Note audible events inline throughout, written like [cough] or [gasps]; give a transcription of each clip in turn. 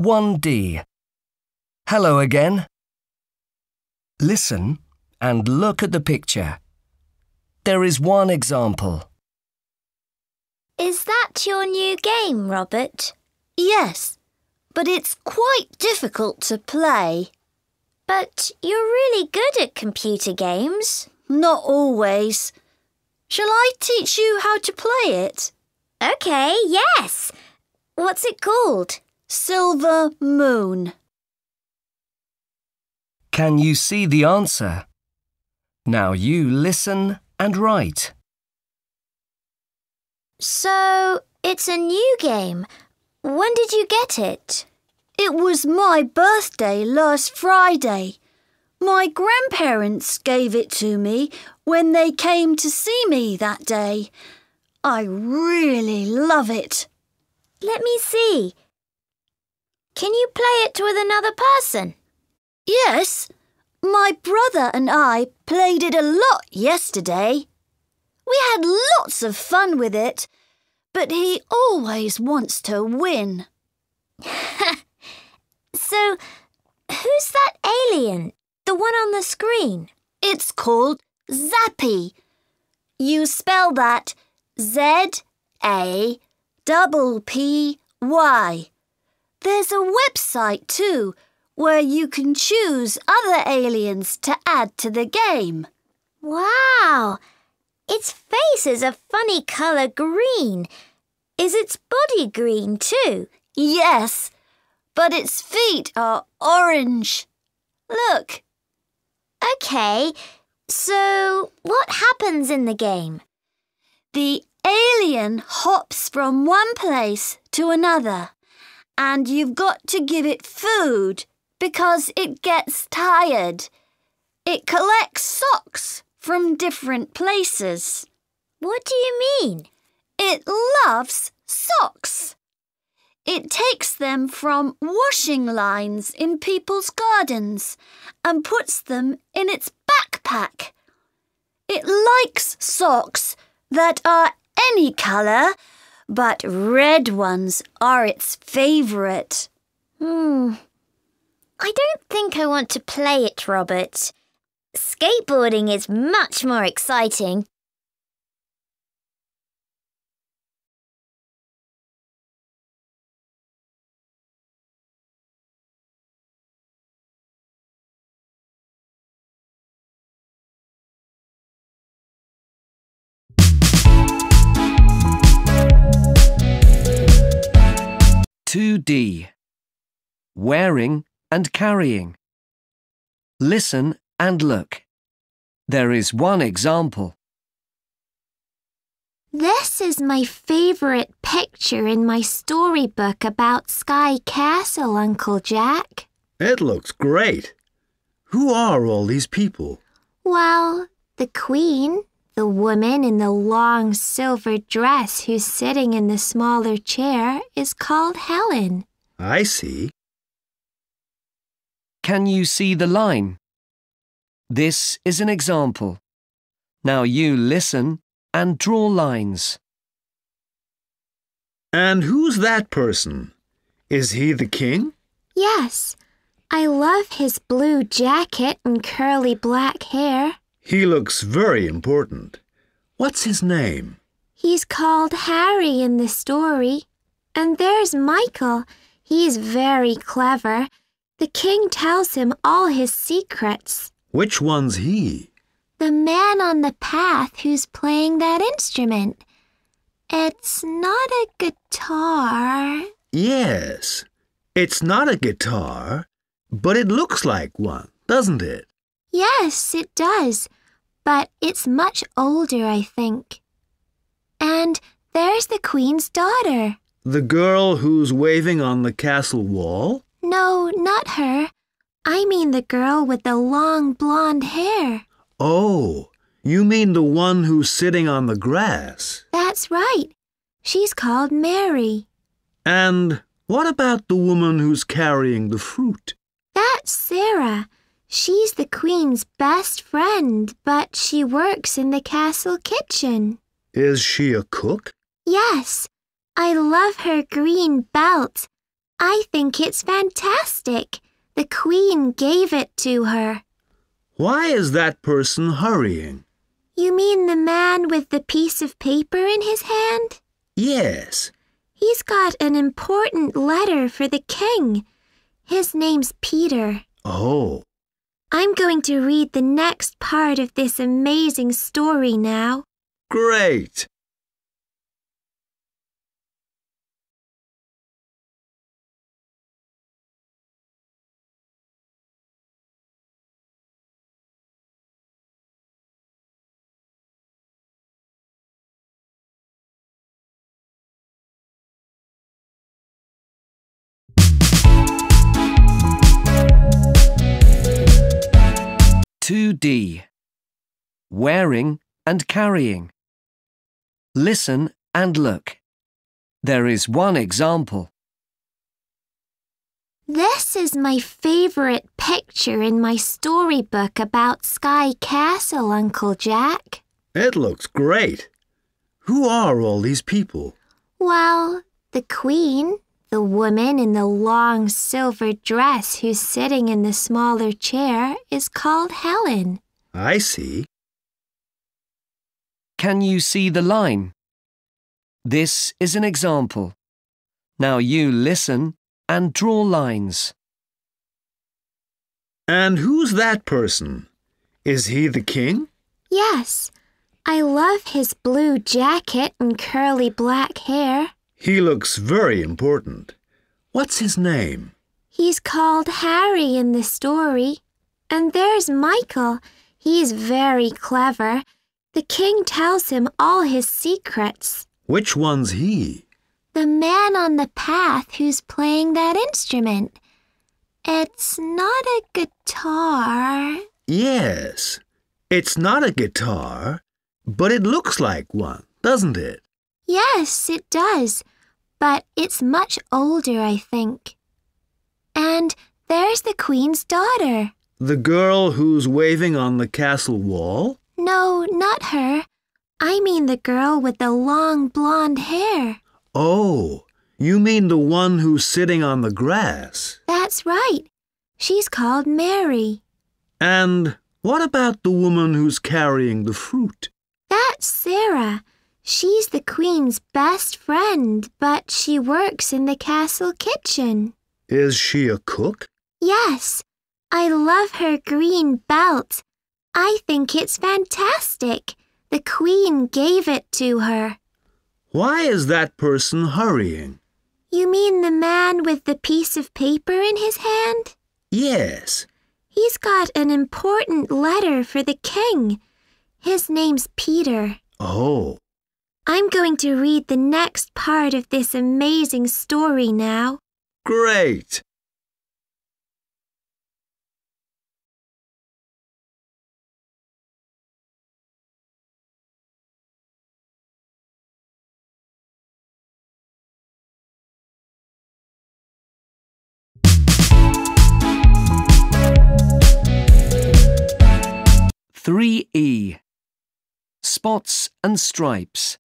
1D. Hello again. Listen and look at the picture. There is one example. Is that your new game, Robert? Yes, but it's quite difficult to play. But you're really good at computer games. Not always. Shall I teach you how to play it? Okay, yes. What's it called? Silver Moon. Can you see the answer? Now you listen and write. So, it's a new game. When did you get it? It was my birthday last Friday. My grandparents gave it to me when they came to see me that day. I really love it. Let me see. Can you play it with another person? Yes, my brother and I played it a lot yesterday. We had lots of fun with it, but he always wants to win. [laughs] so, who's that alien? The one on the screen? It's called Zappy. You spell that Z A double P Y. There's a website too where you can choose other aliens to add to the game. Wow! Its face is a funny colour green. Is its body green too? Yes, but its feet are orange. Look. Okay, so what happens in the game? The alien hops from one place to another, and you've got to give it food because it gets tired. It collects socks from different places. What do you mean? It loves socks. It takes them from washing lines in people's gardens and puts them in its backpack. It likes socks that are any colour, but red ones are its favourite. Hmm, I don't think I want to play it, Robert. Skateboarding is much more exciting. Two D. Wearing and carrying. Listen and look. There is one example. This is my favourite picture in my storybook about Sky Castle, Uncle Jack. It looks great. Who are all these people? Well, the Queen, the woman in the long silver dress who's sitting in the smaller chair, is called Helen. I see. Can you see the line? This is an example. Now you listen and draw lines. And who's that person? Is he the king? Yes, I love his blue jacket and curly black hair. He looks very important. What's his name? He's called Harry in the story. And there's Michael. He's very clever. The king tells him all his secrets. Which one's he? The man on the path who's playing that instrument. It's not a guitar. Yes. It's not a guitar, but it looks like one, doesn't it? Yes, it does. But it's much older, I think. And there's the Queen's daughter. The girl who's waving on the castle wall? No, not her. I mean the girl with the long blonde hair. Oh, you mean the one who's sitting on the grass? That's right. She's called Mary. And what about the woman who's carrying the fruit? That's Sarah. She's the Queen's best friend, but she works in the castle kitchen. Is she a cook? Yes. I love her green belt I think it's fantastic. The Queen gave it to her. Why is that person hurrying? You mean the man with the piece of paper in his hand? Yes. He's got an important letter for the king. His name's Peter. Oh. I'm going to read the next part of this amazing story now. Great. Two D. Wearing and carrying. Listen and look. There is one example. This is my favorite picture in my storybook about Sky Castle, Uncle Jack. It looks great. Who are all these people? Well, the Queen, the woman in the long silver dress who's sitting in the smaller chair, is called Helen. I see. Can you see the line? This is an example. Now you listen and draw lines. And who's that person? Is he the king? Yes, I love his blue jacket and curly black hair. He looks very important. What's his name? He's called Harry in the story. And there's Michael. He's very clever. The king tells him all his secrets. Which one's he? The man on the path who's playing that instrument. It's not a guitar. Yes. It's not a guitar, but it looks like one, doesn't it? Yes, it does. But it's much older, I think. And there's the Queen's daughter. The girl who's waving on the castle wall? No, not her. I mean the girl with the long blonde hair. Oh, you mean the one who's sitting on the grass. That's right. She's called Mary. And what about the woman who's carrying the fruit? That's Sarah. She's the Queen's best friend, but she works in the castle kitchen. Is she a cook? Yes, I love her green belt. I think it's fantastic. The Queen gave it to her. Why is that person hurrying? You mean the man with the piece of paper in his hand? Yes. He's got an important letter for the king. His name's Peter. Oh. I'm going to read the next part of this amazing story now. Great. Three E. Spots and stripes.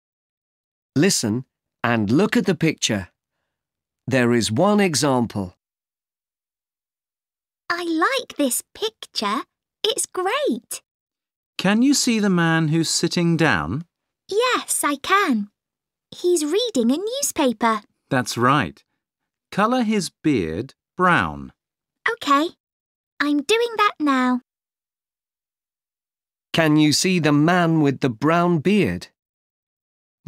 Listen and look at the picture. There is one example. I like this picture. It's great. Can you see the man who's sitting down? Yes, I can. He's reading a newspaper. That's right. Colour his beard brown. OK. I'm doing that now. Can you see the man with the brown beard?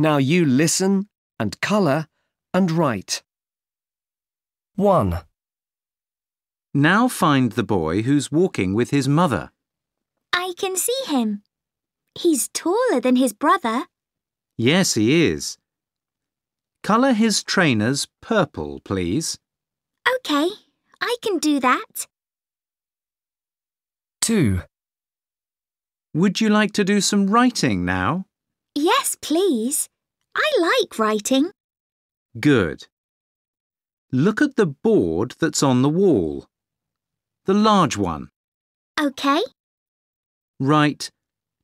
Now you listen and colour and write. 1. Now find the boy who's walking with his mother. I can see him. He's taller than his brother. Yes, he is. Colour his trainers purple, please. OK, I can do that. 2. Would you like to do some writing now? Yes, please. I like writing. Good. Look at the board that's on the wall. The large one. OK. Write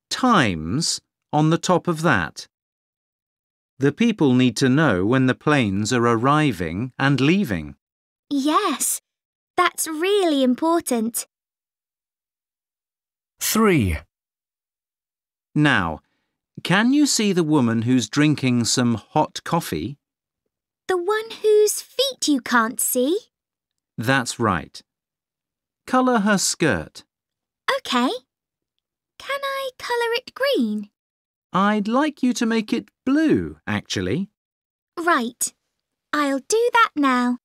times on the top of that. The people need to know when the planes are arriving and leaving. Yes, that's really important. 3. Now, can you see the woman who's drinking some hot coffee? The one whose feet you can't see? That's right. Colour her skirt. OK. Can I colour it green? I'd like you to make it blue, actually. Right. I'll do that now.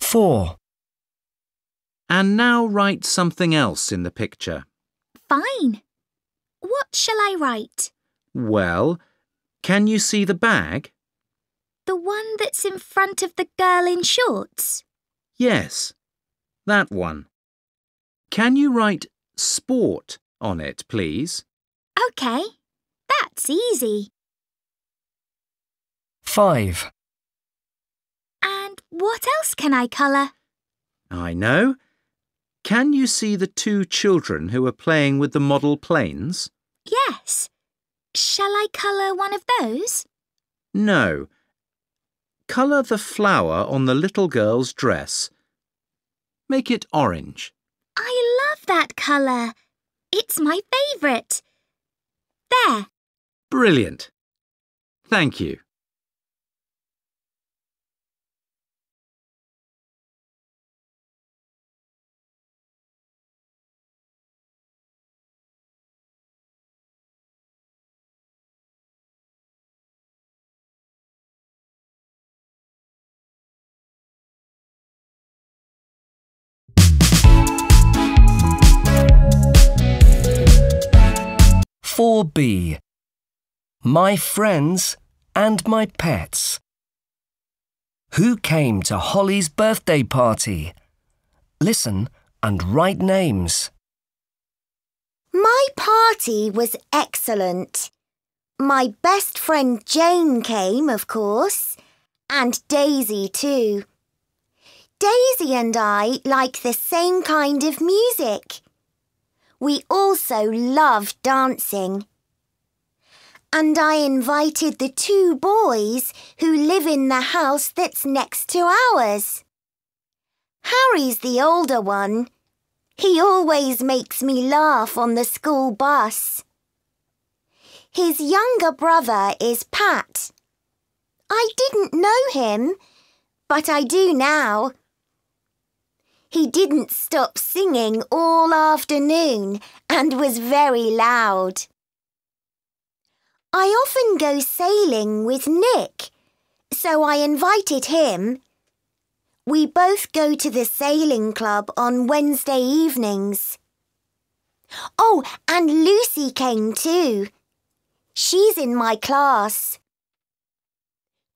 4. And now write something else in the picture. Fine. What shall I write? Well, can you see the bag? The one that's in front of the girl in shorts? Yes, that one. Can you write sport on it, please? OK. That's easy. 5. And what else can I colour? I know. Can you see the two children who are playing with the model planes? Yes. Shall I colour one of those? No. Colour the flower on the little girl's dress. Make it orange. I love that colour. It's my favourite. There. Brilliant. Thank you. Four B. My friends and my pets. Who came to Holly's birthday party? Listen and write names. My party was excellent. My best friend Jane came, of course, and Daisy too. Daisy and I like the same kind of music. We also love dancing. And I invited the two boys who live in the house that's next to ours. Harry's the older one. He always makes me laugh on the school bus. His younger brother is Pat. I didn't know him, but I do now. He didn't stop singing all afternoon and was very loud. I often go sailing with Nick, so I invited him. We both go to the sailing club on Wednesday evenings. Oh, and Lucy came too. She's in my class.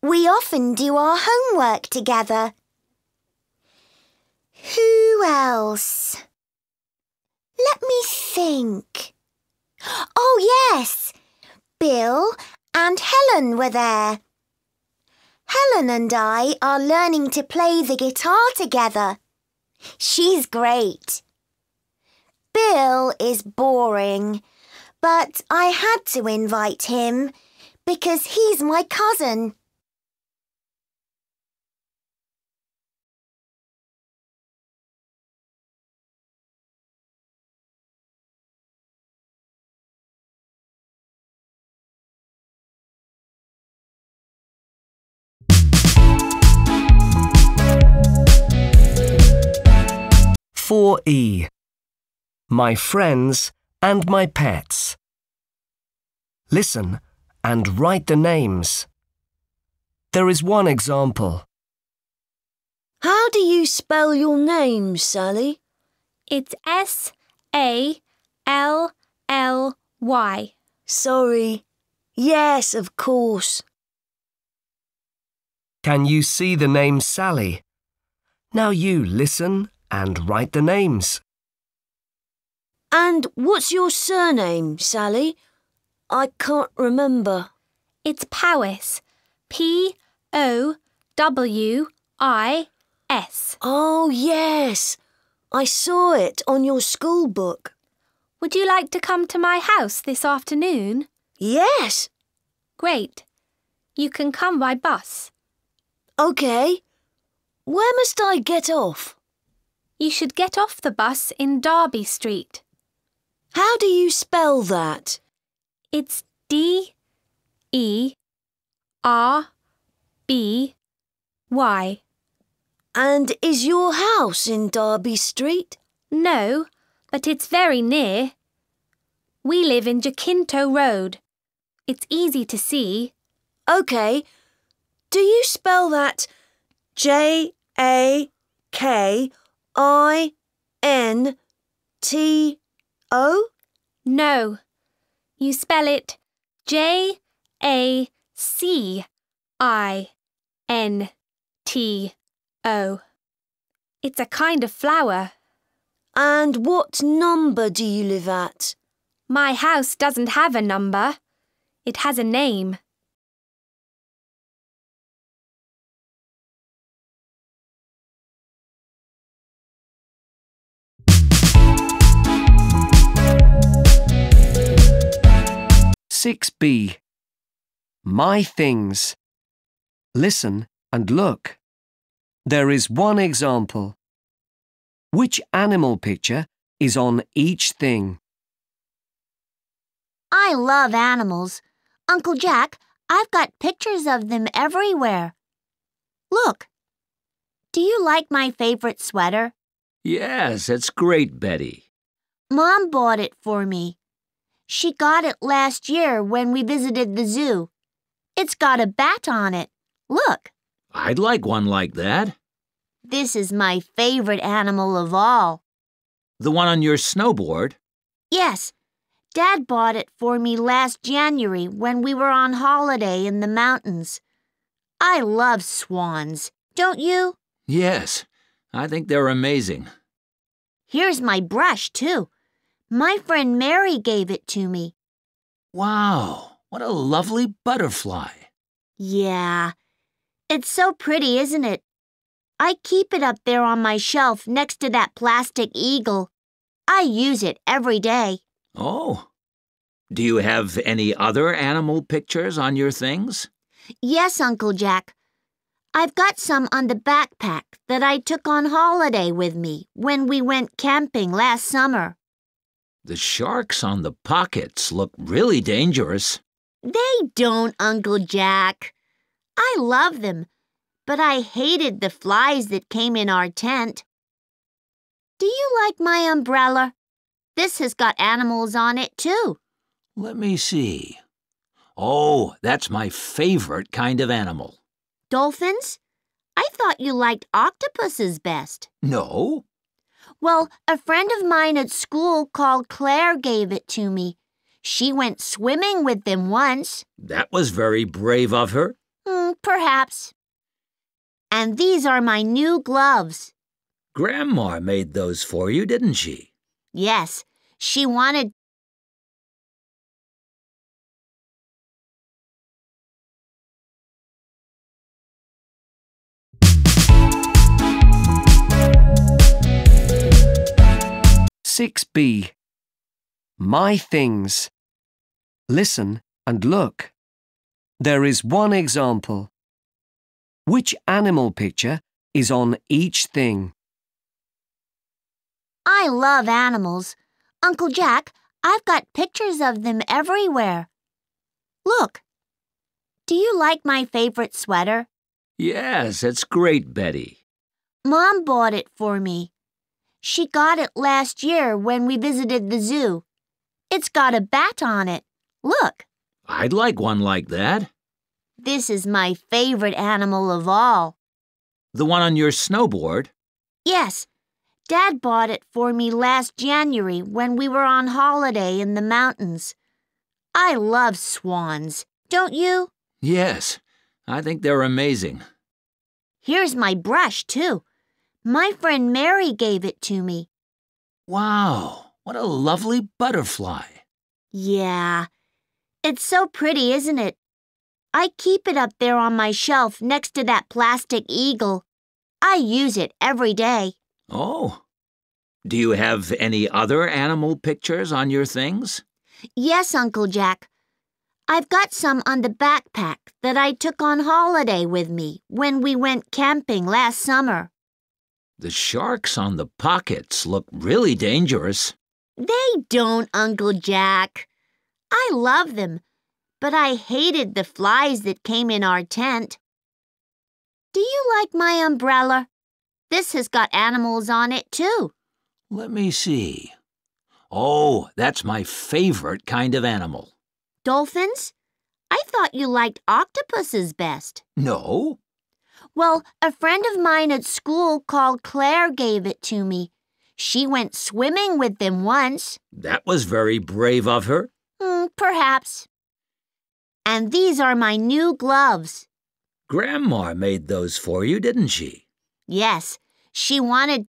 We often do our homework together. Who else? Let me think. Oh, yes. Bill and Helen were there. Helen and I are learning to play the guitar together. She's great. Bill is boring, but I had to invite him because he's my cousin. Four E. My friends and my pets. Listen and write the names. There is one example. How do you spell your name, Sally? It's S A L L Y. Sorry. Yes, of course. Can you see the name Sally? Now you listen and write the names. And what's your surname, Sally? I can't remember. It's Powis. P O W I S. Oh, yes. I saw it on your school book. Would you like to come to my house this afternoon? Yes. Great. You can come by bus. OK. Where must I get off? You should get off the bus in Derby Street. How do you spell that? It's D E R B Y. And is your house in Derby Street? No, but it's very near. We live in Jacinto Road. It's easy to see. OK. Do you spell that J A K I N T O? No, you spell it J A C I N T O. It's a kind of flower. And what number do you live at? My house doesn't have a number. It has a name. Six B. My things. Listen and look. There is one example. Which animal picture is on each thing? I love animals. Uncle Jack, I've got pictures of them everywhere. Look. Do you like my favorite sweater? Yes, it's great, Betty. Mom bought it for me. She got it last year when we visited the zoo. It's got a bat on it. Look, I'd like one like that. this is my favorite animal of all. The one on your snowboard. Yes, Dad bought it for me last January when we were on holiday in the mountains. I love swans, don't you? Yes, I think they're amazing. Here's my brush, too. My friend Mary gave it to me. Wow, what a lovely butterfly. Yeah. It's so pretty, isn't it? I keep it up there on my shelf next to that plastic eagle. I use it every day. Oh. Do you have any other animal pictures on your things? Yes, Uncle Jack. I've got some on the backpack that I took on holiday with me when we went camping last summer. The sharks on the pockets look really dangerous. They don't, Uncle Jack. I love them, but I hated the flies that came in our tent. Do you like my umbrella? This has got animals on it, too. Let me see. Oh, that's my favorite kind of animal. Dolphins? I thought you liked octopuses best. No, Well, a friend of mine at school called Claire gave it to me. She went swimming with them once. that was very brave of her. Hmm, perhaps. And these are my new gloves. Grandma made those for you, didn't she? Yes, she wanted. Six B. My things. Listen and look. There is one example. Which animal picture is on each thing? I love animals. Uncle Jack, I've got pictures of them everywhere. Look. Do you like my favorite sweater? Yes, it's great, Betty. Mom bought it for me. She got it last year when we visited the zoo. It's got a bat on it. Look, I'd like one like that. this is my favorite animal of all. The one on your snowboard. Yes, Dad bought it for me last January when we were on holiday in the mountains. I love swans, don't you? Yes, I think they're amazing. Here's my brush, too. My friend Mary gave it to me. Wow, what a lovely butterfly. Yeah. It's so pretty, isn't it? I keep it up there on my shelf next to that plastic eagle. I use it every day. Oh. Do you have any other animal pictures on your things? Yes, Uncle Jack. I've got some on the backpack that I took on holiday with me when we went camping last summer. The sharks on the pockets look really dangerous. They don't, Uncle Jack. I love them, but I hated the flies that came in our tent. Do you like my umbrella? This has got animals on it, too. Let me see. Oh, that's my favorite kind of animal. Dolphins? I thought you liked octopuses best. No, Well, a friend of mine at school called Claire gave it to me. She went swimming with them once. that was very brave of her. Hmm, perhaps. And these are my new gloves. Grandma made those for you, didn't she? Yes, she wanted.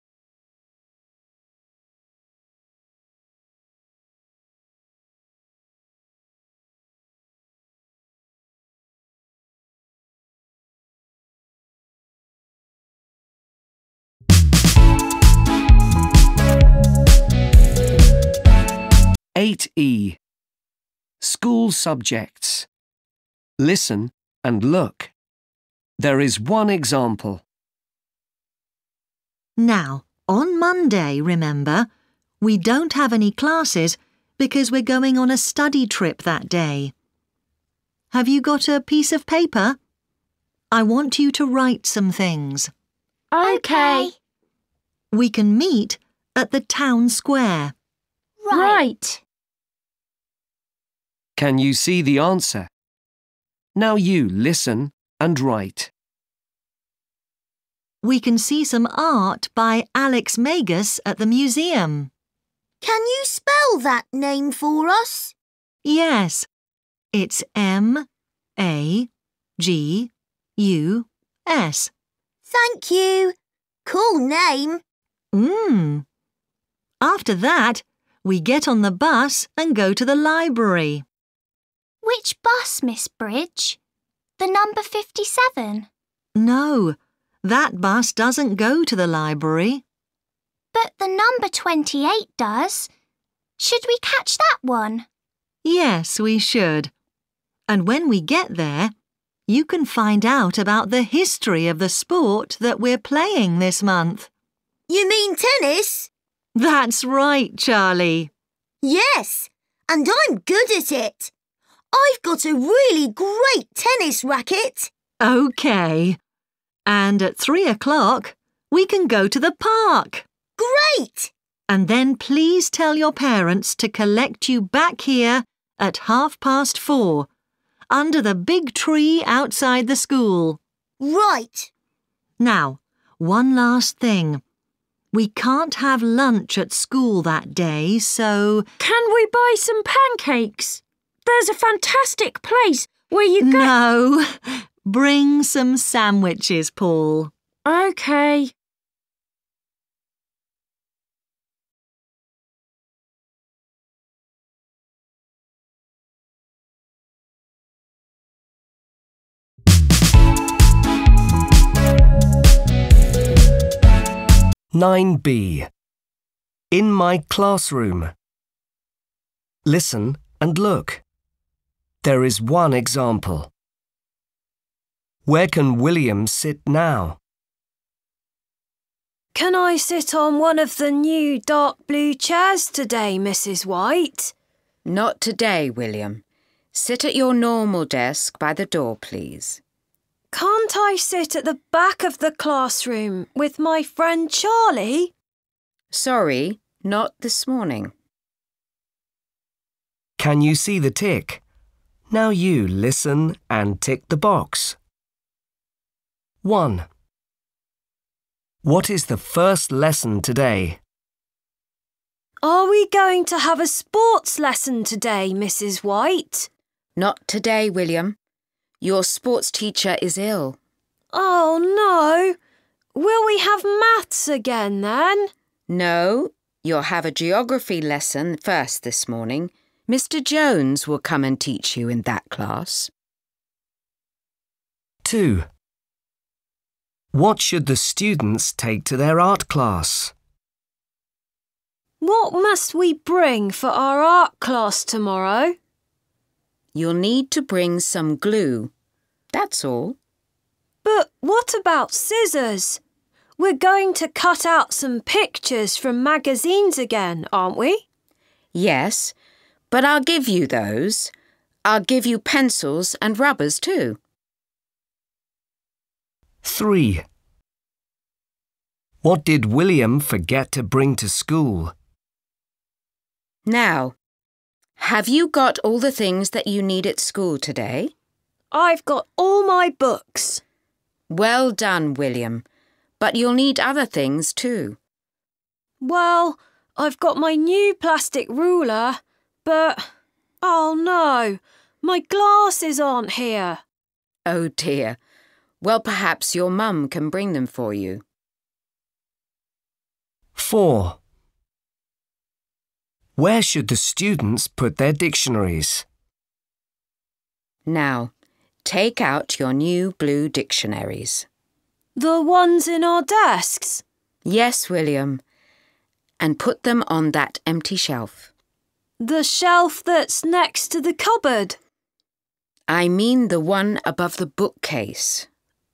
Eight E. School subjects. Listen and look. There is one example. Now, on Monday, remember, we don't have any classes because we're going on a study trip that day. Have you got a piece of paper? I want you to write some things. Okay. We can meet at the town square. Right. Can you see the answer? Now you listen and write. We can see some art by Alex Magus at the museum. Can you spell that name for us? Yes, it's M A G U S. Thank you. Cool name. Mmm. After that, we get on the bus and go to the library. Which bus, Miss Bridge? The number 57. No, that bus doesn't go to the library. But the number 28 does. Should we catch that one? Yes, we should. And when we get there, you can find out about the history of the sport that we're playing this month. You mean tennis? That's right, Charlie. Yes, and I'm good at it. I've got a really great tennis racket. OK. And at three o'clock, we can go to the park. Great! And then please tell your parents to collect you back here at half past four, under the big tree outside the school. Right. Now, one last thing. We can't have lunch at school that day, so. Can we buy some pancakes? There's a fantastic place where you go. No! Bring some sandwiches, Paul. OK. Nine B. In my classroom. Listen and look. There is one example. Where can William sit now? Can I sit on one of the new dark blue chairs today, Mrs. White? Not today, William. Sit at your normal desk by the door, please. Can't I sit at the back of the classroom with my friend Charlie? Sorry, not this morning. Can you see the tick? Now you listen and tick the box. 1. What is the first lesson today? Are we going to have a sports lesson today, Mrs. White? Not today, William. Your sports teacher is ill. Oh no! Will we have maths again then? No, you'll have a geography lesson first this morning. Mr. Jones will come and teach you in that class. 2. What should the students take to their art class? What must we bring for our art class tomorrow? You'll need to bring some glue. That's all. But what about scissors? We're going to cut out some pictures from magazines again, aren't we? Yes, but I'll give you those. I'll give you pencils and rubbers too. 3. What did William forget to bring to school? Now, have you got all the things that you need at school today? I've got all my books. Well done, William. But you'll need other things too. Well, I've got my new plastic ruler, but oh no, my glasses aren't here. Oh dear. Well, perhaps your mum can bring them for you. 4. Where should the students put their dictionaries? Now, take out your new blue dictionaries. The ones in our desks? Yes, William. And put them on that empty shelf. The shelf that's next to the cupboard? I mean the one above the bookcase.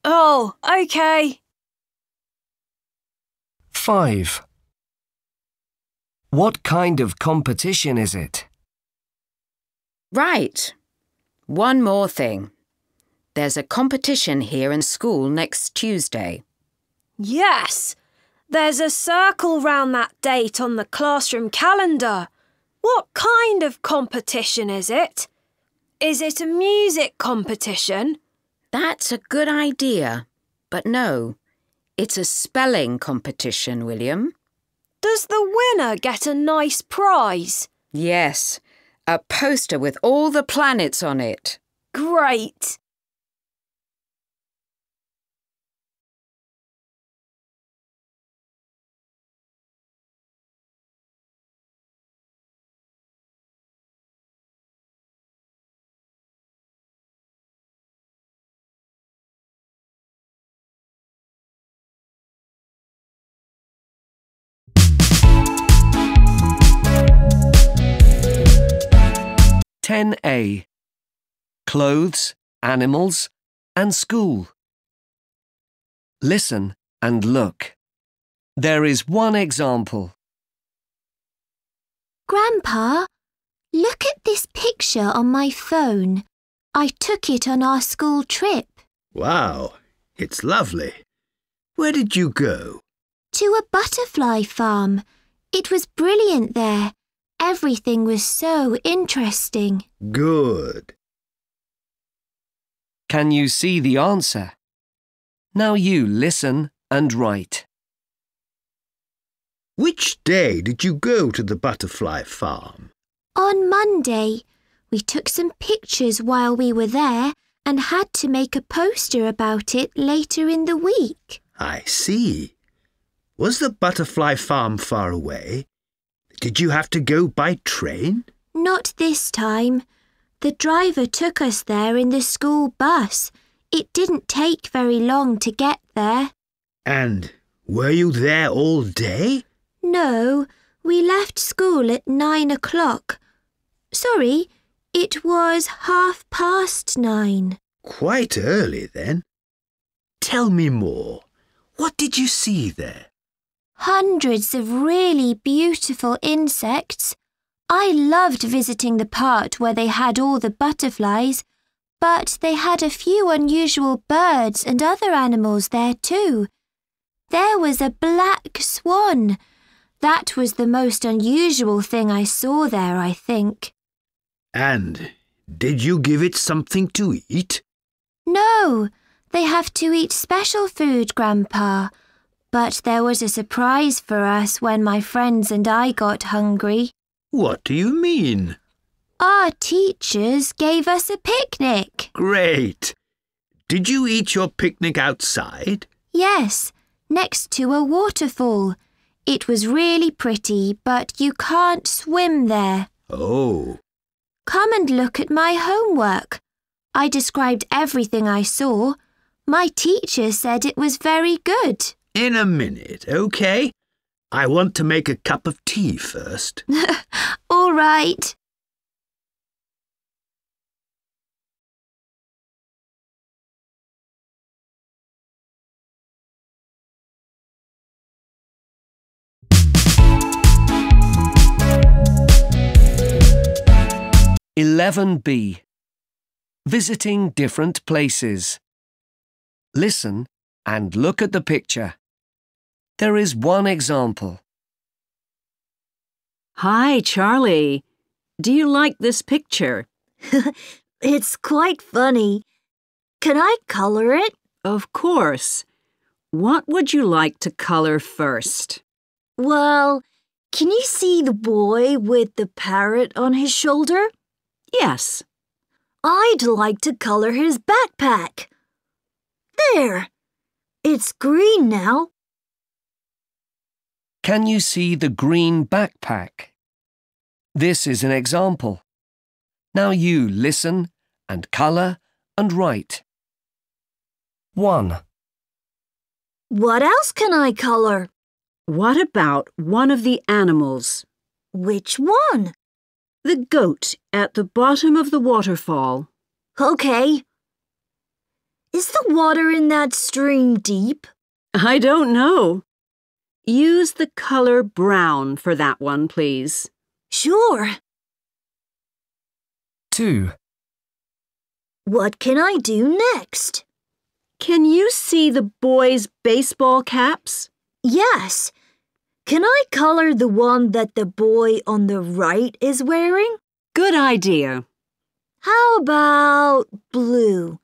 Oh, OK. 5. What kind of competition is it? Right. One more thing. There's a competition here in school next Tuesday. Yes! There's a circle round that date on the classroom calendar. What kind of competition is it? Is it a music competition? That's a good idea. But no, it's a spelling competition, William. Does the winner get a nice prize? Yes, a poster with all the planets on it. Great! Ten A. Clothes, animals, and school. Listen and look. There is one example. Grandpa, look at this picture on my phone. I took it on our school trip. Wow, it's lovely. Where did you go? To a butterfly farm. It was brilliant there. Everything was so interesting. Good. Can you see the answer? Now you listen and write. Which day did you go to the butterfly farm? On Monday, we took some pictures while we were there and had to make a poster about it later in the week. I see. Was the butterfly farm far away? Did you have to go by train? Not this time. The driver took us there in the school bus. It didn't take very long to get there. And were you there all day? No, we left school at nine o'clock. Sorry, it was half past nine. Quite early then. Tell me more. What did you see there? Hundreds of really beautiful insects. I loved visiting the part where they had all the butterflies, but they had a few unusual birds and other animals there too. There was a black swan. That was the most unusual thing I saw there, I think. And did you give it something to eat? No, they have to eat special food, Grandpa. But there was a surprise for us when my friends and I got hungry. What do you mean? Our teachers gave us a picnic. Great. Did you eat your picnic outside? Yes, next to a waterfall. It was really pretty, but you can't swim there. Oh. Come and look at my homework. I described everything I saw. My teacher said it was very good. In a minute, OK? I want to make a cup of tea first. [laughs] All right. Eleven B Visiting different places Listen and look at the picture. There is one example. Hi, Charlie. Do you like this picture? [laughs] It's quite funny. Can I color it? Of course. What would you like to color first? Well, can you see the boy with the parrot on his shoulder? Yes. I'd like to color his backpack. There. It's green now. Can you see the green backpack? This is an example. Now you listen and colour and write. 1. What else can I color? What about one of the animals? Which one? The goat at the bottom of the waterfall. Okay. Is the water in that stream deep? I don't know. Use the color brown for that one, please. Sure. 2. What can I do next? Can you see the boys' baseball caps? Yes. Can I color the one that the boy on the right is wearing? Good idea. How about blue?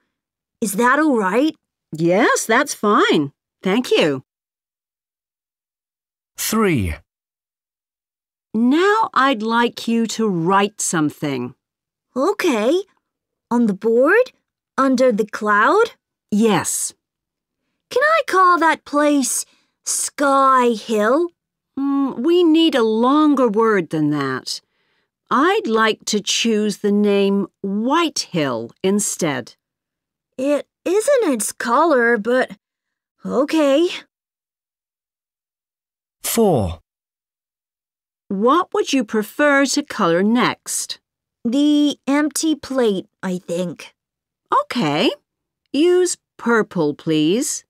Is that all right? Yes, that's fine. Thank you. 3. Now I'd like you to write something. Okay. On the board? Under the cloud? Yes. Can I call that place Sky Hill? Mm, we need a longer word than that. I'd like to choose the name White Hill instead. It isn't its color, but okay. 4. What would you prefer to color next? The empty plate, I think. Okay. Use purple, please.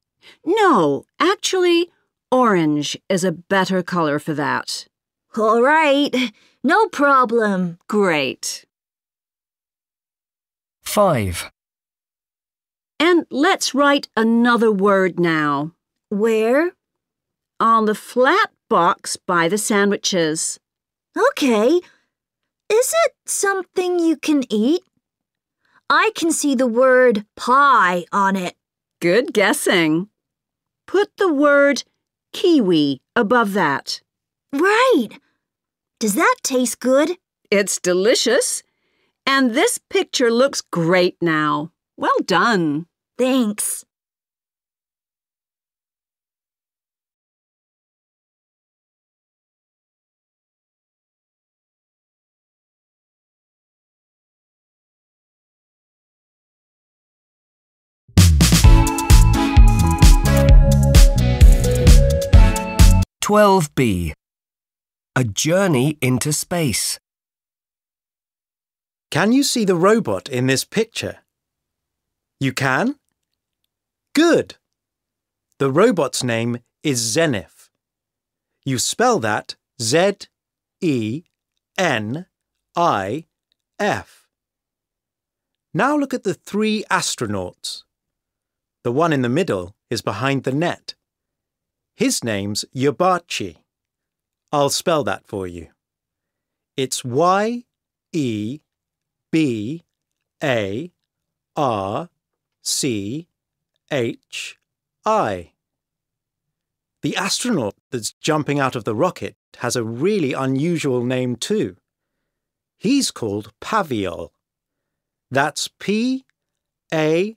No, actually, orange is a better color for that. All right. No problem. Great. 5. And let's write another word now. Where? On the flat box by the sandwiches. Okay. Is it something you can eat? I can see the word pie on it. Good guessing. Put the word kiwi above that. Right. Does that taste good? It's delicious. And this picture looks great now. Well done. Thanks. Twelve B. A journey into space. Can you see the robot in this picture? You can? Good. The robot's name is Zenif. You spell that Z E N I F. Now look at the three astronauts. The one in the middle is behind the net. His name's Yebarchi. I'll spell that for you. It's Y E B A R C H I. The astronaut that's jumping out of the rocket has a really unusual name too. He's called Paviol. That's P A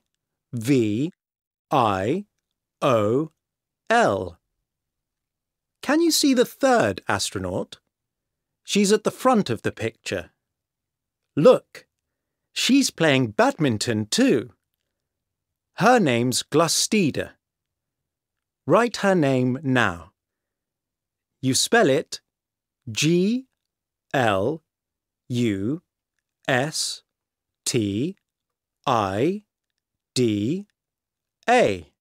V I O L. Can you see the third astronaut? She's at the front of the picture. Look, she's playing badminton too. Her name's Glustida. Write her name now. You spell it G L U S T I D A.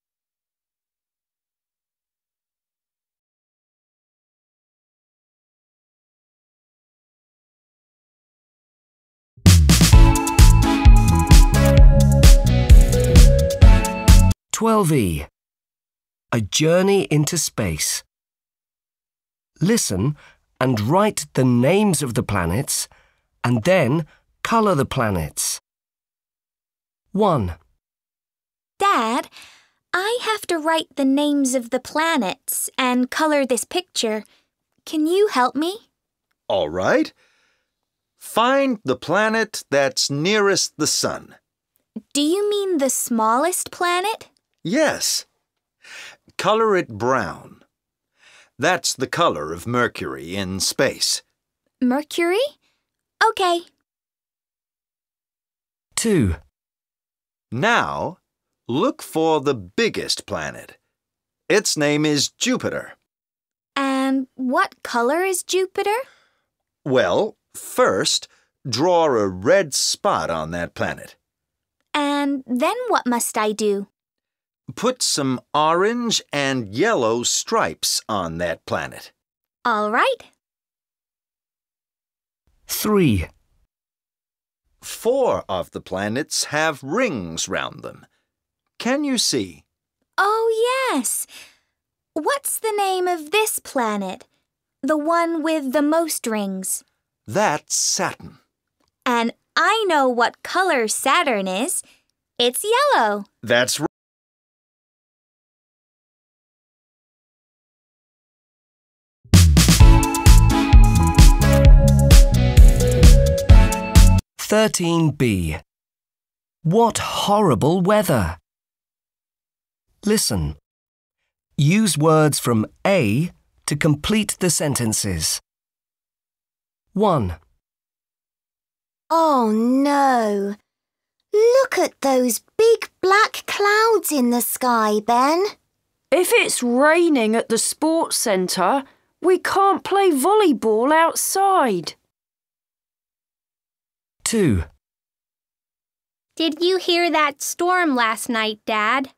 12e. A journey into space. Listen and write the names of the planets and then colour the planets. 1. Dad, I have to write the names of the planets and colour this picture. Can you help me? All right. Find the planet that's nearest the sun. Do you mean the smallest planet? Yes. Color it brown. That's the color of Mercury in space. Mercury? Okay. 2. Now, look for the biggest planet. Its name is Jupiter. And what colour is Jupiter? Well, first, draw a red spot on that planet. And then what must I do? Put some orange and yellow stripes on that planet. All right. 3. Four of the planets have rings round them. Can you see? Oh, yes. What's the name of this planet? The one with the most rings. That's Saturn. And I know what color Saturn is. It's yellow. That's right. Thirteen B. What horrible weather! Listen. Use words from A to complete the sentences. 1. Oh no! Look at those big black clouds in the sky, Ben. If it's raining at the sports centre, we can't play volleyball outside. 2. Did you hear that storm last night, Dad?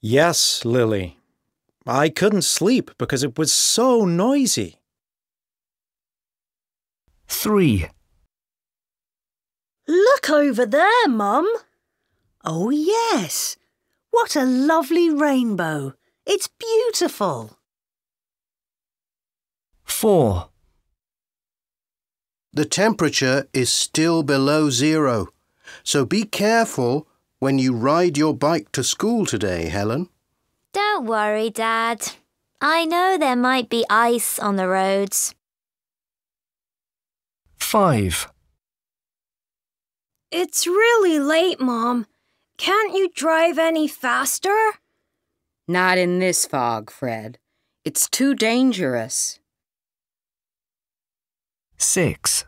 Yes, Lily. I couldn't sleep because it was so noisy. 3. Look over there, Mum. Oh, yes. What a lovely rainbow. It's beautiful. 4. The temperature is still below zero, so be careful when you ride your bike to school today, Helen. Don't worry, Dad. I know there might be ice on the roads. 5. It's really late, Mom. Can't you drive any faster? Not in this fog, Fred. It's too dangerous. 6.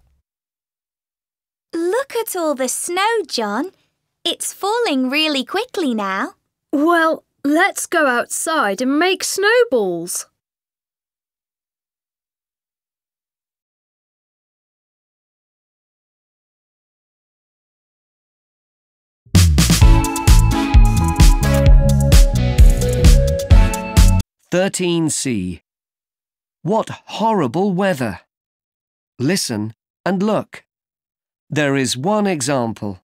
Look at all the snow, John. It's falling really quickly now. Well, let's go outside and make snowballs. Thirteen C. What horrible weather! Listen and look. There is one example.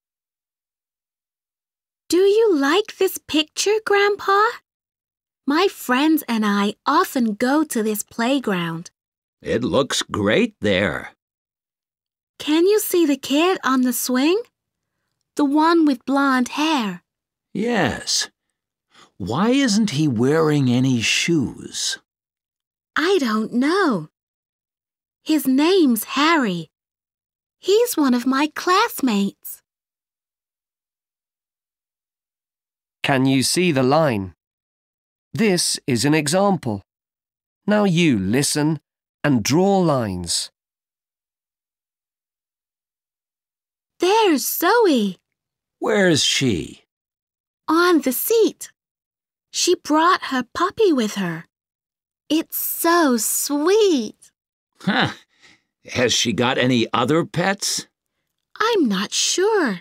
Do you like this picture, Grandpa? My friends and I often go to this playground. It looks great there. Can you see the kid on the swing? The one with blonde hair. Yes. Why isn't he wearing any shoes? I don't know. His name's Harry. He's one of my classmates. Can you see the line? This is an example. Now you listen and draw lines. There's Zoe Where's she? on the seat. She brought her puppy with her. It's so sweet. Huh. Has she got any other pets? I'm not sure.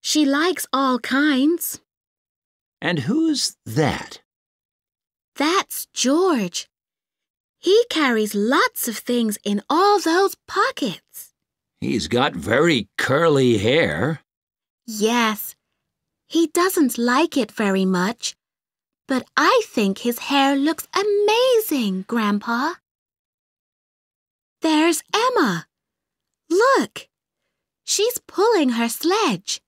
She likes all kinds. And who's that? That's George. He carries lots of things in all those pockets. He's got very curly hair. Yes. He doesn't like it very much, but I think his hair looks amazing, Grandpa. There's Emma. Look, she's pulling her sledge.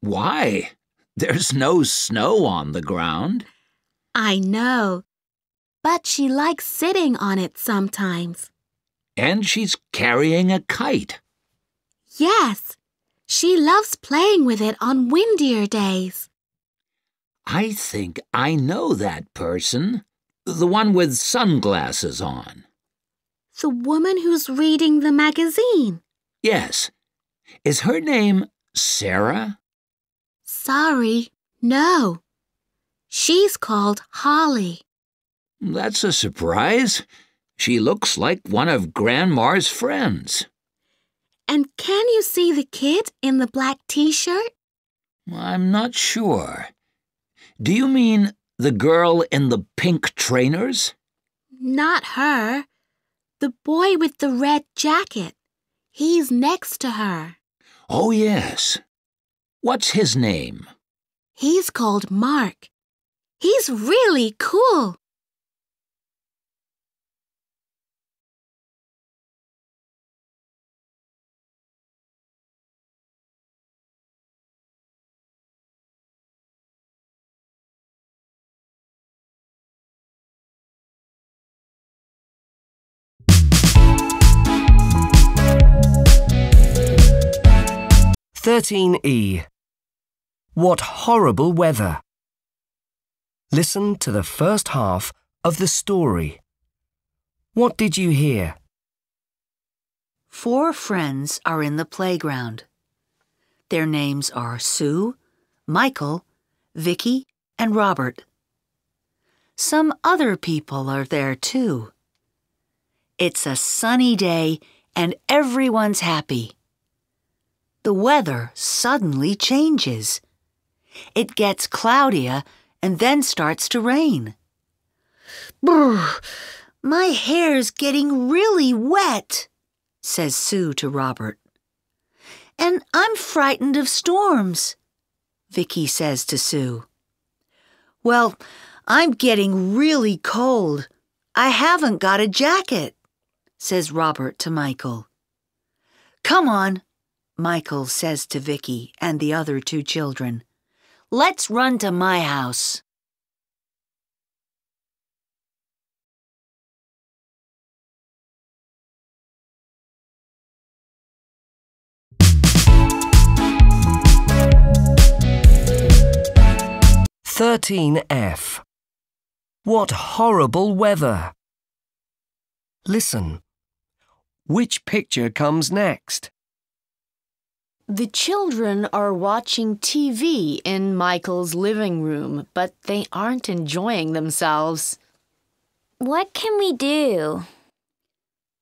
Why? There's no snow on the ground. I know, but she likes sitting on it sometimes. And she's carrying a kite. Yes, she loves playing with it on windier days. I think I know that person. The one with sunglasses on. The woman who's reading the magazine. Yes. Is her name Sarah? Sorry, no. She's called Holly. That's a surprise. She looks like one of Grandma's friends. And can you see the kid in the black t shirt? I'm not sure. Do you mean the girl in the pink trainers? Not her. The boy with the red jacket. He's next to her. Oh, yes. What's his name? He's called Mark. He's really cool. Thirteen E. What horrible weather! Listen to the first half of the story. What did you hear? Four friends are in the playground. Their names are Sue, Michael, Vicky, and Robert. Some other people are there too. It's a sunny day and everyone's happy. The weather suddenly changes. It gets cloudier and then starts to rain. Brr, my hair's getting really wet, says Sue to Robert. And I'm frightened of storms, Vicky says to Sue. Well, I'm getting really cold. I haven't got a jacket, says Robert to Michael. Come on, Michael says to Vicky and the other two children. Let's run to my house. Thirteen F. What horrible weather! Listen. Which picture comes next? The children are watching TV in Michael's living room, but they aren't enjoying themselves. What can we do?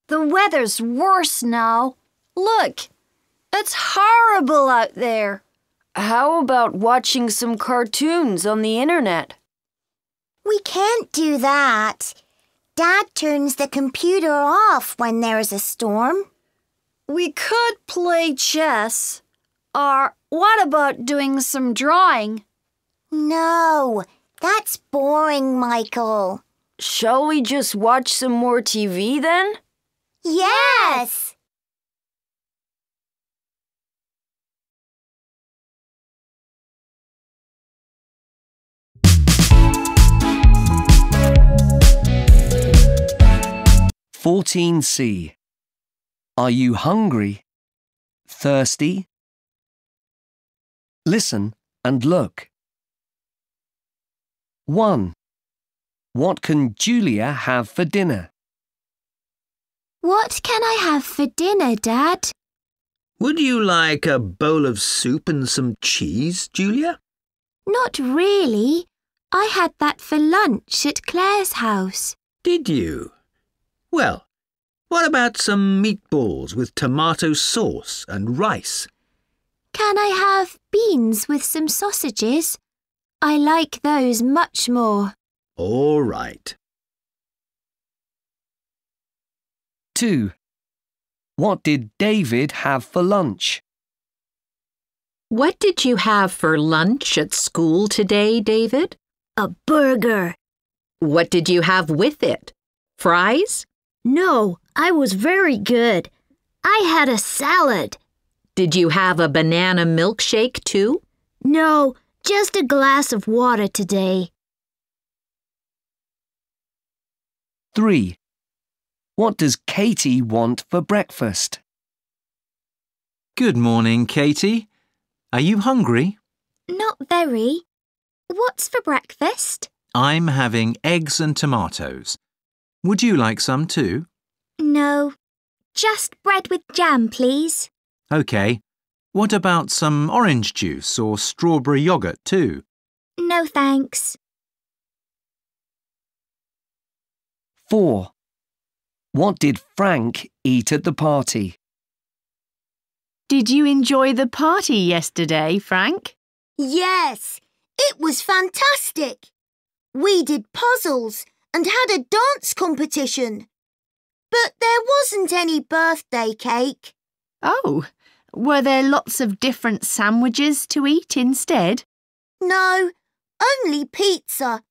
The weather's worse now. Look, it's horrible out there. How about watching some cartoons on the internet? We can't do that. Dad turns the computer off when there's a storm. We could play chess. Or what about doing some drawing? No, that's boring, Michael. Shall we just watch some more TV then? Yes! Fourteen C. Are you hungry? Thirsty? Listen and look. 1. What can Julia have for dinner? What can I have for dinner, Dad? Would you like a bowl of soup and some cheese, Julia? Not really. I had that for lunch at Claire's house. Did you? Well, what about some meatballs with tomato sauce and rice? Can I have beans with some sausages? I like those much more. All right. 2. What did David have for lunch? What did you have for lunch at school today, David? A burger. What did you have with it? Fries? No, I was very good. I had a salad. Did you have a banana milkshake too? No, just a glass of water today. 3. What does Katie want for breakfast? Good morning, Katie. Are you hungry? Not very. What's for breakfast? I'm having eggs and tomatoes. Would you like some too? No. Just bread with jam, please. OK. What about some orange juice or strawberry yoghurt too? No thanks. 4. What did Frank eat at the party? Did you enjoy the party yesterday, Frank? Yes, it was fantastic. We did puzzles and had a dance competition. But there wasn't any birthday cake. Oh, were there lots of different sandwiches to eat instead? No, only pizza.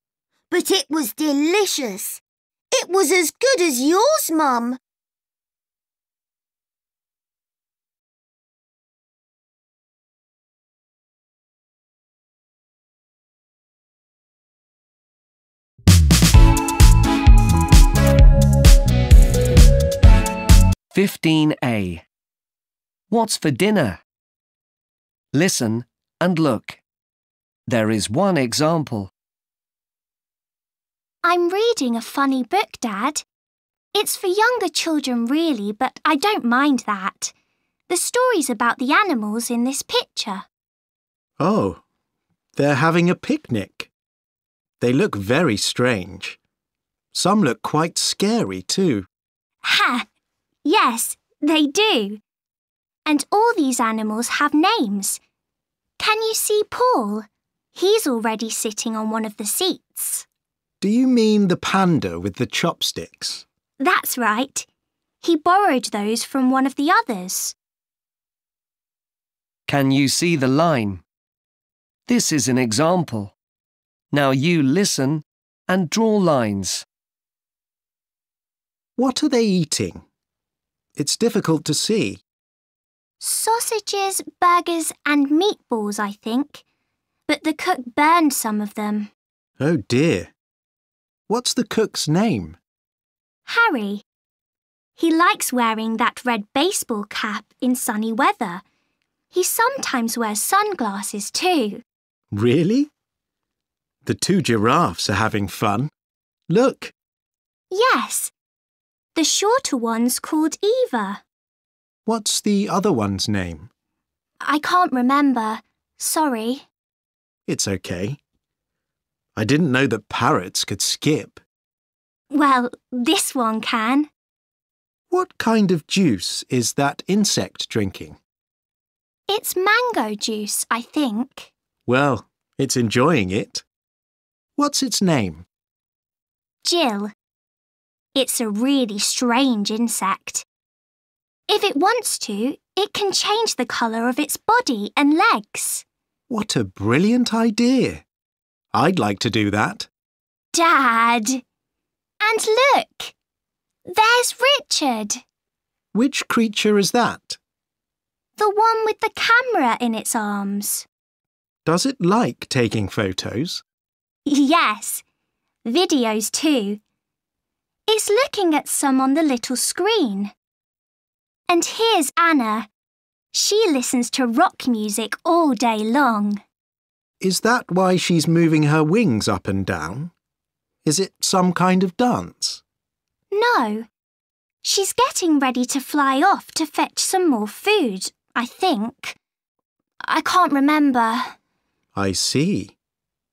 But it was delicious. It was as good as yours, Mum. Fifteen A. What's for dinner? Listen and look. There is one example. I'm reading a funny book, Dad. It's for younger children, really, but I don't mind that. The story's about the animals in this picture. Oh, they're having a picnic. They look very strange. Some look quite scary too. Ha! Yes, they do. And all these animals have names. Can you see Paul? He's already sitting on one of the seats. Do you mean the panda with the chopsticks? That's right. He borrowed those from one of the others. Can you see the line? This is an example. Now you listen and draw lines. What are they eating? It's difficult to see. Sausages, burgers, and meatballs, I think. But the cook burned some of them. Oh dear. What's the cook's name? Harry. He likes wearing that red baseball cap in sunny weather. He sometimes wears sunglasses too. Really? The two giraffes are having fun. Look, Yes. The shorter one's called Eva. what's the other one's name? I can't remember. Sorry. It's okay. I didn't know that parrots could skip. Well, this one can. What kind of juice is that insect drinking? It's mango juice, I think. Well, it's enjoying it. What's its name? Jill. It's a really strange insect. If it wants to, it can change the colour of its body and legs. What a brilliant idea. I'd like to do that. Dad! And look! There's Richard, Which creature is that? the one with the camera in its arms. Does it like taking photos? Yes, videos too. It's looking at some on the little screen. And here's Anna. She listens to rock music all day long. Is that why she's moving her wings up and down? Is it some kind of dance? No. She's getting ready to fly off to fetch some more food, I think. I can't remember. I see.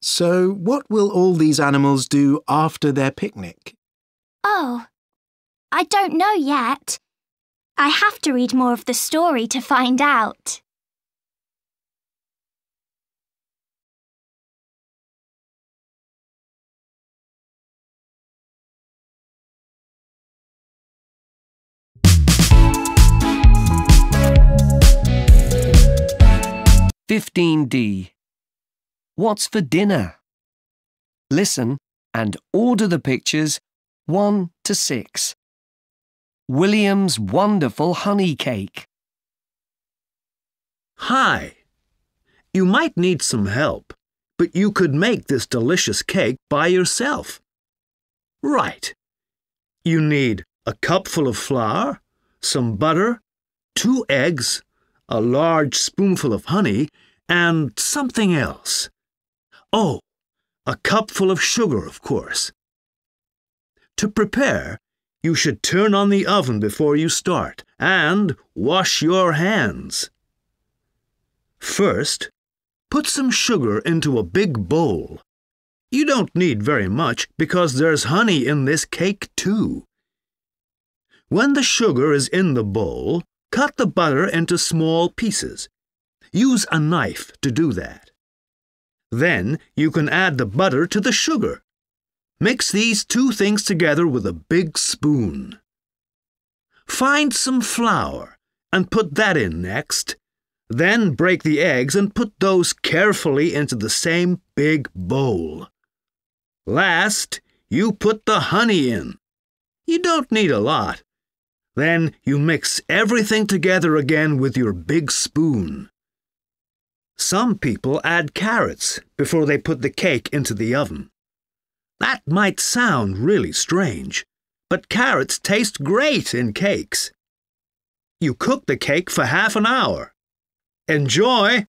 So, what will all these animals do after their picnic? Oh, I don't know yet. I have to read more of the story to find out. 15D. What's for dinner? Listen and order the pictures 1 to 6. William's wonderful honey cake. Hi. You might need some help, but you could make this delicious cake by yourself. Right. You need a cupful of flour, some butter, two eggs, a large spoonful of honey, and something else. Oh, a cupful of sugar, of course. To prepare, you should turn on the oven before you start and wash your hands. First, put some sugar into a big bowl. You don't need very much because there's honey in this cake too. When the sugar is in the bowl, cut the butter into small pieces. Use a knife to do that. Then you can add the butter to the sugar. Mix these two things together with a big spoon. Find some flour and put that in next. Then break the eggs and put those carefully into the same big bowl. Last, you put the honey in. You don't need a lot. Then you mix everything together again with your big spoon. Some people add carrots before they put the cake into the oven. That might sound really strange, but carrots taste great in cakes. You cook the cake for half an hour. Enjoy!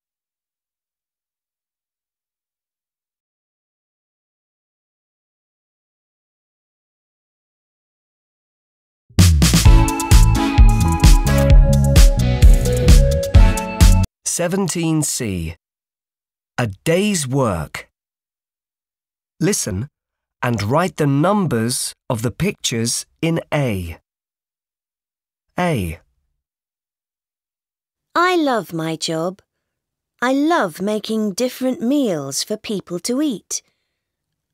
Seventeen C. A day's work. Listen and write the numbers of the pictures in A. A. I love my job. I love making different meals for people to eat.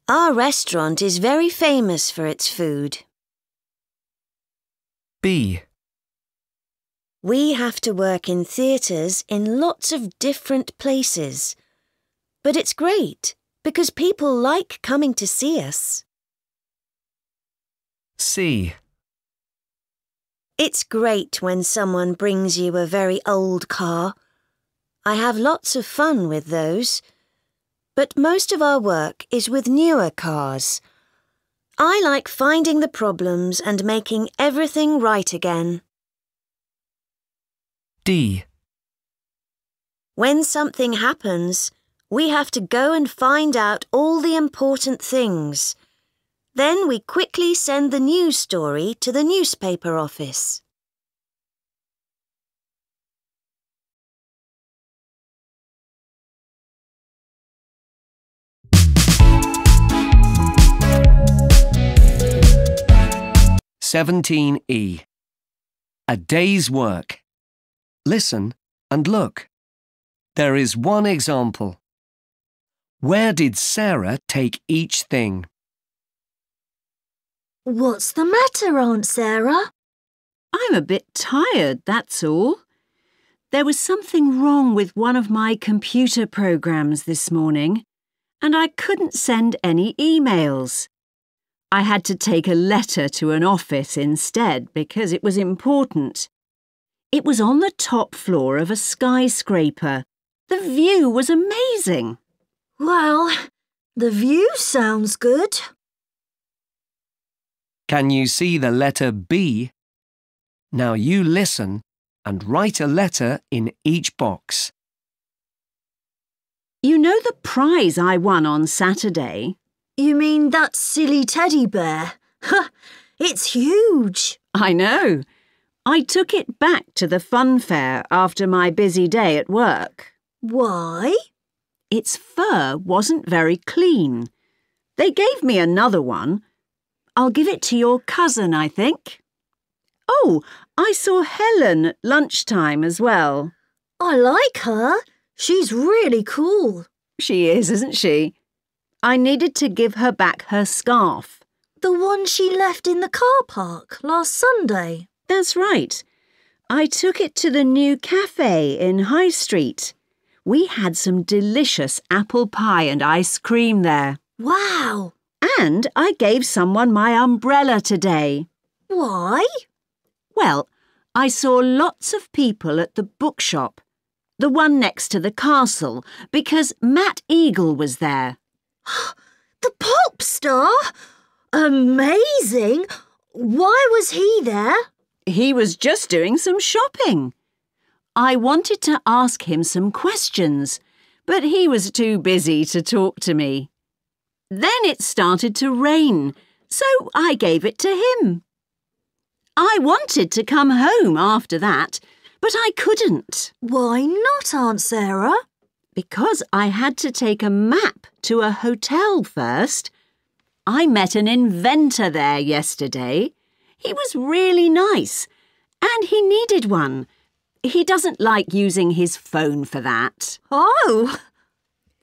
Our restaurant is very famous for its food. B. We have to work in theatres in lots of different places. But it's great because people like coming to see us. C. It's great when someone brings you a very old car. I have lots of fun with those. But most of our work is with newer cars. I like finding the problems and making everything right again. D. When something happens, we have to go and find out all the important things. Then we quickly send the news story to the newspaper office. Seventeen E. A day's work. Listen and look. There is one example. Where did Sarah take each thing? What's the matter, Aunt Sarah? I'm a bit tired, that's all. There was something wrong with one of my computer programs this morning, and I couldn't send any emails. I had to take a letter to an office instead because it was important. It was on the top floor of a skyscraper. The view was amazing. Well, the view sounds good. Can you see the letter B? Now you listen and write a letter in each box. You know the prize I won on Saturday? You mean that silly teddy bear? It's huge. I know. I took it back to the fun fair after my busy day at work. Why? Its fur wasn't very clean. They gave me another one. I'll give it to your cousin, I think. Oh, I saw Helen at lunchtime as well. I like her. She's really cool. She is, isn't she? I needed to give her back her scarf. The one she left in the car park last Sunday. That's right. I took it to the new cafe in High Street. We had some delicious apple pie and ice cream there. Wow! And I gave someone my umbrella today. Why? Well, I saw lots of people at the bookshop, the one next to the castle, because Matt Eagle was there. [gasps] the pop star? Amazing! Why was he there? He was just doing some shopping. I wanted to ask him some questions, but he was too busy to talk to me. Then it started to rain, so I gave it to him. I wanted to come home after that, but I couldn't. Why not, Aunt Sarah? Because I had to take a map to a hotel first. I met an inventor there yesterday. He was really nice, and he needed one. He doesn't like using his phone for that. Oh!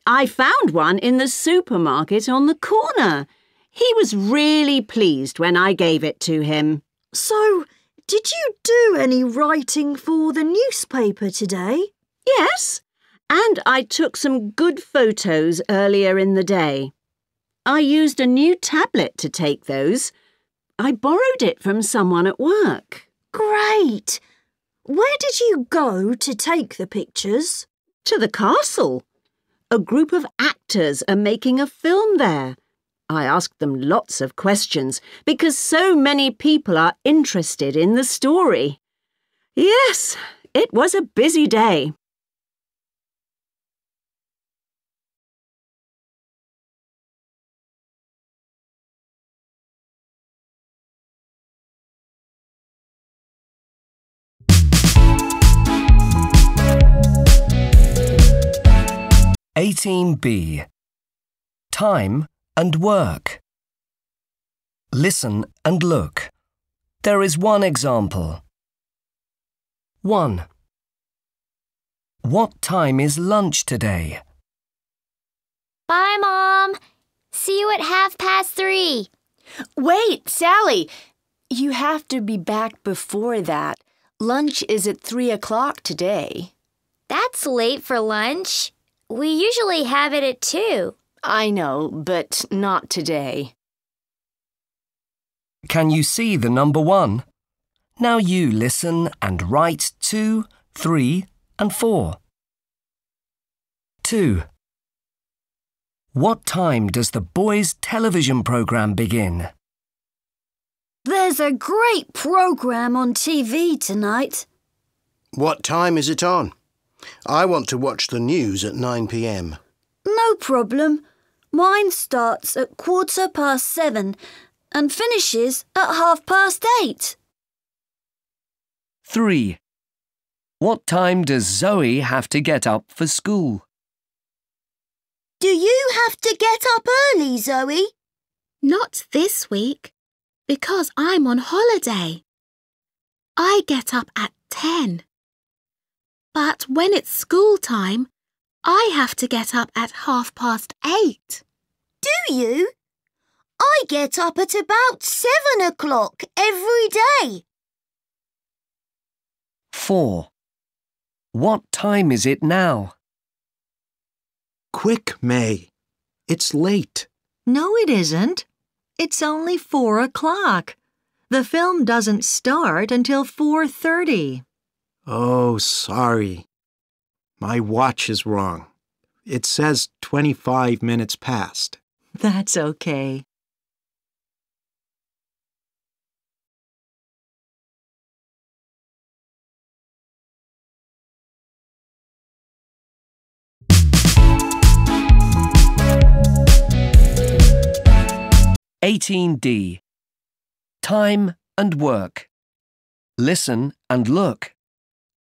I found one in the supermarket on the corner. He was really pleased when I gave it to him. So, did you do any writing for the newspaper today? Yes, and I took some good photos earlier in the day. I used a new tablet to take those. I borrowed it from someone at work. Great! Where did you go to take the pictures? To the castle. A group of actors are making a film there. I asked them lots of questions because so many people are interested in the story. Yes, it was a busy day. Eighteen B. Time and work. Listen and look. There is one example. 1. What time is lunch today? Bye, Mom. See you at half past three. Wait, Sally. You have to be back before that. Lunch is at three o'clock today. That's late for lunch. We usually have it at two. I know, but not today. Can you see the number one? Now you listen and write two, three, and four. 2. What time does the boys' television programme begin? There's a great programme on TV tonight. What time is it on? I want to watch the news at 9 pm. No problem. Mine starts at quarter past seven and finishes at half past eight. 3. What time does Zoe have to get up for school? Do you have to get up early, Zoe? Not this week, because I'm on holiday. I get up at 10. But when it's school time, I have to get up at half past eight. Do you? I get up at about seven o'clock every day. 4. What time is it now? Quick, May. It's late. No, it isn't. It's only four o'clock. The film doesn't start until 4.30. Oh, sorry. My watch is wrong. It says 25 minutes past. That's okay. Eighteen D. Time and work. Listen and look.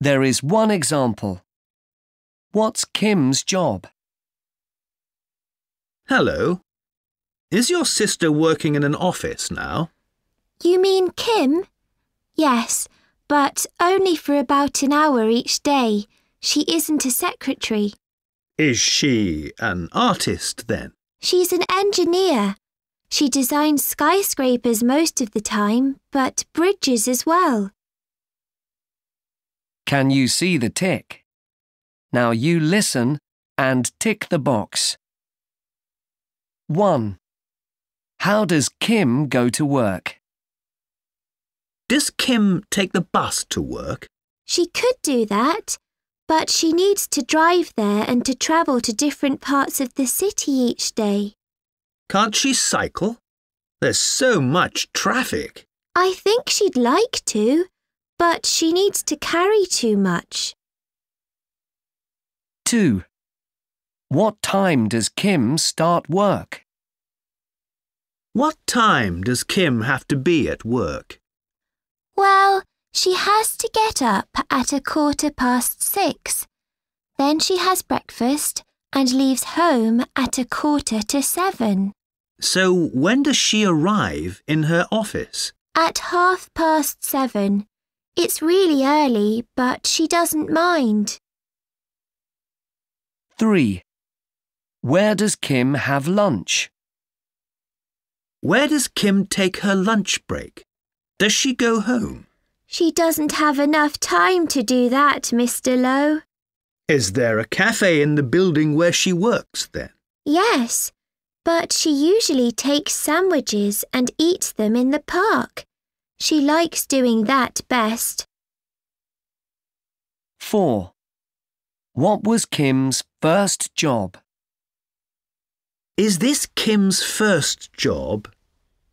There is one example. What's Kim's job? Hello. Is your sister working in an office now? You mean Kim? Yes, but only for about an hour each day. She isn't a secretary. Is she an artist then? She's an engineer. She designs skyscrapers most of the time, but bridges as well. Can you see the tick? Now you listen and tick the box. 1. How does Kim go to work? Does Kim take the bus to work? She could do that, but she needs to drive there and to travel to different parts of the city each day. Can't she cycle? There's so much traffic. I think she'd like to, but she needs to carry too much. 2. What time does Kim start work? What time does Kim have to be at work? Well, she has to get up at a quarter past six. Then she has breakfast and leaves home at a quarter to seven. So when does she arrive in her office? At half past seven. It's really early, but she doesn't mind. 3. Where does Kim have lunch? Where does Kim take her lunch break? Does she go home? She doesn't have enough time to do that, Mr. Lowe. Is there a cafe in the building where she works then? Yes, but she usually takes sandwiches and eats them in the park. She likes doing that best. 4. What was Kim's first job? Is this Kim's first job?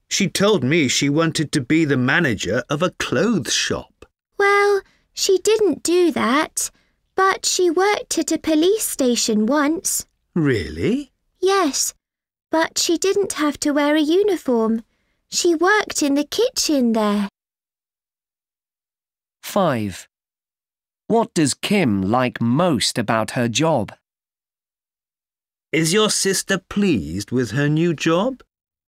She told me she wanted to be the manager of a clothes shop. Well, she didn't do that, but she worked at a police station once. Really? Yes, but she didn't have to wear a uniform. She worked in the kitchen there. 5. What does Kim like most about her job? Is your sister pleased with her new job?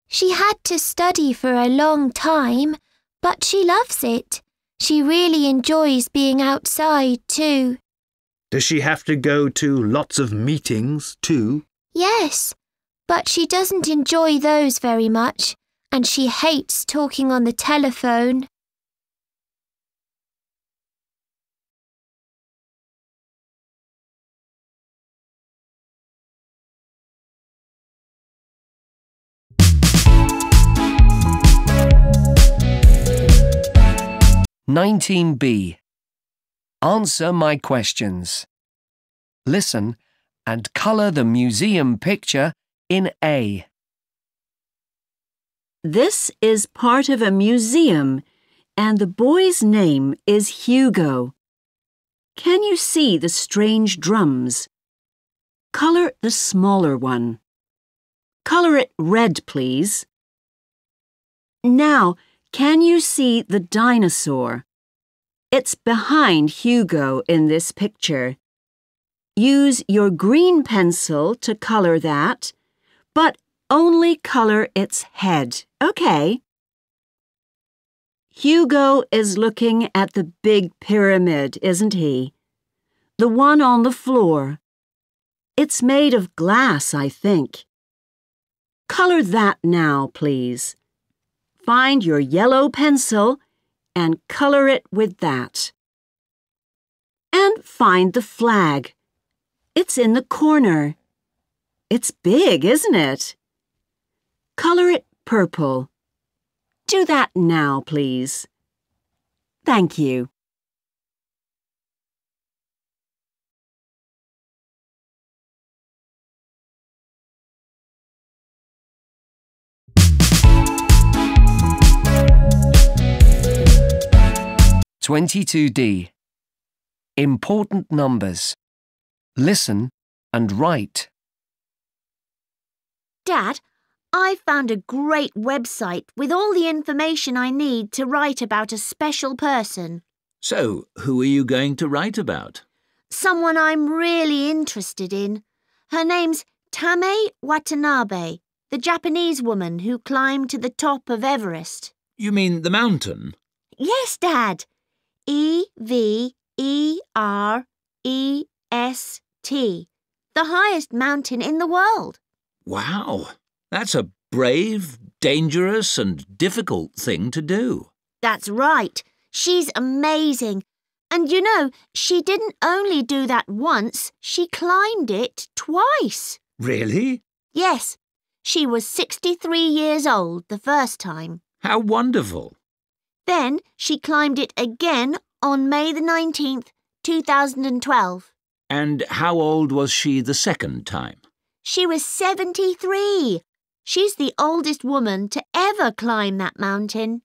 She had to study for a long time, but she loves it. She really enjoys being outside too. Does she have to go to lots of meetings too? Yes, but she doesn't enjoy those very much, and she hates talking on the telephone. Nineteen B. Answer my questions. Listen and colour the museum picture in A. This is part of a museum, and the boy's name is Hugo. Can you see the strange drums? Color the smaller one. Color it red, please. Now, can you see the dinosaur? It's behind Hugo in this picture. Use your green pencil to color that, but only color its head, okay? Hugo is looking at the big pyramid, isn't he? The one on the floor. It's made of glass, I think. Color that now, please. Find your yellow pencil and color it with that. And find the flag. It's in the corner. It's big, isn't it? Color it purple. Do that now, please. Thank you. Twenty-two D. Important numbers. Listen and write. Dad, I found a great website with all the information I need to write about a special person. So, who are you going to write about? Someone I'm really interested in. Her name's Tamae Watanabe, the Japanese woman who climbed to the top of Everest. You mean the mountain? Yes, Dad. E V E R E S T, the highest mountain in the world. Wow, that's a brave, dangerous, and difficult thing to do. That's right. She's amazing. And you know, she didn't only do that once, she climbed it twice. Really? Yes, she was 63 years old the first time. How wonderful. Then she climbed it again on May the 19th, 2012. And how old was she the second time? She was 73. She's the oldest woman to ever climb that mountain.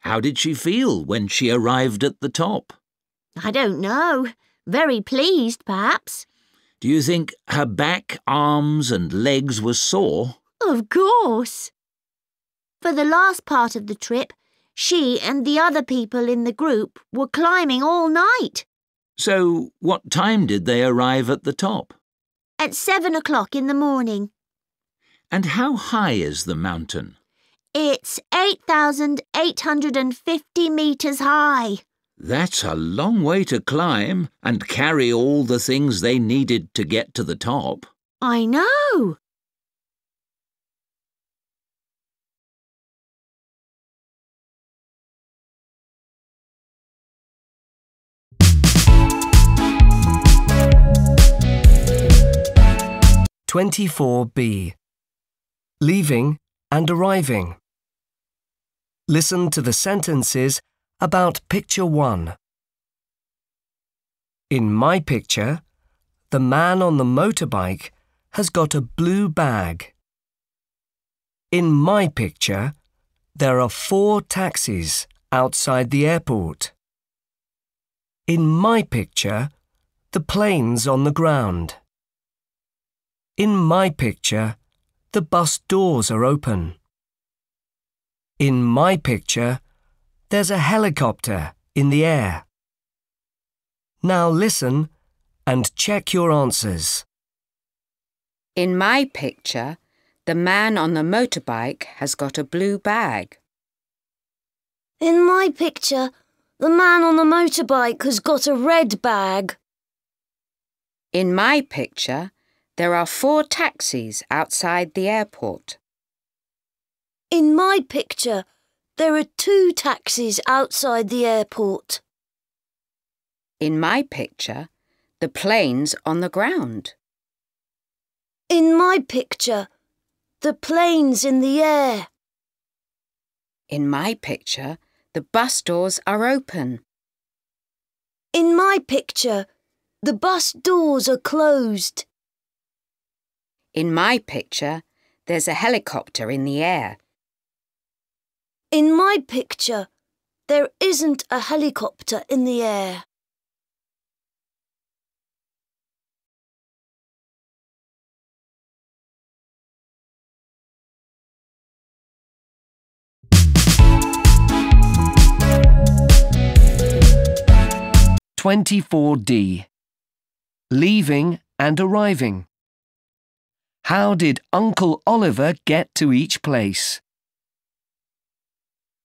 How did she feel when she arrived at the top? I don't know. Very pleased, perhaps. Do you think her back, arms, and legs were sore? Of course. For the last part of the trip, she and the other people in the group were climbing all night. So, what time did they arrive at the top? At seven o'clock in the morning. And how high is the mountain? It's 8,850 metres high. That's a long way to climb and carry all the things they needed to get to the top. I know. Twenty-four B. Leaving and arriving. Listen to the sentences about picture 1. In my picture, the man on the motorbike has got a blue bag. In my picture, there are four taxis outside the airport. In my picture, the plane's on the ground. In my picture, the bus doors are open. In my picture, there's a helicopter in the air. Now listen and check your answers. In my picture, the man on the motorbike has got a blue bag. In my picture, the man on the motorbike has got a red bag. In my picture, there are four taxis outside the airport. In my picture, there are two taxis outside the airport. In my picture, the plane's on the ground. In my picture, the plane's in the air. In my picture, the bus doors are open. In my picture, the bus doors are closed. In my picture, there's a helicopter in the air. In my picture, there isn't a helicopter in the air. Twenty-four D. Leaving and arriving. How did Uncle Oliver get to each place?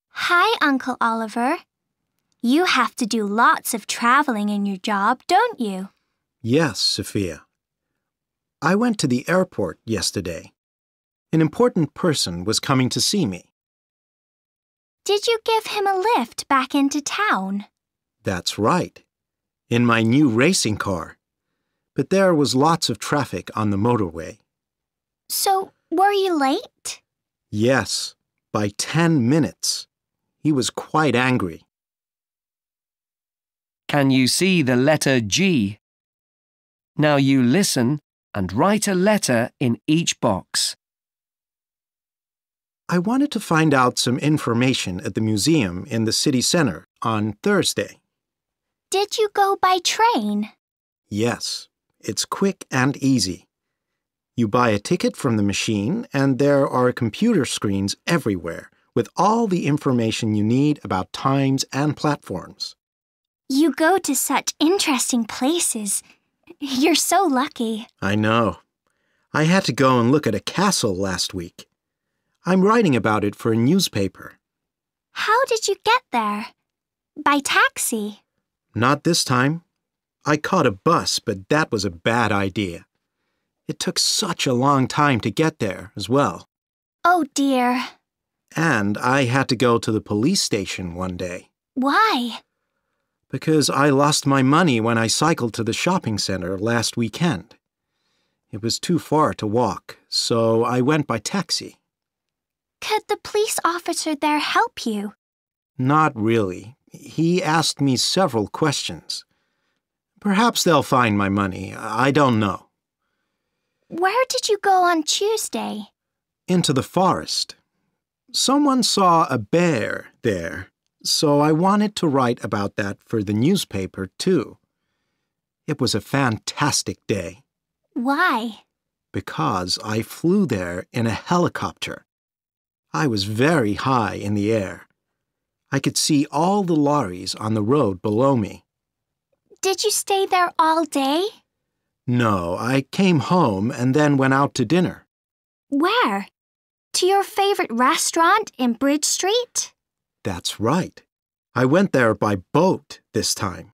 Hi, Uncle Oliver. You have to do lots of traveling in your job, don't you? Yes, Sophia. I went to the airport yesterday. An important person was coming to see me. Did you give him a lift back into town? That's right. In my new racing car. But there was lots of traffic on the motorway. So, were you late? Yes, by ten minutes. He was quite angry. Can you see the letter G? Now you listen and write a letter in each box. I wanted to find out some information at the museum in the city center on Thursday. Did you go by train? Yes, it's quick and easy. You buy a ticket from the machine, and there are computer screens everywhere with all the information you need about times and platforms. You go to such interesting places. You're so lucky. I know. I had to go and look at a castle last week. I'm writing about it for a newspaper. How did you get there? By taxi? Not this time. I caught a bus, but that was a bad idea. It took such a long time to get there as well. Oh dear. And I had to go to the police station one day. Why? Because I lost my money when I cycled to the shopping center last weekend. It was too far to walk, so I went by taxi. Could the police officer there help you? Not really. He asked me several questions. Perhaps they'll find my money. I don't know. Where did you go on Tuesday? Into the forest. Someone saw a bear there, so I wanted to write about that for the newspaper, too. It was a fantastic day. Why? Because I flew there in a helicopter. I was very high in the air. I could see all the lorries on the road below me. Did you stay there all day? No, I came home and then went out to dinner. Where? To your favorite restaurant in Bridge Street? That's right. I went there by boat this time.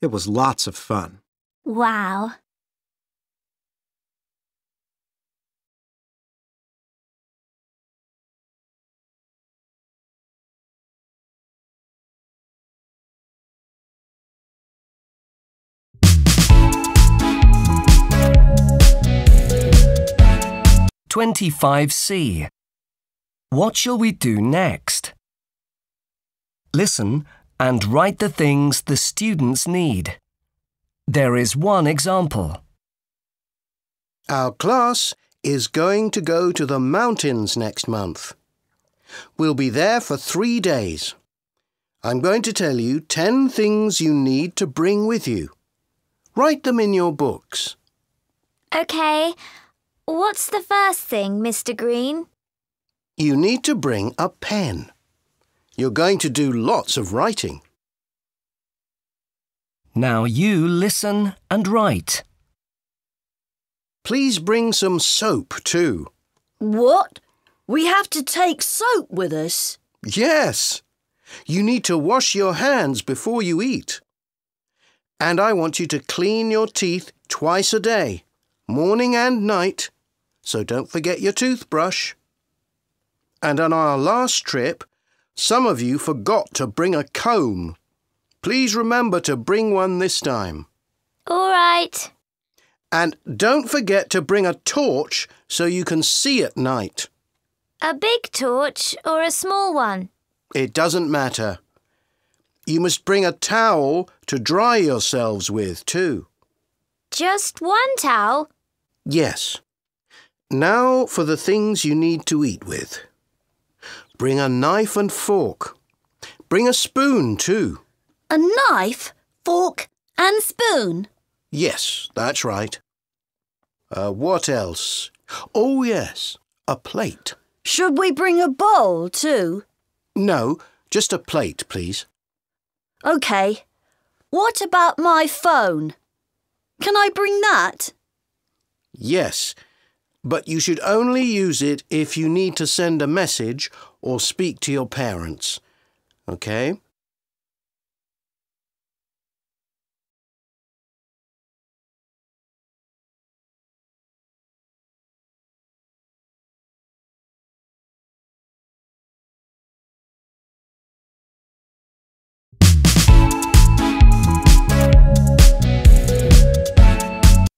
It was lots of fun. Wow. Twenty-five C. What shall we do next? Listen and write the things the students need. There is one example. Our class is going to go to the mountains next month. We'll be there for three days. I'm going to tell you 10 things you need to bring with you. Write them in your books. OK. What's the first thing, Mr. Green? You need to bring a pen. You're going to do lots of writing. Now you listen and write. Please bring some soap too. What? We have to take soap with us? Yes. You need to wash your hands before you eat. And I want you to clean your teeth twice a day, morning and night, so don't forget your toothbrush. And on our last trip, some of you forgot to bring a comb. Please remember to bring one this time. All right. And don't forget to bring a torch so you can see at night. A big torch or a small one? It doesn't matter. You must bring a towel to dry yourselves with, too. Just one towel? Yes. Now for the things you need to eat with. Bring a knife and fork. Bring a spoon, too. A knife, fork, and spoon? Yes, that's right. Uh, what else? Oh, yes, a plate. Should we bring a bowl, too? No, just a plate, please. OK. What about my phone? Can I bring that? Yes, but you should only use it if you need to send a message or speak to your parents. OK?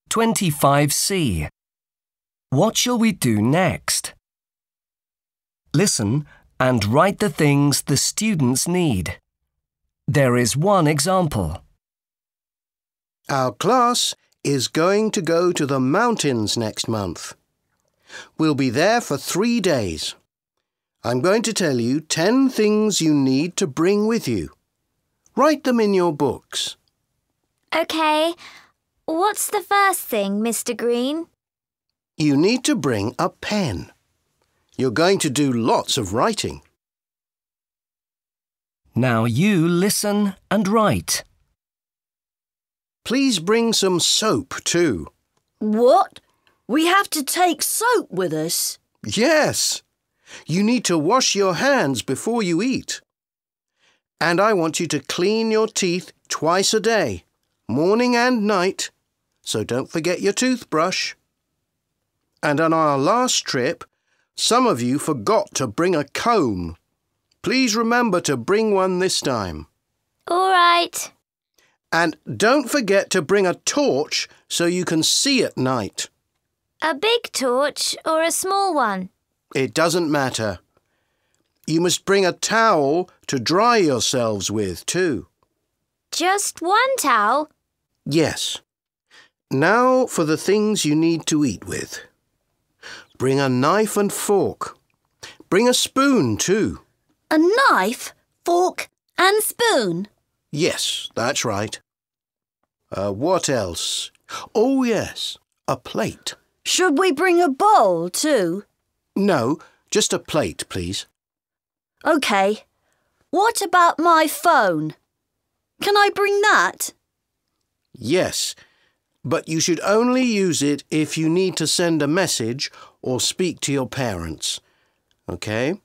Twenty-five C. What shall we do next? Listen and write the things the students need. There is one example. Our class is going to go to the mountains next month. We'll be there for three days. I'm going to tell you 10 things you need to bring with you. Write them in your books. OK. What's the first thing, Mr. Green? You need to bring a pen. You're going to do lots of writing. Now you listen and write. Please bring some soap too. What? We have to take soap with us? Yes. You need to wash your hands before you eat. And I want you to clean your teeth twice a day, morning and night, so don't forget your toothbrush. And on our last trip, some of you forgot to bring a comb. Please remember to bring one this time. All right. And don't forget to bring a torch so you can see at night. A big torch or a small one? It doesn't matter. You must bring a towel to dry yourselves with, too. Just one towel? Yes. Now for the things you need to eat with. Bring a knife and fork. Bring a spoon, too. A knife, fork, and spoon? Yes, that's right. Uh, what else? Oh, yes, a plate. Should we bring a bowl, too? No, just a plate, please. OK. What about my phone? Can I bring that? Yes, but you should only use it if you need to send a message or speak to your parents. OK?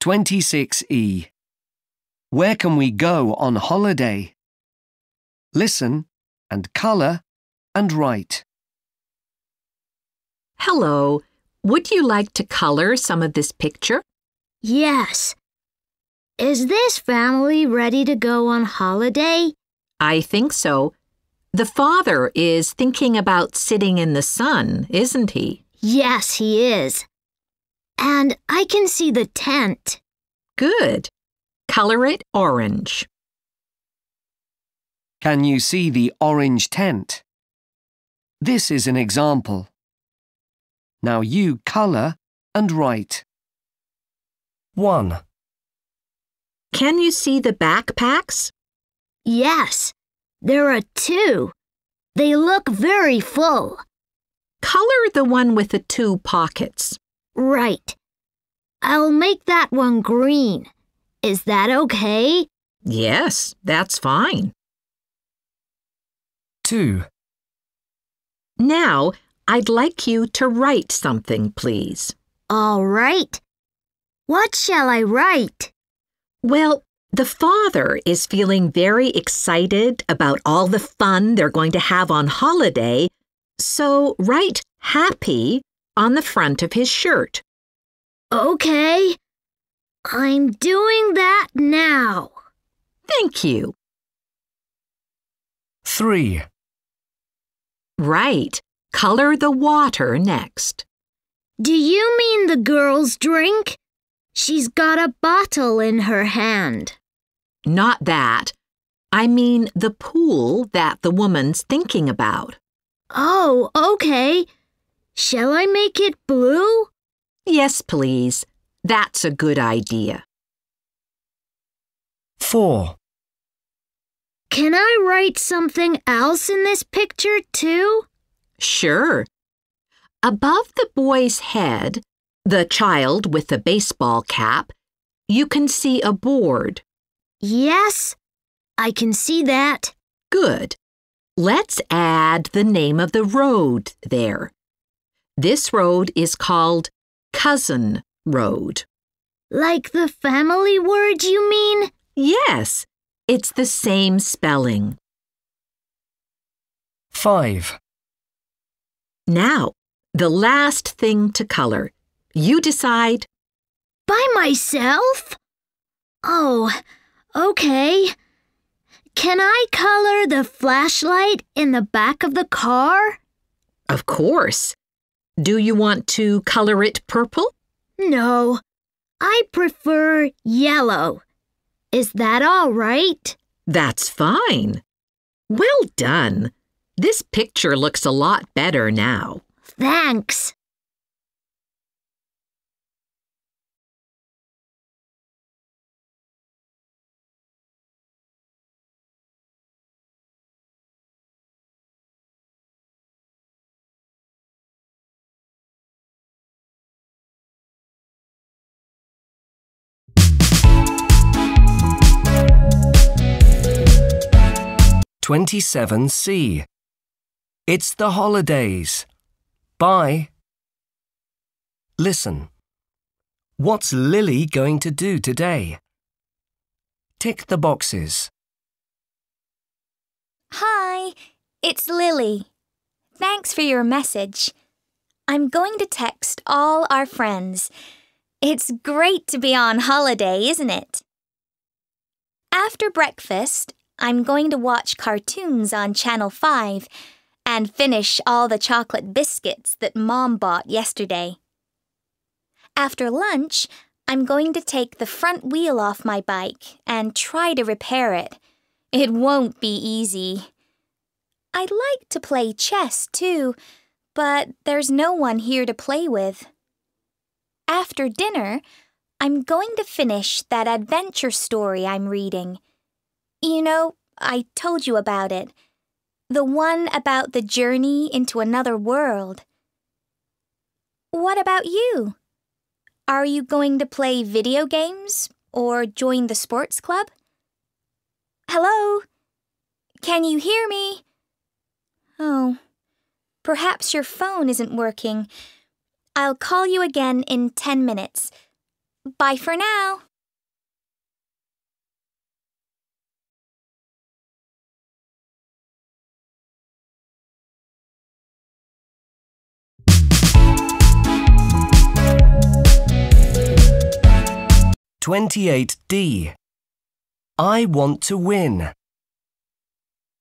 Twenty-six E. Where can we go on holiday? Listen and colour and write. Hello. Would you like to color some of this picture? Yes. Is this family ready to go on holiday? I think so. The father is thinking about sitting in the sun, isn't he? Yes, he is. And I can see the tent. Good. Color it orange. Can you see the orange tent? This is an example. Now you colour and write. 1. Can you see the backpacks? Yes, there are two. They look very full. Color the one with the two pockets. Right. I'll make that one green. Is that okay? Yes, that's fine. 2. Now, I'd like you to write something, please. All right. What shall I write? Well, the father is feeling very excited about all the fun they're going to have on holiday, so write happy on the front of his shirt. Okay. I'm doing that now. Thank you. 3. Right. Color the water next. Do you mean the girl's drink? She's got a bottle in her hand. Not that. I mean the pool that the woman's thinking about. Oh, okay. Shall I make it blue? Yes, please. That's a good idea. 4. Can I write something else in this picture, too? Sure. Above the boy's head, the child with the baseball cap, you can see a board. Yes, I can see that. Good. Let's add the name of the road there. This road is called Cousin Road. Like the family word, you mean? Yes, it's the same spelling. 5. Now, the last thing to color. You decide. By myself? Oh, okay. Can I color the flashlight in the back of the car? Of course. Do you want to color it purple? No, I prefer yellow. Is that all right? That's fine. Well done. This picture looks a lot better now. Thanks. Twenty-seven C. It's the holidays. Bye. Listen. What's Lily going to do today? Tick the boxes. Hi, it's Lily. Thanks for your message. I'm going to text all our friends. It's great to be on holiday, isn't it? After breakfast, I'm going to watch cartoons on Channel 5 and finish all the chocolate biscuits that Mom bought yesterday. After lunch, I'm going to take the front wheel off my bike and try to repair it. It won't be easy. I'd like to play chess too, but there's no one here to play with. After dinner, I'm going to finish that adventure story I'm reading. You know, I told you about it. The one about the journey into another world. What about you? Are you going to play video games or join the sports club? Hello? Can you hear me? Oh, perhaps your phone isn't working. I'll call you again in 10 minutes. Bye for now. Twenty-eight D. I want to win.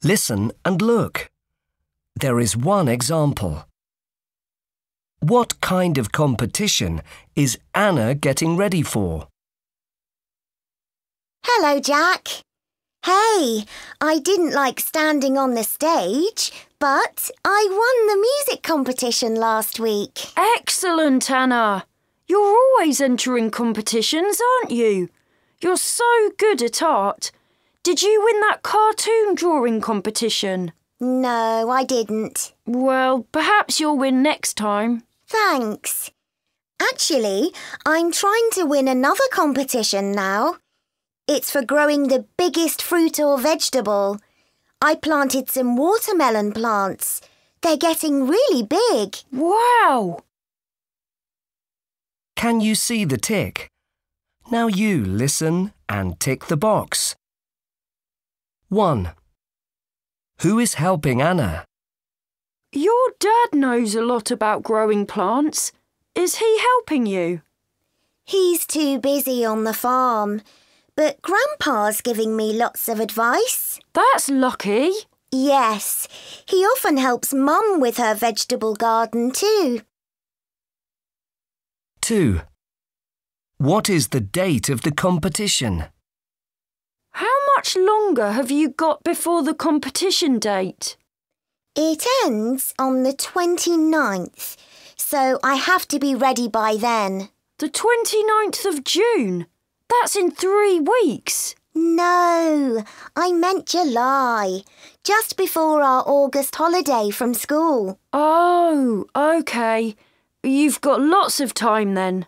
Listen and look. There is one example. What kind of competition is Anna getting ready for? Hello, Jack. Hey, I didn't like standing on the stage, but I won the music competition last week. Excellent, Anna. You're always entering competitions, aren't you? You're so good at art. Did you win that cartoon drawing competition? No, I didn't. Well, perhaps you'll win next time. Thanks. Actually, I'm trying to win another competition now. It's for growing the biggest fruit or vegetable. I planted some watermelon plants. They're getting really big. Wow! Can you see the tick? Now you listen and tick the box. 1. Who is helping Anna? Your dad knows a lot about growing plants. Is he helping you? He's too busy on the farm, but Grandpa's giving me lots of advice. That's lucky. Yes, he often helps Mum with her vegetable garden too. 2. What is the date of the competition? How much longer have you got before the competition date? It ends on the 29th, so I have to be ready by then. The 29th of June? That's in three weeks. No, I meant July, just before our August holiday from school. Oh, OK. You've got lots of time then.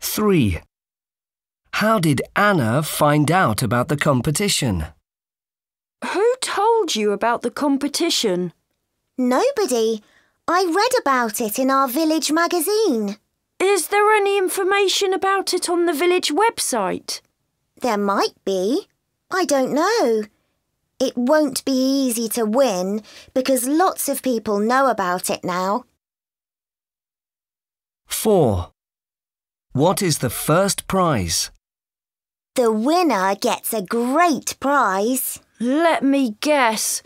3. How did Anna find out about the competition? Who told you about the competition? Nobody. I read about it in our village magazine. Is there any information about it on the village website? There might be. I don't know. It won't be easy to win because lots of people know about it now. 4. What is the first prize? The winner gets a great prize. Let me guess.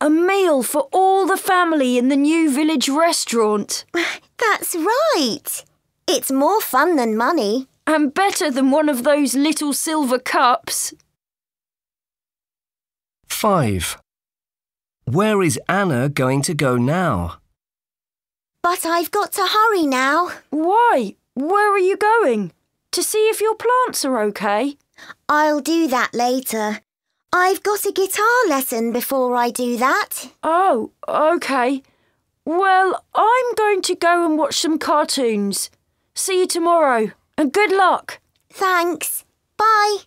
A meal for all the family in the new village restaurant. [laughs] That's right. It's more fun than money. And better than one of those little silver cups. 5. Where is Anna going to go now? But I've got to hurry now. Why? Where are you going? To see if your plants are okay? I'll do that later. I've got a guitar lesson before I do that. Oh, OK. Well, I'm going to go and watch some cartoons. See you tomorrow, and good luck. Thanks. Bye.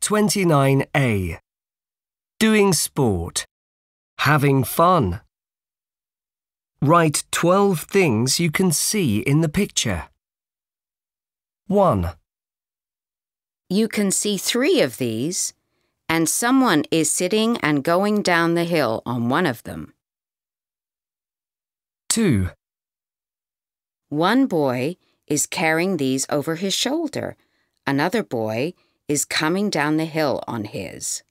Twenty-nine A. Doing sport. Having fun. Write 12 things you can see in the picture. 1. You can see three of these, and someone is sitting and going down the hill on one of them. 2. One boy is carrying these over his shoulder. Another boy is coming down the hill on his.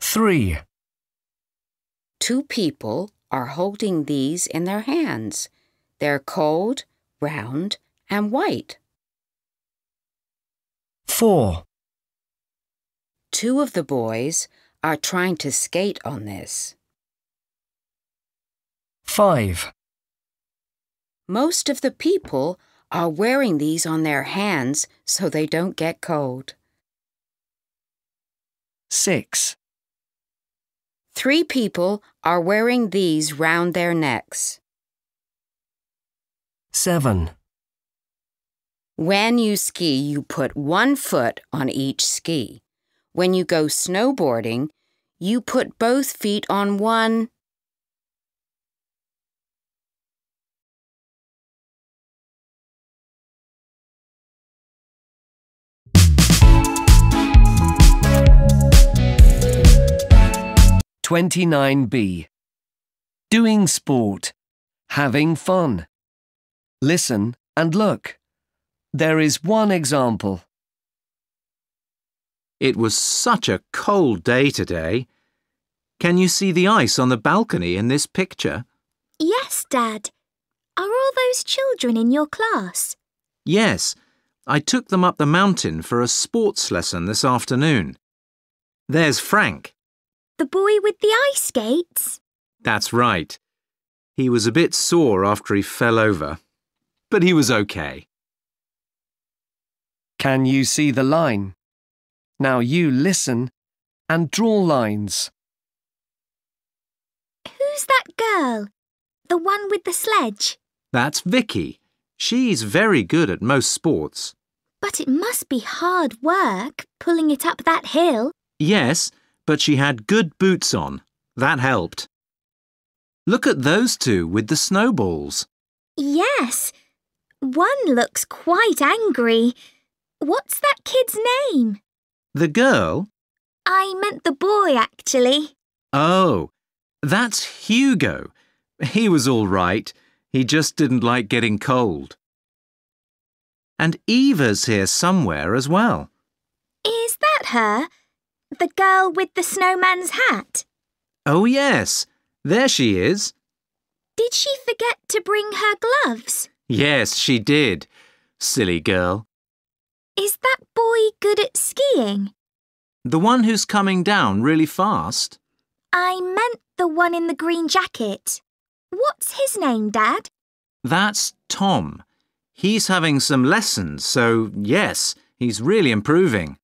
3. Two people are holding these in their hands. They're cold, round, and white. 4. Two of the boys are trying to skate on this. 5. Most of the people are wearing these on their hands so they don't get cold. 6. Three people are wearing these round their necks. 7. When you ski, you put one foot on each ski. When you go snowboarding, you put both feet on one. Twenty-nine B. Doing sport. Having fun. Listen and look. There is one example. It was such a cold day today. Can you see the ice on the balcony in this picture? Yes, Dad. Are all those children in your class? Yes, I took them up the mountain for a sports lesson this afternoon. There's Frank. The boy with the ice skates? That's right. He was a bit sore after he fell over, but he was okay. Can you see the line? Now you listen and draw lines. Who's that girl? The one with the sledge? That's Vicky. She's very good at most sports. But it must be hard work pulling it up that hill. Yes, but she had good boots on. That helped. Look at those two with the snowballs. Yes. One looks quite angry. What's that kid's name? The girl? I meant the boy, actually. Oh, that's Hugo. He was all right. He just didn't like getting cold. And Eva's here somewhere as well. Is that her? The girl with the snowman's hat? Oh, yes. There she is. Did she forget to bring her gloves? Yes, she did. Silly girl. Is that boy good at skiing? The one who's coming down really fast. I meant the one in the green jacket. What's his name, Dad? That's Tom. He's having some lessons, so yes, he's really improving.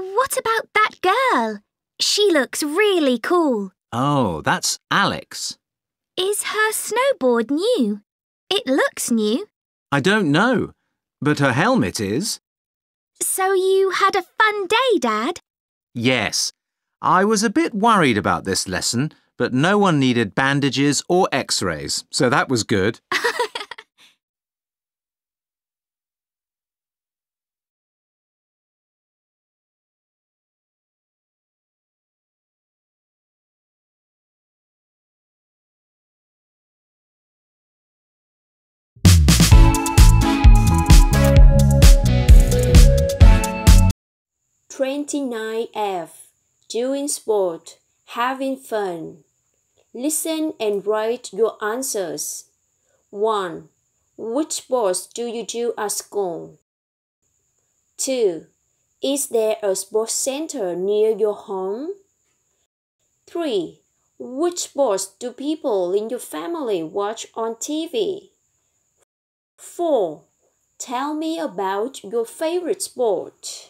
What about that girl? She looks really cool. Oh, that's Alex. Is her snowboard new? It looks new. I don't know, but her helmet is. So you had a fun day, Dad? Yes. I was a bit worried about this lesson, but no one needed bandages or x-rays, so that was good. [laughs] Twenty-nine F. Doing sport, having fun. Listen and write your answers. 1. Which sports do you do at school? 2. Is there a sports center near your home? 3. Which sports do people in your family watch on TV? 4. Tell me about your favorite sport.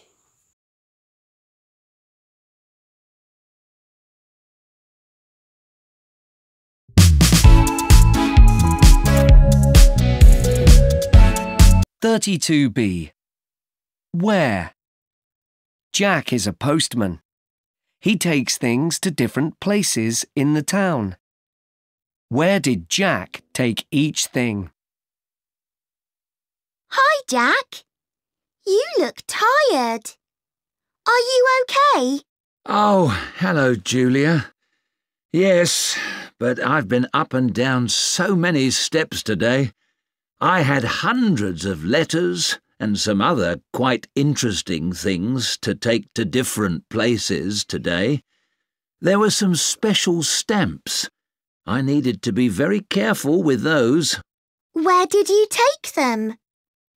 Thirty-two B. Where? Jack is a postman. He takes things to different places in the town. Where did Jack take each thing? Hi, Jack. You look tired. Are you okay? Oh, hello, Julia. Yes, but I've been up and down so many steps today. I had hundreds of letters and some other quite interesting things to take to different places today. There were some special stamps. I needed to be very careful with those. Where did you take them?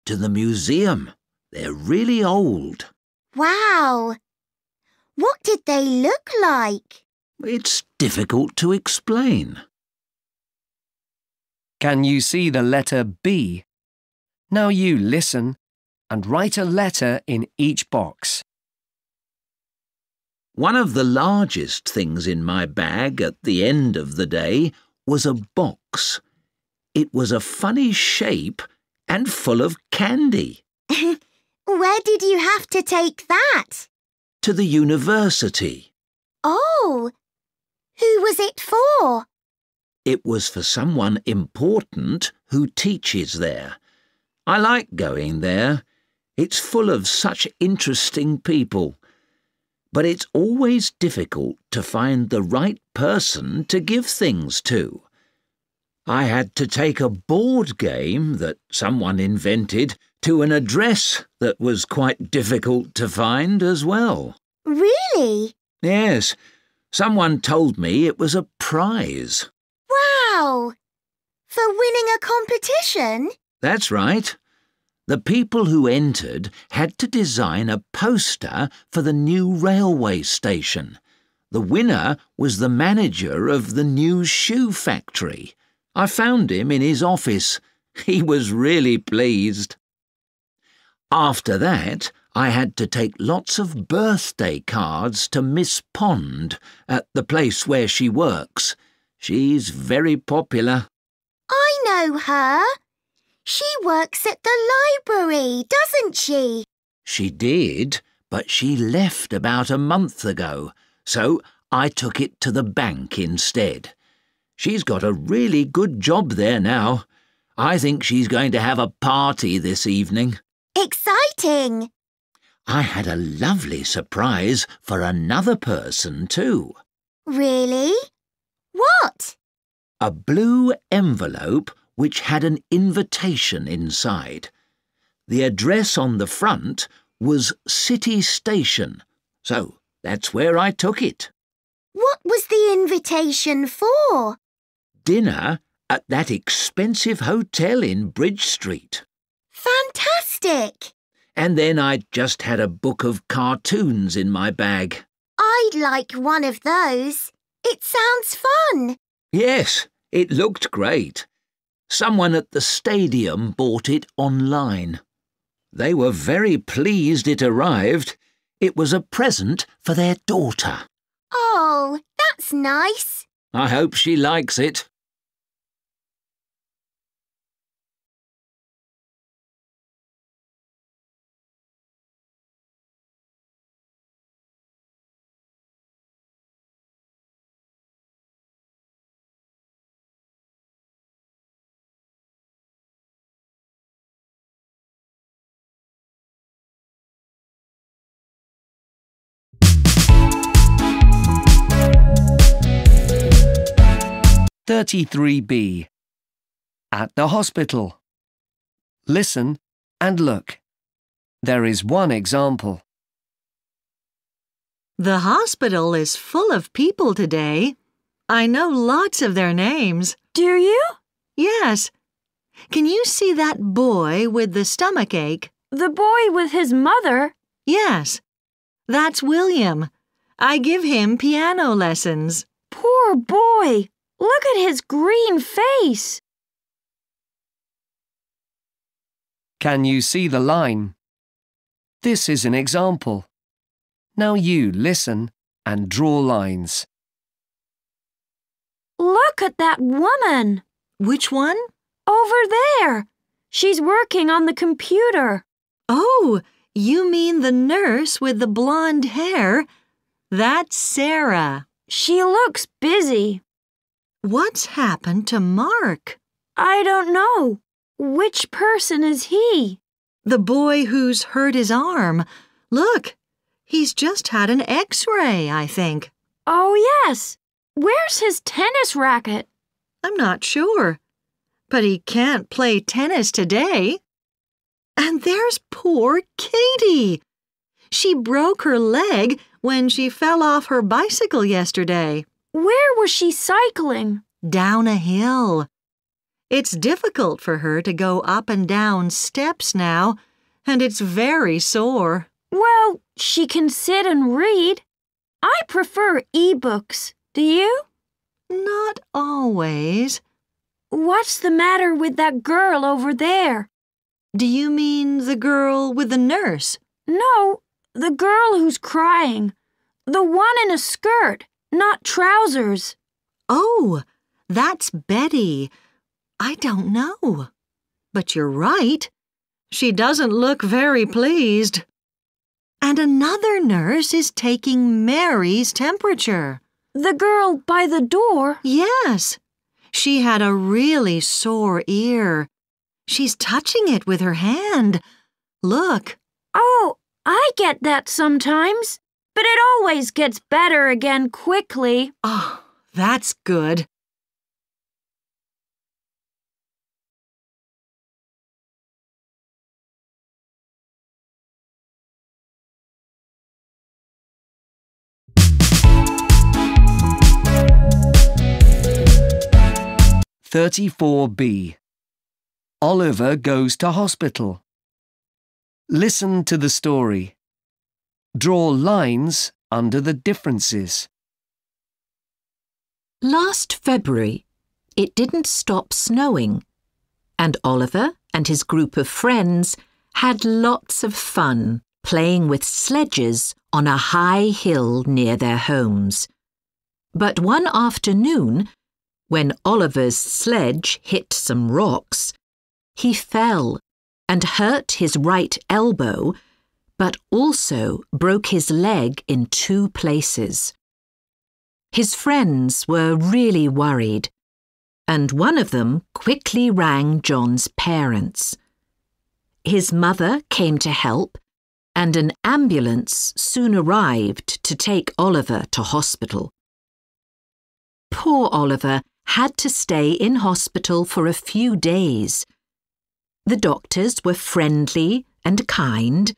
To the museum. They're really old. Wow. What did they look like? It's difficult to explain. Can you see the letter B? Now you listen and write a letter in each box. One of the largest things in my bag at the end of the day was a box. It was a funny shape and full of candy. [laughs] Where did you have to take that? To the university. Oh, who was it for? It was for someone important who teaches there. I like going there. It's full of such interesting people. But it's always difficult to find the right person to give things to. I had to take a board game that someone invented to an address that was quite difficult to find as well. Really? Yes, someone told me it was a prize. For winning a competition? That's right. The people who entered had to design a poster for the new railway station. The winner was the manager of the new shoe factory. I found him in his office. [laughs] He was really pleased. After that, I had to take lots of birthday cards to Miss Pond at the place where she works. She's very popular. Know her. She works at the library, doesn't she? She did, but she left about a month ago, so I took it to the bank instead. She's got a really good job there now. I think she's going to have a party this evening. Exciting! I had a lovely surprise for another person, too. Really? What? A blue envelope which had an invitation inside. The address on the front was City Station, so that's where I took it. What was the invitation for? Dinner at that expensive hotel in Bridge Street. Fantastic! And then I just had a book of cartoons in my bag. I'd like one of those. It sounds fun. Yes, it looked great. Someone at the stadium bought it online. They were very pleased it arrived. It was a present for their daughter. Oh, that's nice. I hope she likes it. Thirty-three B. At the hospital. Listen and look. There is one example. The hospital is full of people today. I know lots of their names. Do you? Yes. Can you see that boy with the stomach ache? The boy with his mother? Yes. That's William. I give him piano lessons. Poor boy! Look at his green face. Can you see the line? This is an example. Now you listen and draw lines. Look at that woman. Which one? Over there. She's working on the computer. Oh, you mean the nurse with the blonde hair? That's Sarah. She looks busy. What's happened to Mark? I don't know. Which person is he? The boy who's hurt his arm. Look, he's just had an x ray, I think. Oh, yes. Where's his tennis racket? I'm not sure. But he can't play tennis today. And there's poor Katie. She broke her leg when she fell off her bicycle yesterday. Where was she cycling? Down a hill. It's difficult for her to go up and down steps now, and it's very sore. Well, she can sit and read. I prefer e-books. Do you? Not always. What's the matter with that girl over there? Do you mean the girl with the nurse? No, the girl who's crying. The one in a skirt, not trousers. Oh, that's Betty. I don't know. But you're right. She doesn't look very pleased. And another nurse is taking Mary's temperature. The girl by the door? Yes. She had a really sore ear. She's touching it with her hand. Look. Oh, I get that sometimes, but it always gets better again quickly. Oh, that's good. Thirty-four B. Oliver goes to hospital. Listen to the story. Draw lines under the differences. Last February, it didn't stop snowing, and Oliver and his group of friends had lots of fun playing with sledges on a high hill near their homes. But one afternoon, when Oliver's sledge hit some rocks, he fell and hurt his right elbow, but also broke his leg in two places. His friends were really worried, and one of them quickly rang John's parents. His mother came to help, and an ambulance soon arrived to take Oliver to hospital. Poor Oliver had to stay in hospital for a few days the doctors were friendly and kind,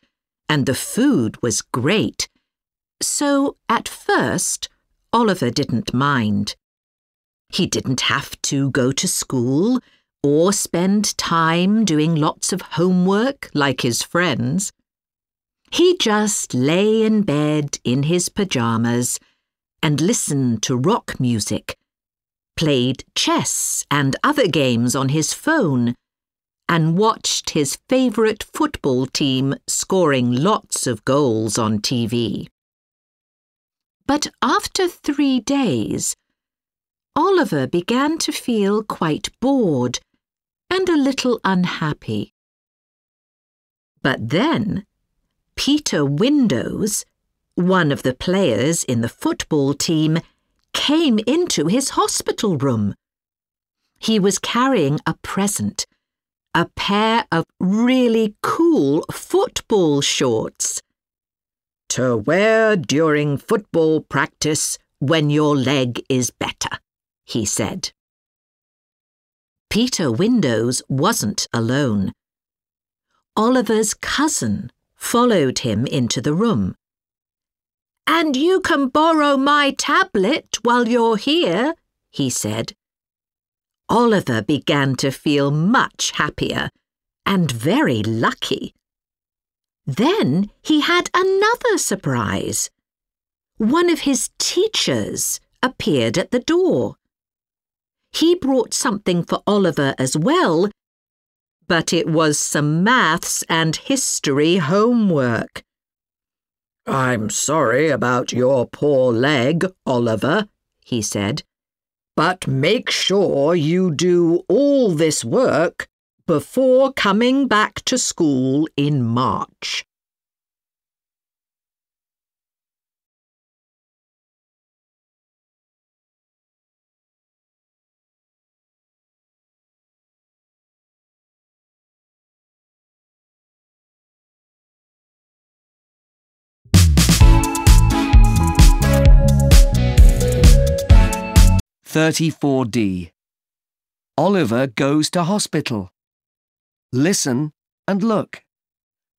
and the food was great. So, at first, Oliver didn't mind. He didn't have to go to school or spend time doing lots of homework like his friends. He just lay in bed in his pajamas and listened to rock music, played chess and other games on his phone, and watched his favourite football team scoring lots of goals on TV. But after three days, Oliver began to feel quite bored and a little unhappy. But then, Peter Windows, one of the players in the football team, came into his hospital room. He was carrying a present a pair of really cool football shorts. To wear during football practice when your leg is better, he said. Peter Windows wasn't alone. Oliver's cousin followed him into the room. And you can borrow my tablet while you're here, he said. Oliver began to feel much happier and very lucky. Then he had another surprise. One of his teachers appeared at the door. He brought something for Oliver as well, but it was some maths and history homework. I'm sorry about your poor leg, Oliver, he said. But make sure you do all this work before coming back to school in March. 34D. Oliver goes to hospital. Listen and look.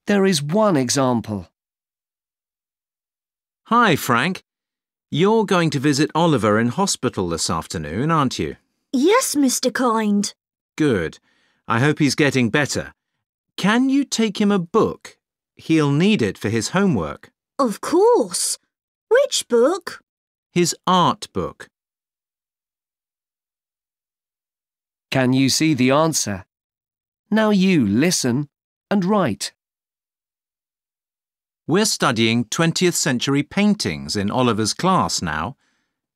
There is one example. Hi, Frank. You're going to visit Oliver in hospital this afternoon, aren't you? Yes, Mr. Kind. Good. I hope he's getting better. Can you take him a book? He'll need it for his homework. Of course. Which book? His art book. Can you see the answer? Now you listen and write. We're studying 20th century paintings in Oliver's class now.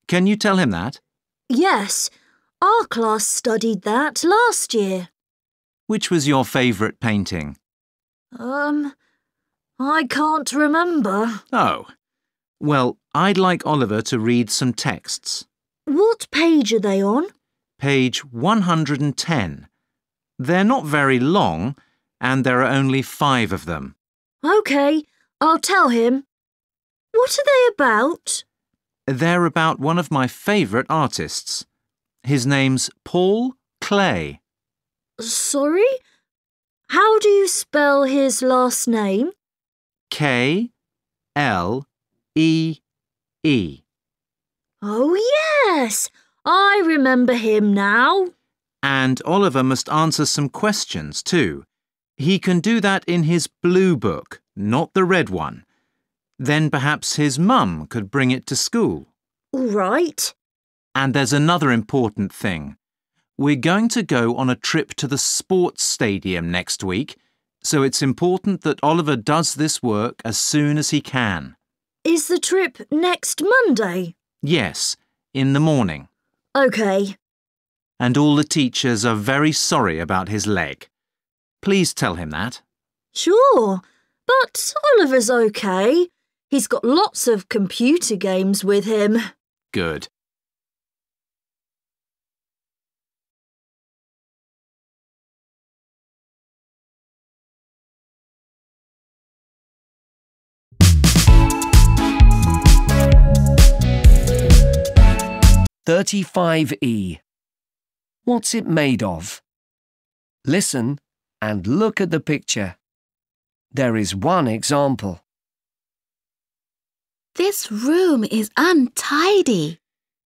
Can you tell him that? Yes, our class studied that last year. Which was your favourite painting? Um, I can't remember. Oh. Well, I'd like Oliver to read some texts. What page are they on? Page 110. They're not very long, and there are only five of them. OK, I'll tell him. What are they about? They're about one of my favourite artists. His name's Paul Klee. Sorry? How do you spell his last name? K L E E. Oh, yes! I remember him now. And Oliver must answer some questions too. He can do that in his blue book, not the red one. Then perhaps his mum could bring it to school. All right. And there's another important thing. We're going to go on a trip to the sports stadium next week, so it's important that Oliver does this work as soon as he can. Is the trip next Monday? Yes, in the morning. OK. And all the teachers are very sorry about his leg. Please tell him that. Sure, but Oliver's OK. He's got lots of computer games with him. Good. Thirty-five E. What's it made of? Listen and look at the picture. There is one example. This room is untidy.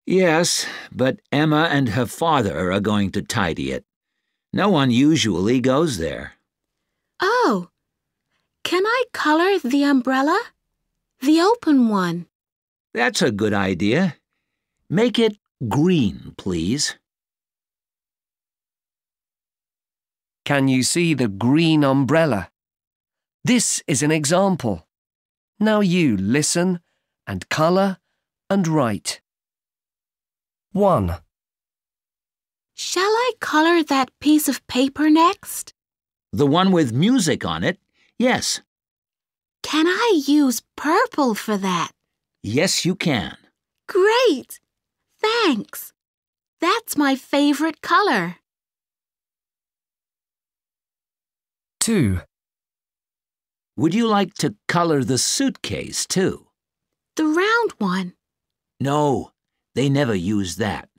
Yes, but Emma and her father are going to tidy it. No one usually goes there. Oh, can I color the umbrella? The open one. That's a good idea. Make it green, please. Can you see the green umbrella? This is an example. Now you listen and colour and write. 1. Shall I color that piece of paper next? The one with music on it? Yes. Can I use purple for that? Yes, you can. Great! Thanks. That's my favorite color. 2. Would you like to color the suitcase, too? The round one. No, they never use that.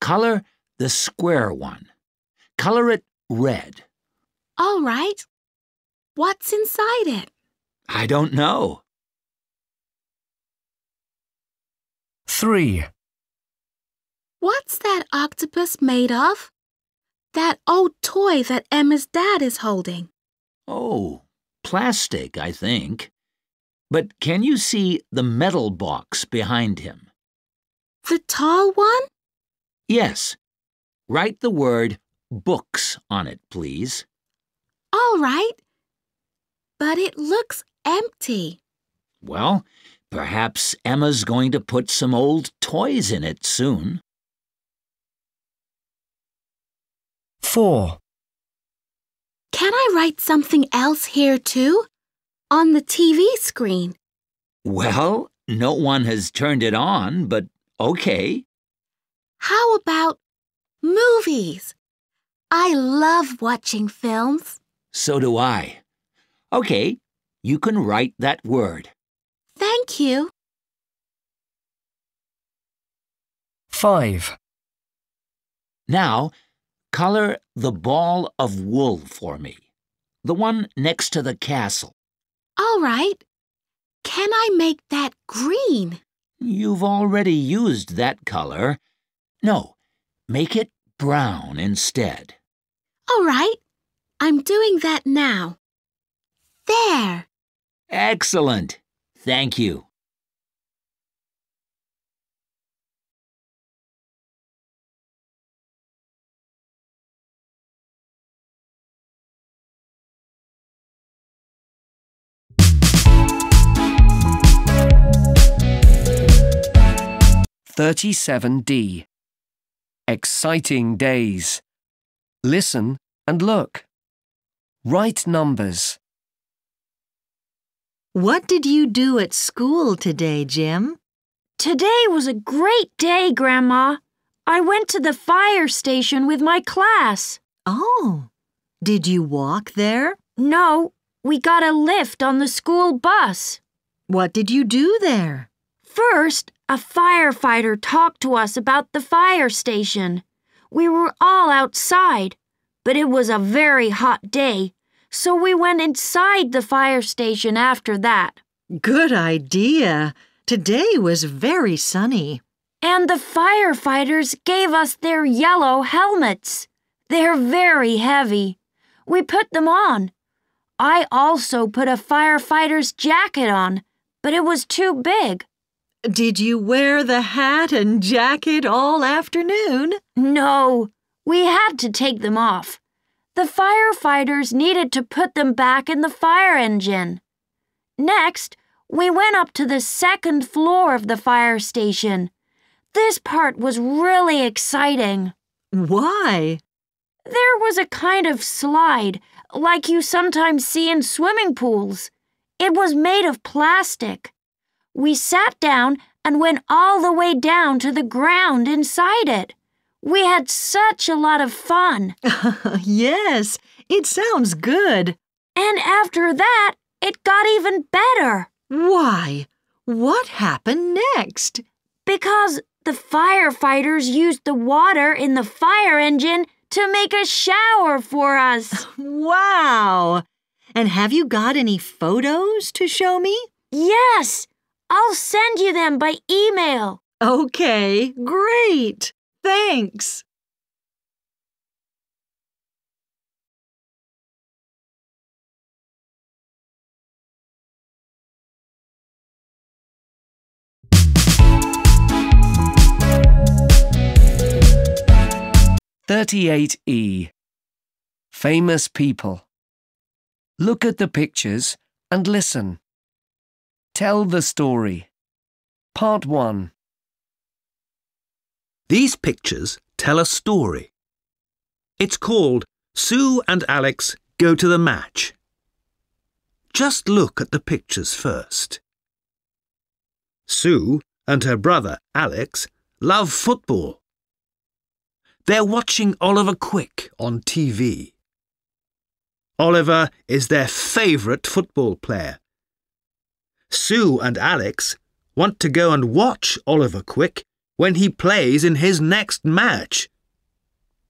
Color the square one. Color it red. All right. What's inside it? I don't know. 3. What's that octopus made of? That old toy that Emma's dad is holding. Oh, plastic, I think. But can you see the metal box behind him? The tall one? Yes. Write the word books on it, please. All right. But it looks empty. Well, perhaps Emma's going to put some old toys in it soon. 4. Can I write something else here too? On the TV screen. Well, no one has turned it on, but okay. How about movies? I love watching films. So do I. Okay, you can write that word. Thank you. 5. Now, color the ball of wool for me. The one next to the castle. All right. Can I make that green? You've already used that color. No, make it brown instead. All right. I'm doing that now. There. Excellent. Thank you. Thirty-seven D. Exciting days. Listen and look. Write numbers. What did you do at school today, Jim? Today was a great day, Grandma. I went to the fire station with my class. Oh, did you walk there? No, we got a lift on the school bus. What did you do there? First, a firefighter talked to us about the fire station. We were all outside, but it was a very hot day, so we went inside the fire station after that. Good idea. Today was very sunny. And the firefighters gave us their yellow helmets. They're very heavy. We put them on. I also put a firefighter's jacket on, but it was too big. Did you wear the hat and jacket all afternoon? No, we had to take them off. The firefighters needed to put them back in the fire engine. Next, we went up to the second floor of the fire station. This part was really exciting. Why? There was a kind of slide, like you sometimes see in swimming pools. It was made of plastic. We sat down and went all the way down to the ground inside it. We had such a lot of fun. [laughs] yes, it sounds good. And after that, it got even better. Why? What happened next? Because the firefighters used the water in the fire engine to make a shower for us. [laughs] wow! And have you got any photos to show me? Yes! I'll send you them by email. Okay, great. Thanks. Thirty-eight E. Famous people. Look at the pictures and listen. Tell the story. Part 1. These pictures tell a story. It's called Sue and Alex Go to the Match. Just look at the pictures first. Sue and her brother Alex love football. They're watching Oliver Quick on TV. Oliver is their favourite football player. Sue and Alex want to go and watch Oliver Quick when he plays in his next match.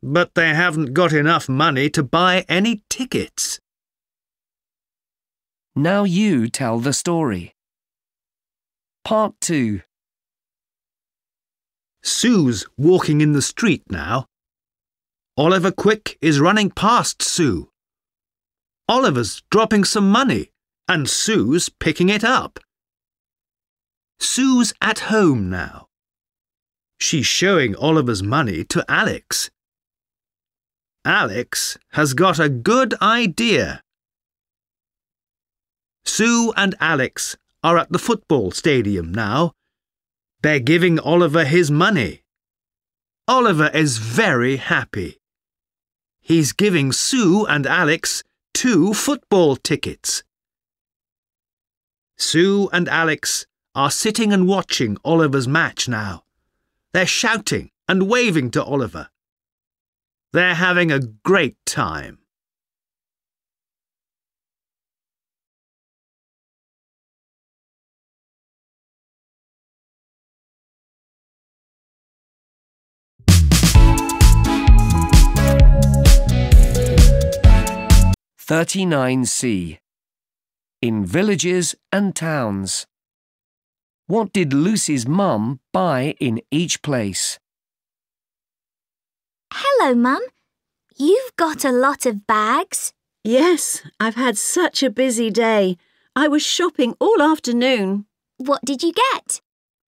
But they haven't got enough money to buy any tickets. Now you tell the story. Part 2. Sue's walking in the street now. Oliver Quick is running past Sue. Oliver's dropping some money and Sue's picking it up. Sue's at home now. She's showing Oliver's money to Alex. Alex has got a good idea. Sue and Alex are at the football stadium now. They're giving Oliver his money. Oliver is very happy. He's giving Sue and Alex two football tickets. Sue and Alex are sitting and watching Oliver's match now. They're shouting and waving to Oliver. They're having a great time. Thirty-nine C in villages and towns. What did Lucy's mum buy in each place? Hello, Mum. You've got a lot of bags. Yes, I've had such a busy day. I was shopping all afternoon. What did you get?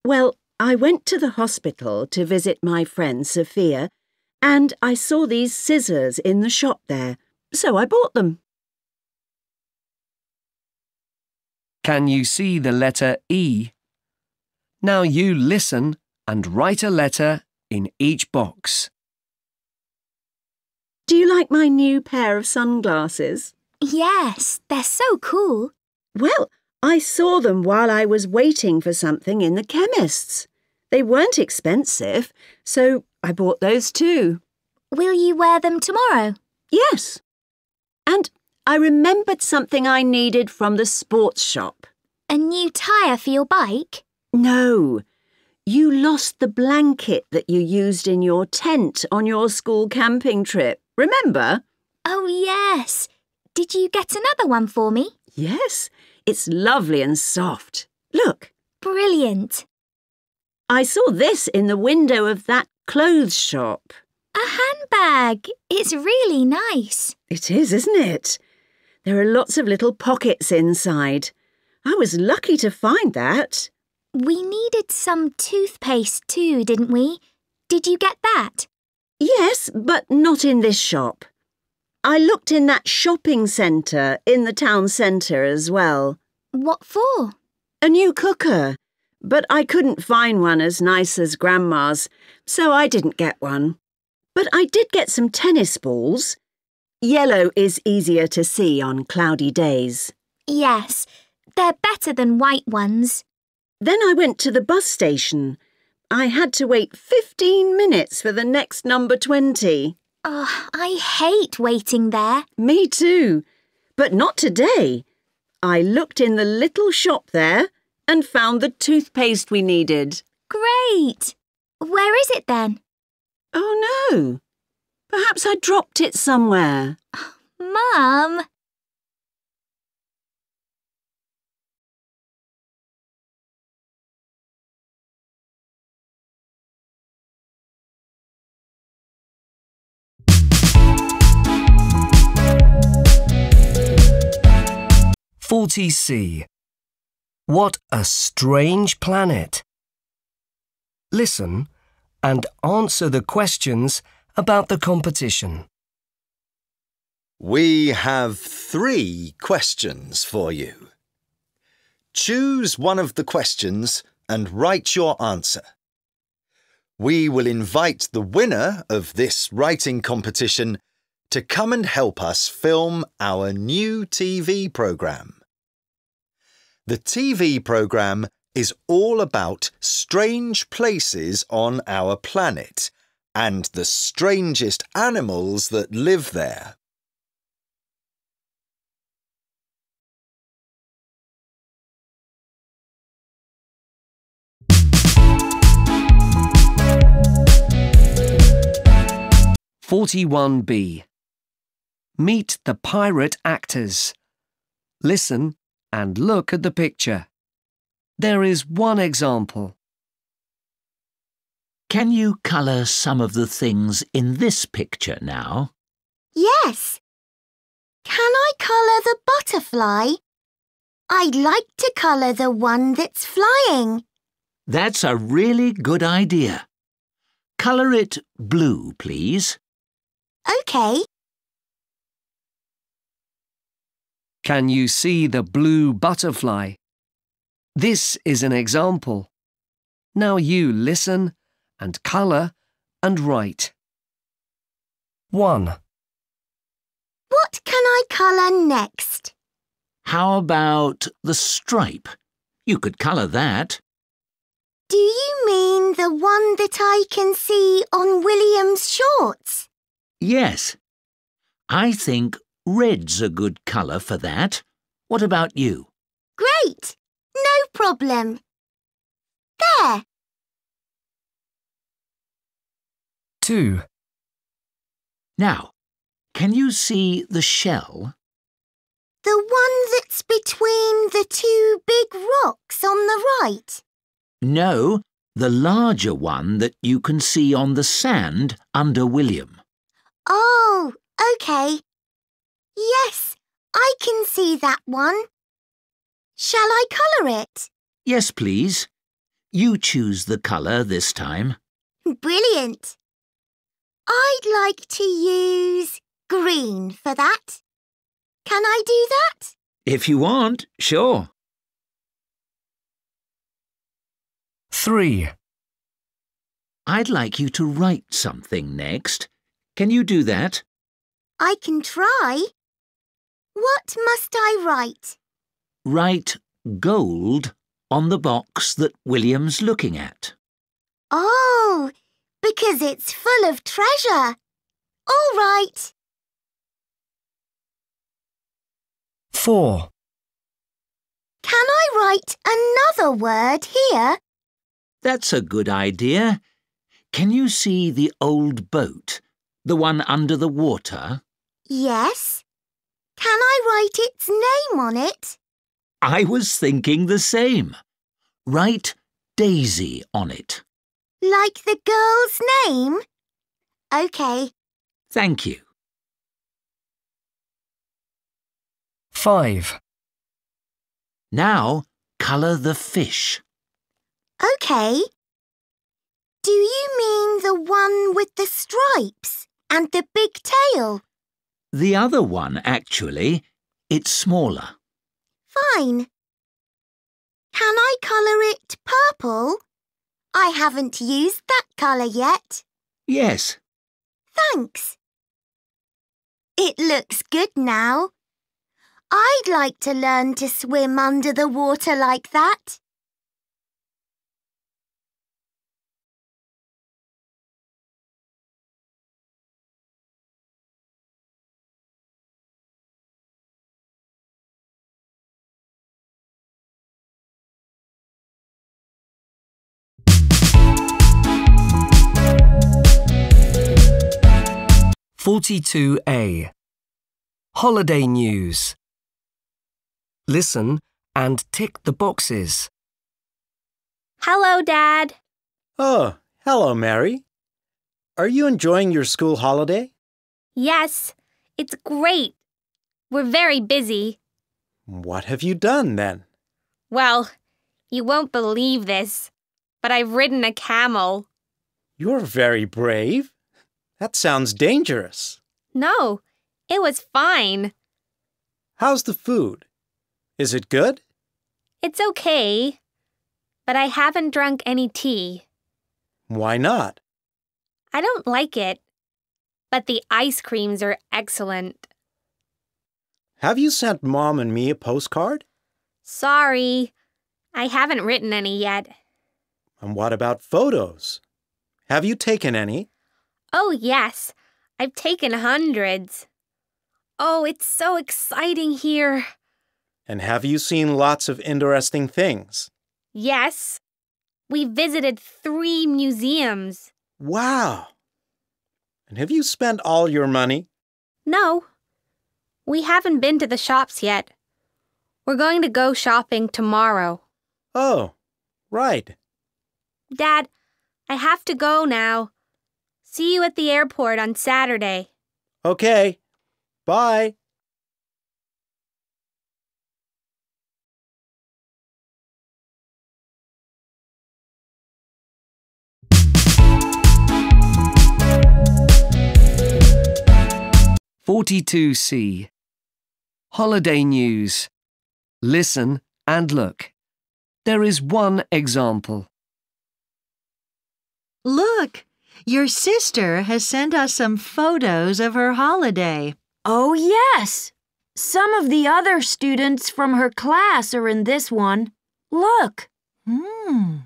Well, I went to the hospital to visit my friend Sophia, and I saw these scissors in the shop there, so I bought them. Can you see the letter E? Now you listen and write a letter in each box. Do you like my new pair of sunglasses? Yes, they're so cool. Well, I saw them while I was waiting for something in the chemist's. They weren't expensive, so I bought those too. Will you wear them tomorrow? Yes. And I remembered something I needed from the sports shop. A new tyre for your bike? No. You lost the blanket that you used in your tent on your school camping trip. Remember? Oh, yes. Did you get another one for me? Yes. It's lovely and soft. Look. Brilliant. I saw this in the window of that clothes shop. A handbag. It's really nice. It is, isn't it? There are lots of little pockets inside. I was lucky to find that. We needed some toothpaste too, didn't we? Did you get that? Yes, but not in this shop. I looked in that shopping centre in the town centre as well. What for? A new cooker. But I couldn't find one as nice as Grandma's, so I didn't get one. But I did get some tennis balls. Yellow is easier to see on cloudy days. Yes, they're better than white ones. Then I went to the bus station. I had to wait 15 minutes for the next number 20. Oh, I hate waiting there. Me too. But not today. I looked in the little shop there and found the toothpaste we needed. Great! Where is it then? Oh no. Perhaps I dropped it somewhere. Mum! Forty C. What a strange planet! Listen and answer the questions about the competition. We have three questions for you. Choose one of the questions and write your answer. We will invite the winner of this writing competition to come and help us film our new TV programme. The TV programme is all about strange places on our planet and the strangest animals that live there. Forty-one B. Meet the pirate actors. Listen and look at the picture. There is one example. Can you colour some of the things in this picture now? Yes. Can I colour the butterfly? I'd like to colour the one that's flying. That's a really good idea. Colour it blue, please. OK. Can you see the blue butterfly? This is an example. Now you listen and colour and write. 1. What can I colour next? How about the stripe? You could colour that. Do you mean the one that I can see on William's shorts? Yes. I think red's a good colour for that. What about you? Great! No problem. There. 2. Now, can you see the shell? The one that's between the two big rocks on the right? No, the larger one that you can see on the sand under William. Oh, OK. Yes, I can see that one. Shall I colour it? Yes, please. You choose the colour this time. Brilliant. I'd like to use green for that. Can I do that? If you want, sure. 3. I'd like you to write something next. Can you do that? I can try. What must I write? Write gold on the box that William's looking at. Oh, because it's full of treasure. All right. 4. Can I write another word here? That's a good idea. Can you see the old boat? The one under the water? Yes. Can I write its name on it? I was thinking the same. Write Daisy on it. Like the girl's name? OK. Thank you. 5. Now, colour the fish. OK. Do you mean the one with the stripes and the big tail? The other one, actually. It's smaller. Fine. Can I colour it purple? I haven't used that colour yet. Yes. Thanks. It looks good now. I'd like to learn to swim under the water like that. Forty-two A. Holiday news. Listen and tick the boxes. Hello, Dad. Oh, hello, Mary. Are you enjoying your school holiday? Yes, it's great. We're very busy. What have you done then? Well, you won't believe this, but I've ridden a camel. You're very brave. That sounds dangerous. No, it was fine. How's the food? Is it good? It's okay, but I haven't drunk any tea. Why not? I don't like it, but the ice creams are excellent. Have you sent Mom and me a postcard? Sorry, I haven't written any yet. And what about photos? Have you taken any? Oh, yes, I've taken hundreds. Oh, it's so exciting here. And have you seen lots of interesting things? Yes, we visited three museums. Wow! And have you spent all your money? No, we haven't been to the shops yet. We're going to go shopping tomorrow. Oh, right. Dad, I have to go now. See you at the airport on Saturday. Okay. Bye. Forty-two C. Holiday news. Listen and look. There is one example. Look, your sister has sent us some photos of her holiday. Oh, yes. Some of the other students from her class are in this one. Look. Hmm.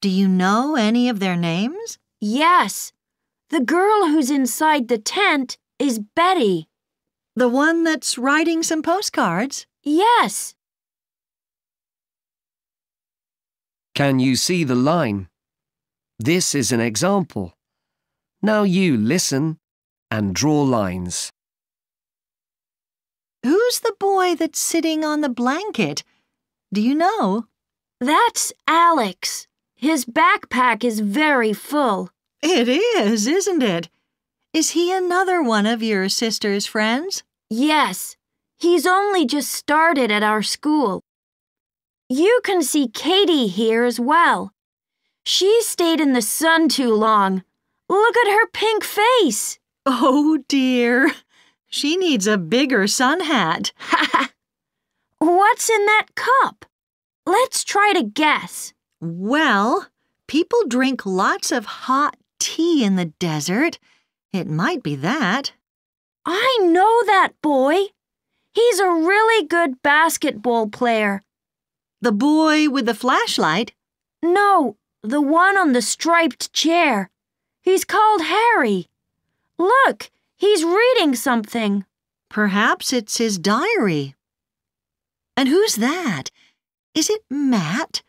Do you know any of their names? Yes. The girl who's inside the tent is Betty. The one that's writing some postcards? Yes. Can you see the line? This is an example. Now you listen and draw lines. Who's the boy that's sitting on the blanket? Do you know? That's Alex. His backpack is very full. It is, isn't it? Is he another one of your sister's friends? Yes. He's only just started at our school. You can see Katie here as well. She stayed in the sun too long. Look at her pink face. Oh dear. She needs a bigger sun hat. [laughs] What's in that cup? Let's try to guess. Well, people drink lots of hot tea in the desert. It might be that. I know that boy. He's a really good basketball player. The boy with the flashlight? No, the one on the striped chair. He's called Harry. Look, He's reading something. Perhaps it's his diary. And who's that? Is it Matt?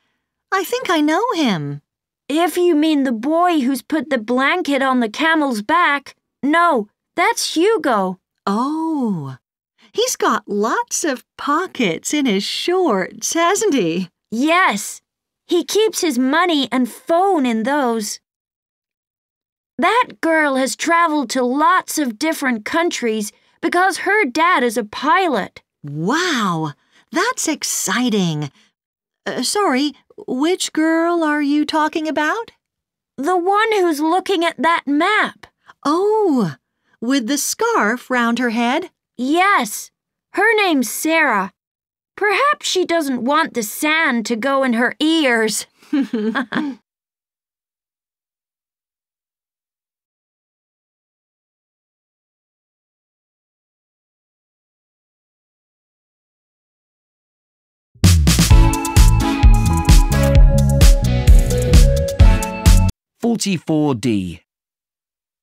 I think I know him. If you mean the boy who's put the blanket on the camel's back, no, that's Hugo. Oh, he's got lots of pockets in his shorts, hasn't he? Yes, he keeps his money and phone in those. That girl has traveled to lots of different countries because her dad is a pilot. Wow, that's exciting. Uh, sorry, which girl are you talking about? The one who's looking at that map. Oh, with the scarf round her head? Yes. Her name's Sarah. Perhaps she doesn't want the sand to go in her ears. [laughs] 44D.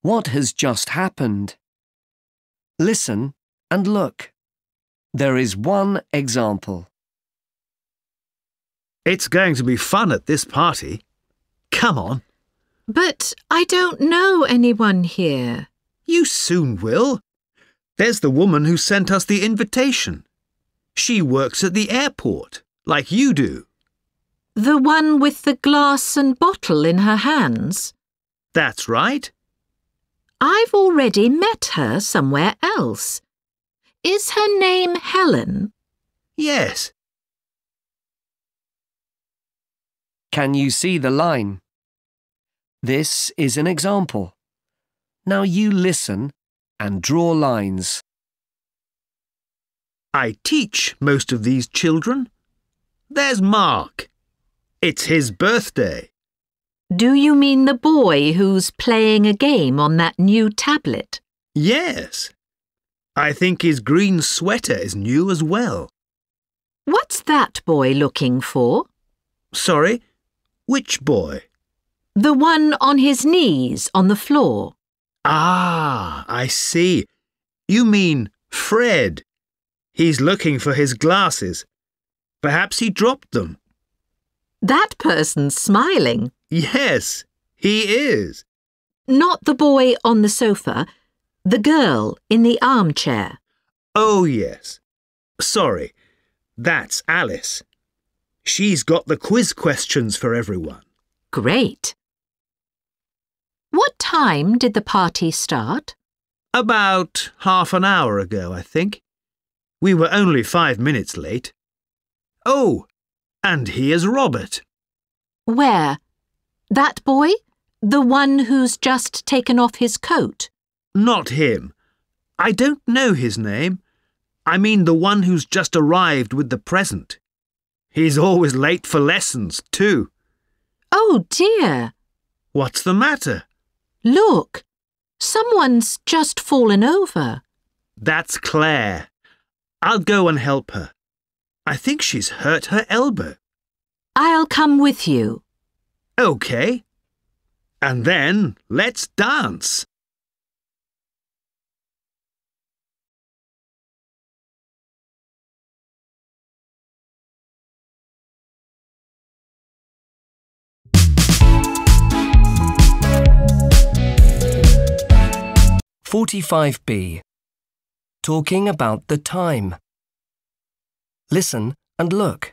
What has just happened? Listen and look. There is one example. It's going to be fun at this party. Come on. But I don't know anyone here. You soon will. There's the woman who sent us the invitation. She works at the airport, like you do. The one with the glass and bottle in her hands? That's right. I've already met her somewhere else. Is her name Helen? Yes. Can you see the line? This is an example. Now you listen and draw lines. I teach most of these children. There's Mark. It's his birthday. Do you mean the boy who's playing a game on that new tablet? Yes. I think his green sweater is new as well. What's that boy looking for? Sorry, which boy? The one on his knees on the floor. Ah, I see. You mean Fred. He's looking for his glasses. Perhaps he dropped them. That person's smiling. Yes, he is. Not the boy on the sofa, the girl in the armchair. Oh, yes. Sorry, that's Alice. She's got the quiz questions for everyone. Great. What time did the party start? About half an hour ago, I think. We were only five minutes late. Oh, and here's Robert. Where? That boy? The one who's just taken off his coat? Not him. I don't know his name. I mean the one who's just arrived with the present. He's always late for lessons, too. Oh, dear. What's the matter? Look, someone's just fallen over. That's Claire. I'll go and help her. I think she's hurt her elbow. I'll come with you. OK. And then let's dance. Forty-five B. talking about the time. Listen and look.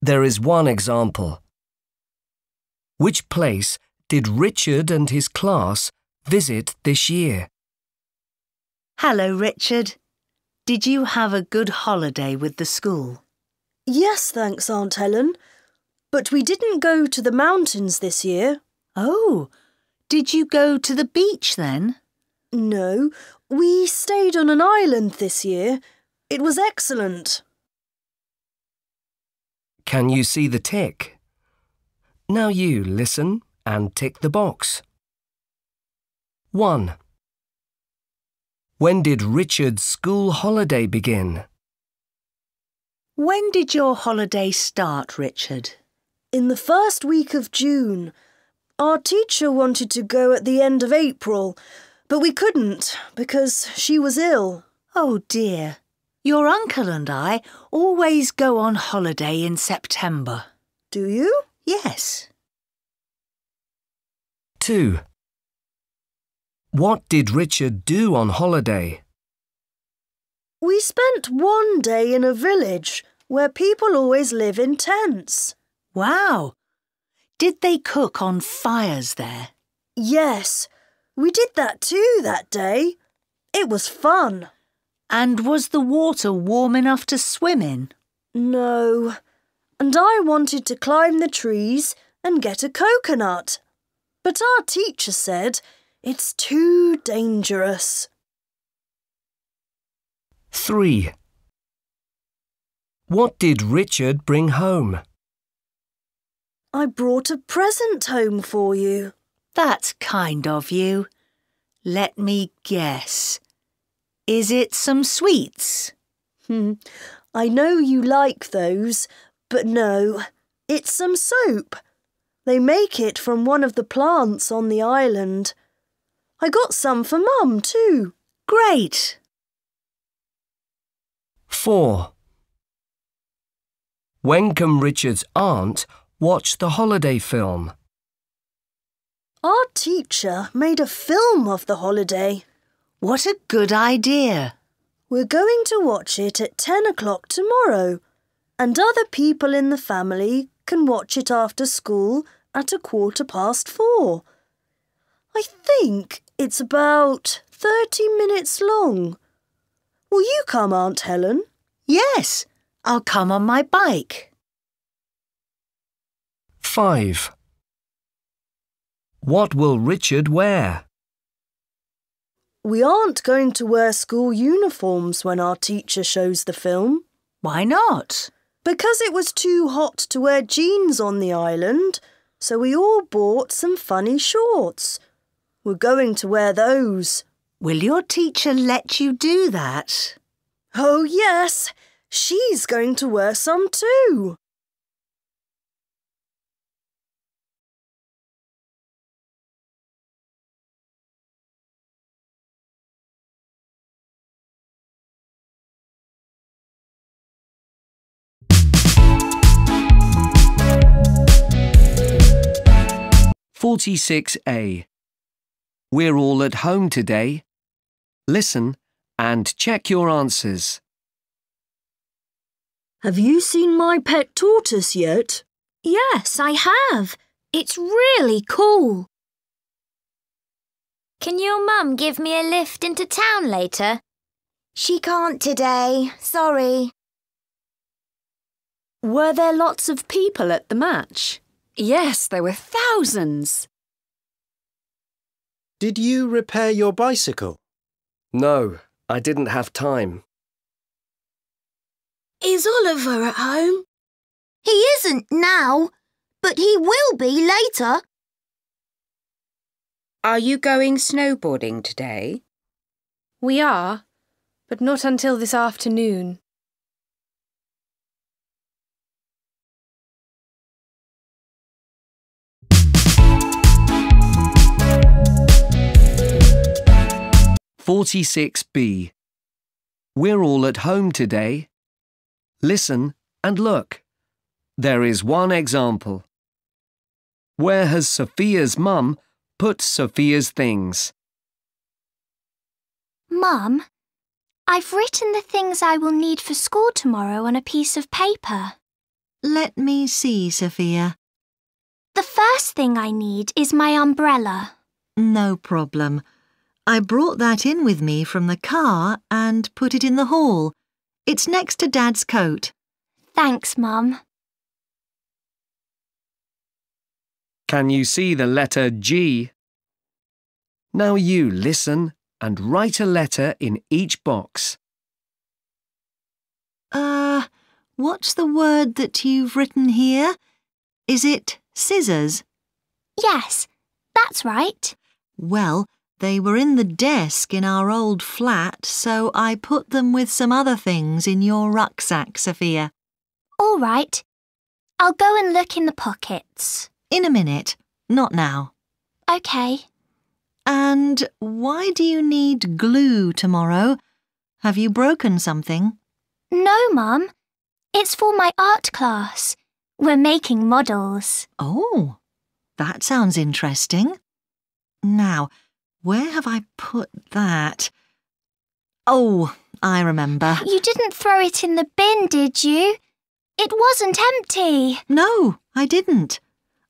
There is one example. Which place did Richard and his class visit this year? Hello, Richard. Did you have a good holiday with the school? Yes, thanks, Aunt Helen. But we didn't go to the mountains this year. Oh, did you go to the beach then? No, we stayed on an island this year. It was excellent. Can you see the tick? Now you listen and tick the box. 1. When did Richard's school holiday begin? When did your holiday start, Richard? In the first week of June. Our teacher wanted to go at the end of April, but we couldn't because she was ill. Oh dear. Your uncle and I always go on holiday in September. Do you? Yes. 2. What did Richard do on holiday? We spent one day in a village where people always live in tents. Wow. Did they cook on fires there? Yes, we did that too that day. It was fun. And was the water warm enough to swim in? No. And I wanted to climb the trees and get a coconut. But our teacher said it's too dangerous. 3. What did Richard bring home? I brought a present home for you. That's kind of you. Let me guess. Is it some sweets? Hmm. I know you like those, but no, it's some soap. They make it from one of the plants on the island. I got some for Mum too. Great. 4. When can Richard's aunt watch the holiday film? Our teacher made a film of the holiday. What a good idea. We're going to watch it at 10 o'clock tomorrow, and other people in the family can watch it after school at a quarter past four. I think it's about 30 minutes long. Will you come, Aunt Helen? Yes, I'll come on my bike. 5. What will Richard wear? We aren't going to wear school uniforms when our teacher shows the film. Why not? Because it was too hot to wear jeans on the island, so we all bought some funny shorts. We're going to wear those. Will your teacher let you do that? Oh, yes. She's going to wear some too. Forty-six A. We're all at home today. Listen and check your answers. Have you seen my pet tortoise yet? Yes, I have. It's really cool. Can your mum give me a lift into town later? She can't today. Sorry. Were there lots of people at the match? Yes, there were thousands. Did you repair your bicycle? No, I didn't have time. Is Oliver at home? He isn't now, but he will be later. Are you going snowboarding today? We are, but not until this afternoon. Forty-six B. We're all at home today. Listen and look. There is one example. Where has Sophia's mum put Sophia's things? Mum, I've written the things I will need for school tomorrow on a piece of paper. Let me see, Sophia. The first thing I need is my umbrella. No problem. I brought that in with me from the car and put it in the hall. It's next to Dad's coat. Thanks, Mum. Can you see the letter G? Now you listen and write a letter in each box. Uh, what's the word that you've written here? Is it scissors? Yes, that's right. Well, they were in the desk in our old flat, so I put them with some other things in your rucksack, Sophia. All right. I'll go and look in the pockets. In a minute, not now. OK. And why do you need glue tomorrow? Have you broken something? No, Mum. It's for my art class. We're making models. Oh, that sounds interesting. Now, where have I put that? Oh, I remember. You didn't throw it in the bin, did you? It wasn't empty. No, I didn't.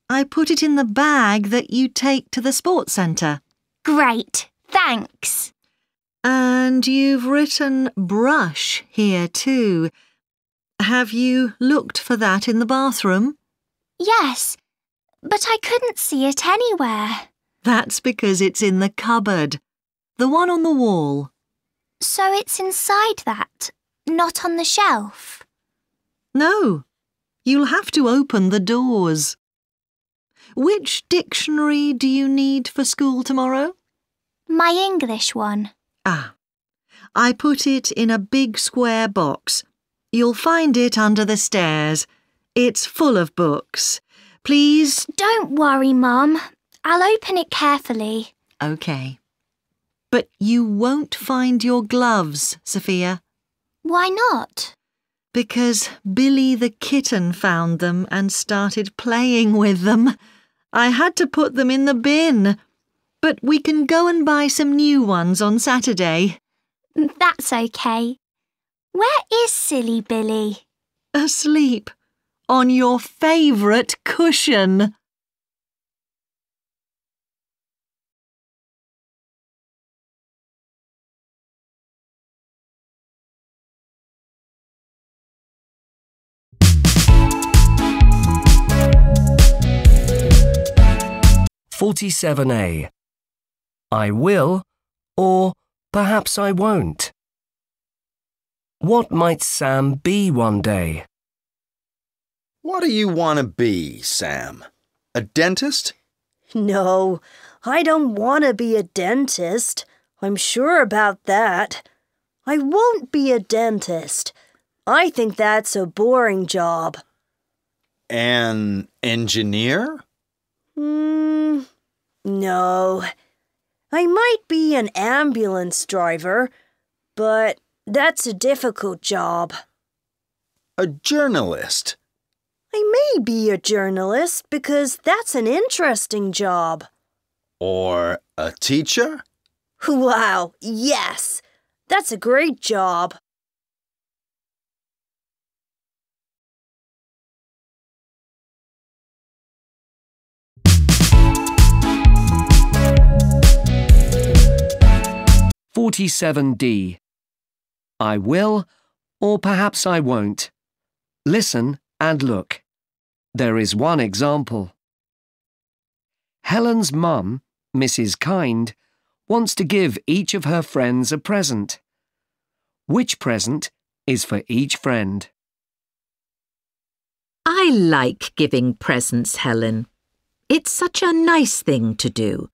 I put it in the bag that you take to the sports centre. Great, thanks. And you've written brush here too. Have you looked for that in the bathroom? Yes, but I couldn't see it anywhere. That's because it's in the cupboard. The one on the wall. So it's inside that, not on the shelf? No, you'll have to open the doors. Which dictionary do you need for school tomorrow? My English one. Ah, I put it in a big square box. You'll find it under the stairs. It's full of books. Please. Don't worry, Mum. I'll open it carefully. OK. But you won't find your gloves, Sophia. Why not? Because Billy the kitten found them and started playing with them. I had to put them in the bin. But we can go and buy some new ones on Saturday. That's OK. Where is Silly Billy? Asleep. On your favourite cushion. Forty-seven A. I will, or perhaps I won't. What might Sam be one day? What do you want to be, Sam? A dentist? No, I don't want to be a dentist. I'm sure about that. I won't be a dentist. I think that's a boring job. An engineer? Hmm, no. I might be an ambulance driver, but that's a difficult job. A journalist? I may be a journalist because that's an interesting job. Or a teacher? Wow, yes. That's a great job. Forty-seven D. I will, or perhaps I won't. Listen and look. There is one example. Helen's mum, Mrs. Kind, wants to give each of her friends a present. Which present is for each friend? I like giving presents, Helen. It's such a nice thing to do.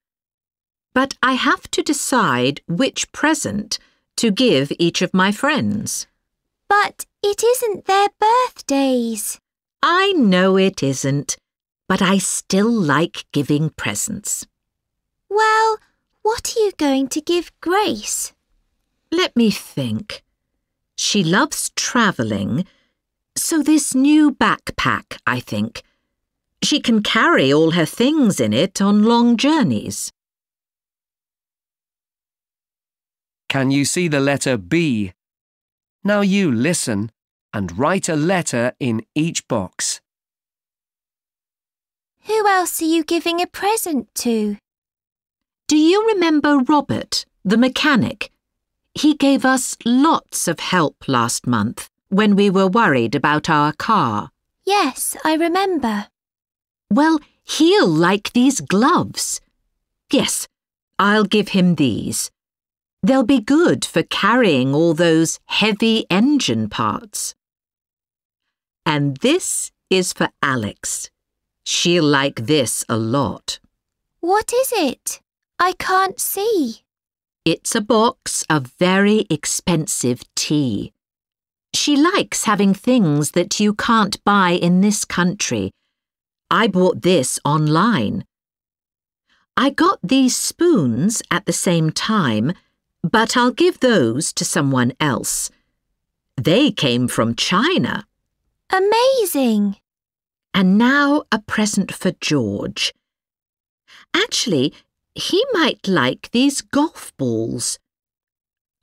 But I have to decide which present to give each of my friends. But it isn't their birthdays. I know it isn't, but I still like giving presents. Well, what are you going to give Grace? Let me think. She loves travelling, so this new backpack, I think. She can carry all her things in it on long journeys. Can you see the letter B Now you listen and write a letter in each box. Who else are you giving a present to? Do you remember Robert, the mechanic? He gave us lots of help last month when we were worried about our car. Yes, I remember. Well, he'll like these gloves. Yes, I'll give him these. They'll be good for carrying all those heavy engine parts. And this is for Alex. She'll like this a lot. What is it? I can't see. It's a box of very expensive tea. She likes having things that you can't buy in this country. I bought this online. I got these spoons at the same time, but I'll give those to someone else. They came from China. Amazing! And now a present for George. Actually, he might like these golf balls.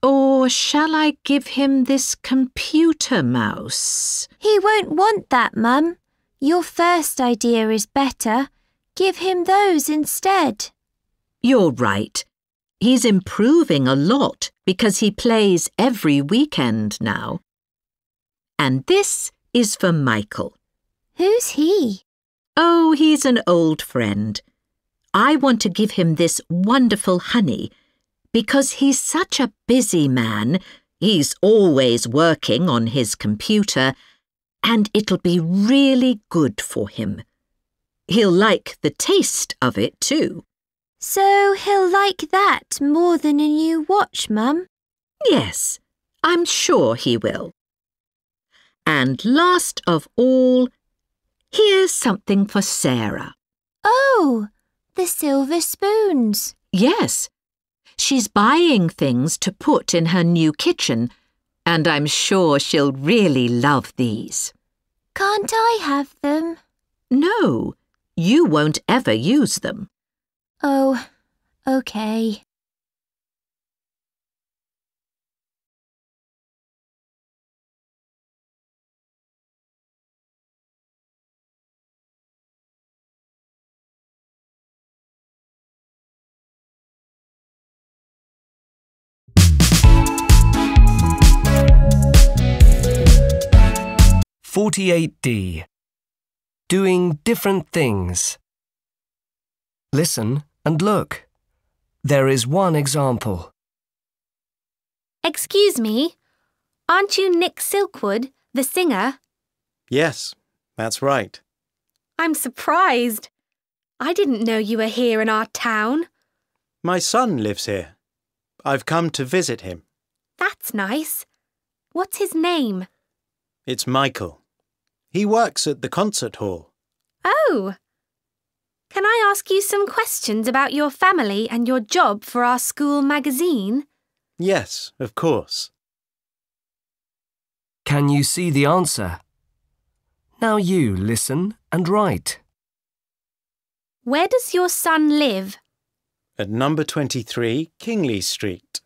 Or shall I give him this computer mouse? He won't want that, Mum. Your first idea is better. Give him those instead. You're right. He's improving a lot because he plays every weekend now. And this is for Michael. Who's he? Oh, he's an old friend. I want to give him this wonderful honey because he's such a busy man. He's always working on his computer and it'll be really good for him. He'll like the taste of it too. So he'll like that more than a new watch, Mum? Yes, I'm sure he will. And last of all, here's something for Sarah. Oh, the silver spoons. Yes, she's buying things to put in her new kitchen, and I'm sure she'll really love these. Can't I have them? No, you won't ever use them. Oh, okay. Forty-eight D. Doing different things. Listen and look. There is one example. Excuse me, aren't you Nick Silkwood, the singer? Yes, that's right. I'm surprised. I didn't know you were here in our town. My son lives here. I've come to visit him. That's nice. What's his name? It's Michael. He works at the concert hall. Oh. Can I ask you some questions about your family and your job for our school magazine? Yes, of course. Can you see the answer? Now you listen and write. Where does your son live? At number 23 Kingly Street.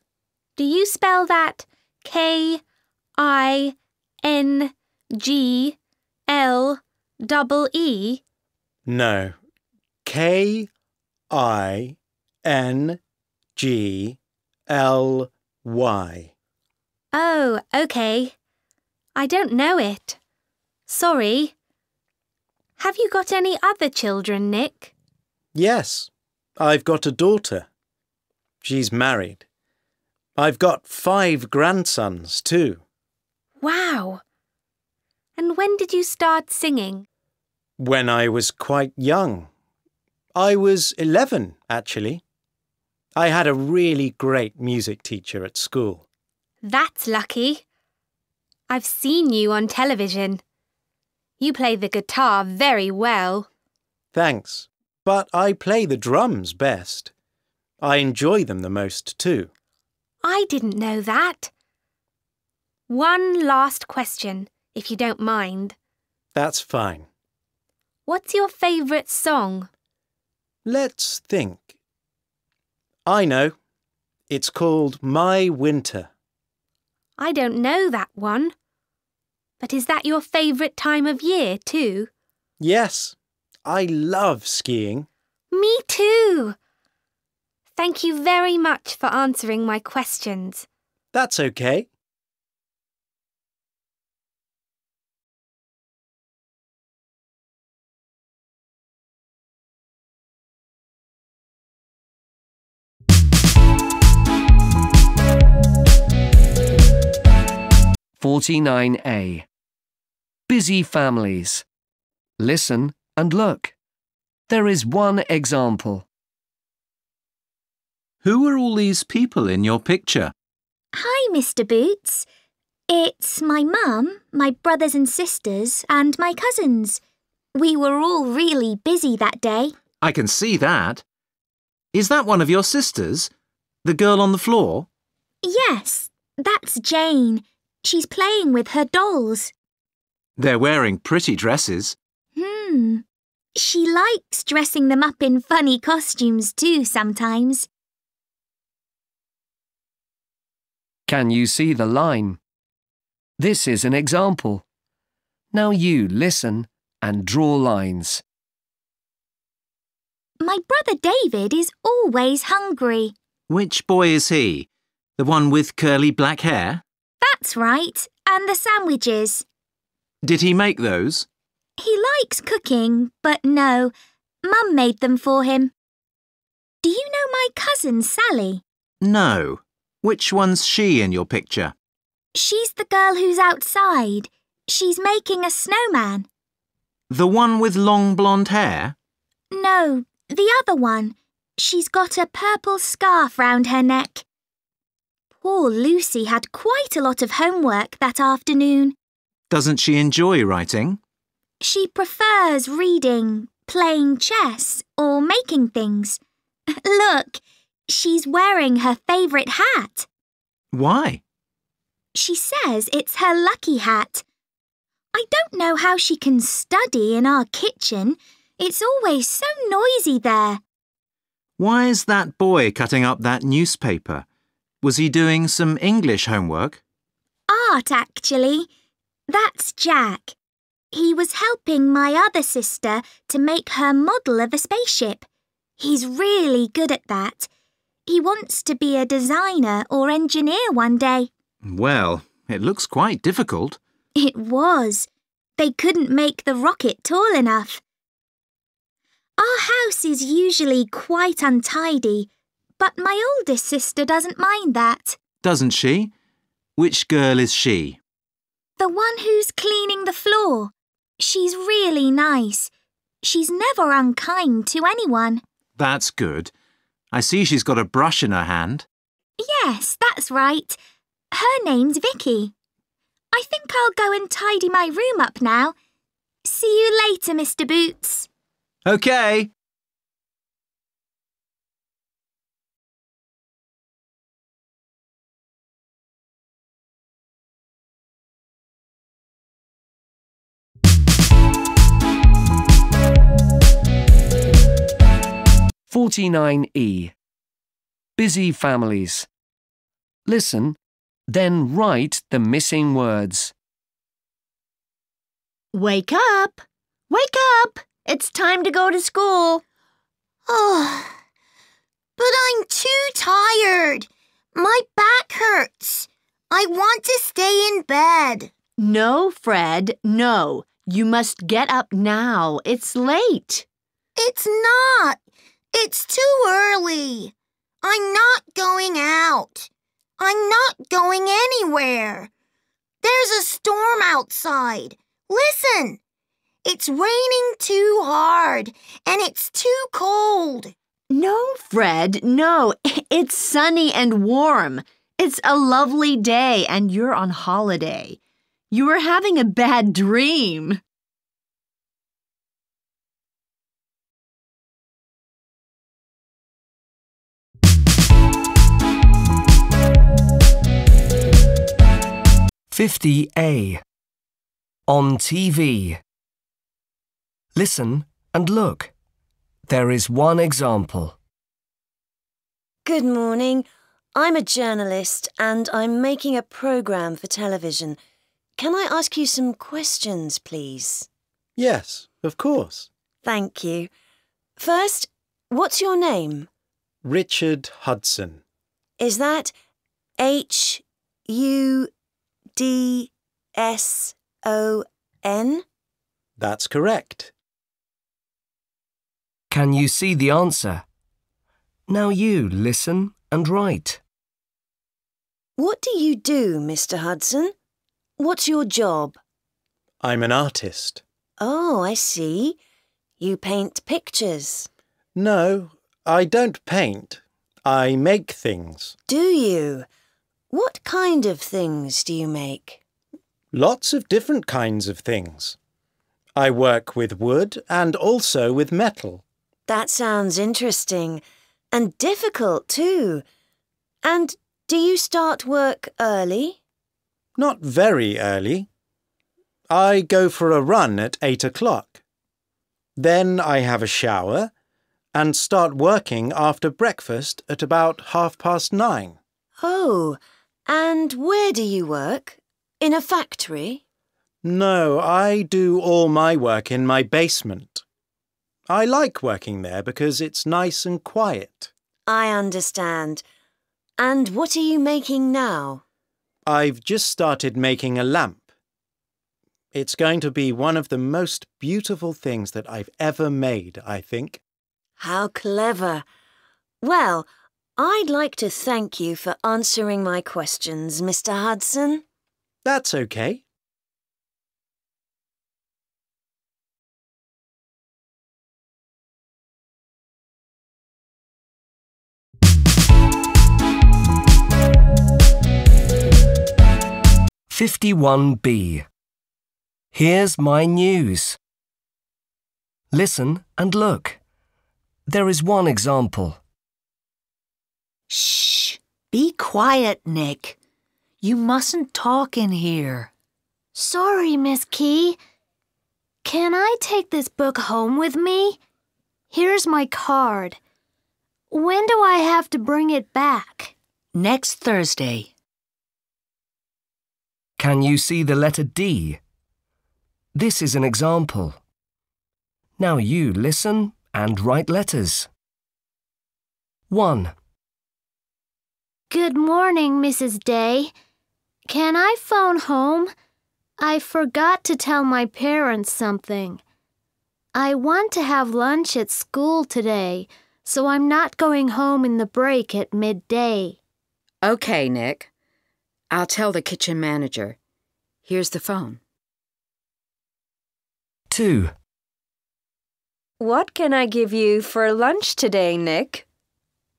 Do you spell that K I N G L double E? No. K I N G L Y. Oh, okay. I don't know it. Sorry. Have you got any other children, Nick? Yes, I've got a daughter. She's married. I've got five grandsons, too. Wow. And when did you start singing? When I was quite young. I was 11, actually. I had a really great music teacher at school. That's lucky. I've seen you on television. You play the guitar very well. Thanks, but I play the drums best. I enjoy them the most, too. I didn't know that. One last question, if you don't mind. That's fine. What's your favourite song? Let's think. I know. It's called My Winter. I don't know that one. But is that your favourite time of year too? Yes, I love skiing. Me too. Thank you very much for answering my questions. That's okay. Forty-nine A. Busy families. Listen and look. There is one example. Who are all these people in your picture? Hi, Mr. Boots. It's my mum, my brothers and sisters, and my cousins. We were all really busy that day. I can see that. Is that one of your sisters? The girl on the floor? Yes, that's Jane. She's playing with her dolls. They're wearing pretty dresses. Hmm. She likes dressing them up in funny costumes too sometimes. Can you see the line? This is an example. Now you listen and draw lines. My brother David is always hungry. Which boy is he? The one with curly black hair? That's right. And the sandwiches. Did he make those? He likes cooking, but no, Mum made them for him. Do you know my cousin Sally? No. Which one's she in your picture? She's the girl who's outside. She's making a snowman. The one with long blonde hair? No, the other one. She's got a purple scarf round her neck. Poor Lucy had quite a lot of homework that afternoon. Doesn't she enjoy writing? She prefers reading, playing chess, or making things. [laughs] Look, she's wearing her favourite hat. Why? She says it's her lucky hat. I don't know how she can study in our kitchen. It's always so noisy there. Why is that boy cutting up that newspaper? Was he doing some English homework? Art, actually. That's Jack. He was helping my other sister to make her model of a spaceship. He's really good at that. He wants to be a designer or engineer one day. Well, it looks quite difficult. It was. They couldn't make the rocket tall enough. Our house is usually quite untidy, but my oldest sister doesn't mind that. Doesn't she? Which girl is she? The one who's cleaning the floor. She's really nice. She's never unkind to anyone. That's good. I see she's got a brush in her hand. Yes, that's right. Her name's Vicky. I think I'll go and tidy my room up now. See you later, Mr. Boots. OK. Forty-nine E. Busy families. Listen, then write the missing words. Wake up! Wake up! It's time to go to school. Oh, but I'm too tired. My back hurts. I want to stay in bed. No, Fred, no. You must get up now. It's late. It's not. It's too early. I'm not going out. I'm not going anywhere. There's a storm outside. Listen. It's raining too hard and it's too cold. No, Fred, no. [laughs] It's sunny and warm. It's a lovely day and you're on holiday. You were having a bad dream. Fifty A. On TV. Listen and look. There is one example. Good morning. I'm a journalist and I'm making a programme for television. Can I ask you some questions, please? Yes, of course. Thank you. First, what's your name? Richard Hudson. Is that H U D S O N? That's correct. Can you see the answer? Now you listen and write. What do you do, Mr. Hudson? What's your job? I'm an artist. Oh, I see. You paint pictures. No, I don't paint. I make things. Do you? What kind of things do you make? Lots of different kinds of things. I work with wood and also with metal. That sounds interesting. And difficult, too. And do you start work early? Not very early. I go for a run at eight o'clock. Then I have a shower and start working after breakfast at about half past nine. Oh, and where do you work? In a factory? No, I do all my work in my basement. I like working there because it's nice and quiet. I understand. And what are you making now? I've just started making a lamp. It's going to be one of the most beautiful things that I've ever made, I think. How clever. Well, I'd like to thank you for answering my questions, Mr. Hudson. That's okay. Fifty-one B. Here's my news. Listen and look. There is one example. Shh! Be quiet, Nick. You mustn't talk in here. Sorry, Miss Key. Can I take this book home with me? Here's my card. When do I have to bring it back? Next Thursday. Can you see the letter D? This is an example. Now you listen and write letters. 1. Good morning, Mrs. Day. Can I phone home? I forgot to tell my parents something. I want to have lunch at school today, so I'm not going home in the break at midday. Okay, Nick. I'll tell the kitchen manager. Here's the phone. 2. What can I give you for lunch today, Nick?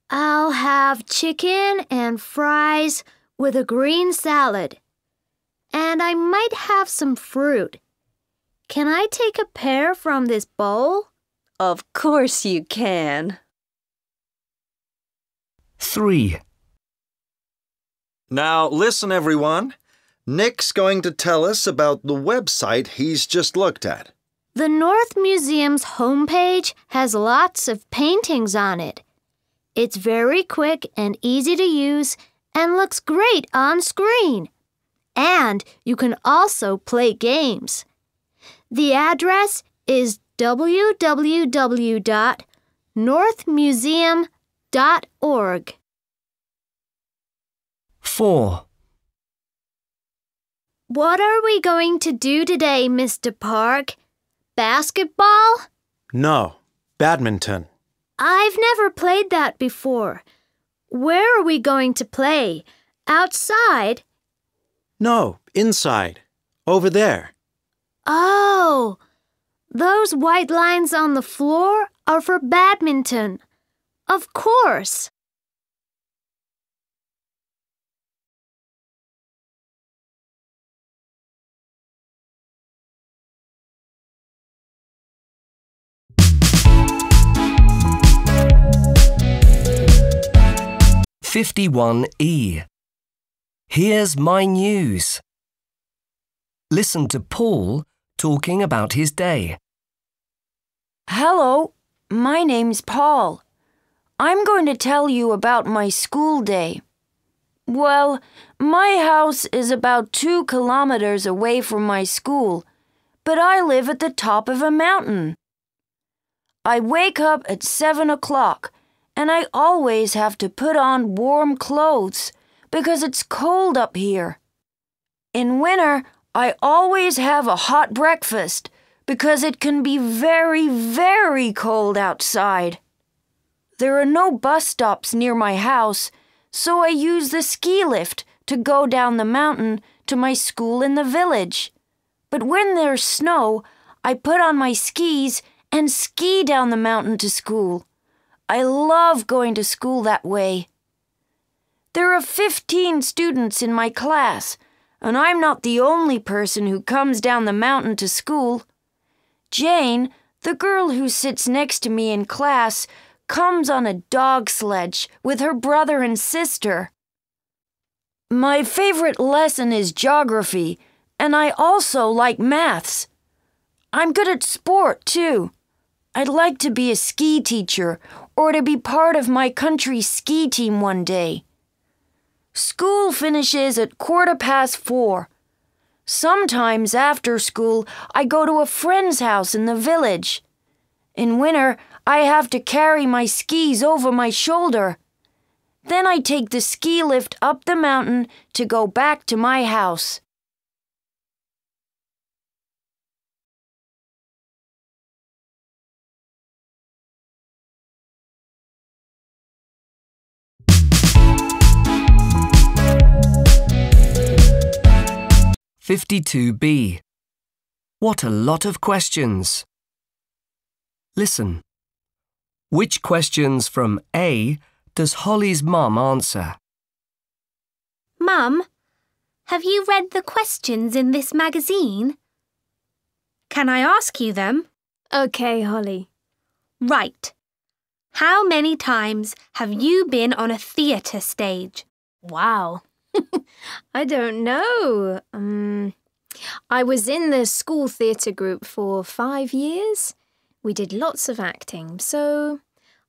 I'll have chicken and fries with a green salad. And I might have some fruit. Can I take a pear from this bowl? Of course you can. 3. Now, listen, everyone. Nick's going to tell us about the website he's just looked at. The North Museum's homepage has lots of paintings on it. It's very quick and easy to use and looks great on screen. And you can also play games. The address is www.northmuseum.org. 4. What are we going to do today, Mr. Park? Basketball? No, badminton. I've never played that before. Where are we going to play? Outside? No, inside. Over there. Oh, those white lines on the floor are for badminton. Of course. Fifty-one E. Here's my news. Listen to Paul talking about his day. Hello, my name's Paul. I'm going to tell you about my school day. Well, my house is about two kilometers away from my school, but I live at the top of a mountain. I wake up at seven o'clock, and I always have to put on warm clothes because it's cold up here. In winter, I always have a hot breakfast because it can be very, very cold outside. There are no bus stops near my house, so I use the ski lift to go down the mountain to my school in the village. But when there's snow, I put on my skis and ski down the mountain to school. I love going to school that way. There are 15 students in my class, and I'm not the only person who comes down the mountain to school. Jane, the girl who sits next to me in class, comes on a dog sledge with her brother and sister. My favorite lesson is geography, and I also like maths. I'm good at sport, too. I'd like to be a ski teacher or to be part of my country's ski team one day. School finishes at quarter past four. Sometimes after school, I go to a friend's house in the village. In winter, I have to carry my skis over my shoulder. Then I take the ski lift up the mountain to go back to my house. Fifty-two B. What a lot of questions. Listen. Which questions from A does Holly's mum answer? Mum, have you read the questions in this magazine? Can I ask you them? OK, Holly. Right. How many times have you been on a theatre stage? Wow. [laughs] I don't know. Um, I was in the school theatre group for five years. We did lots of acting, so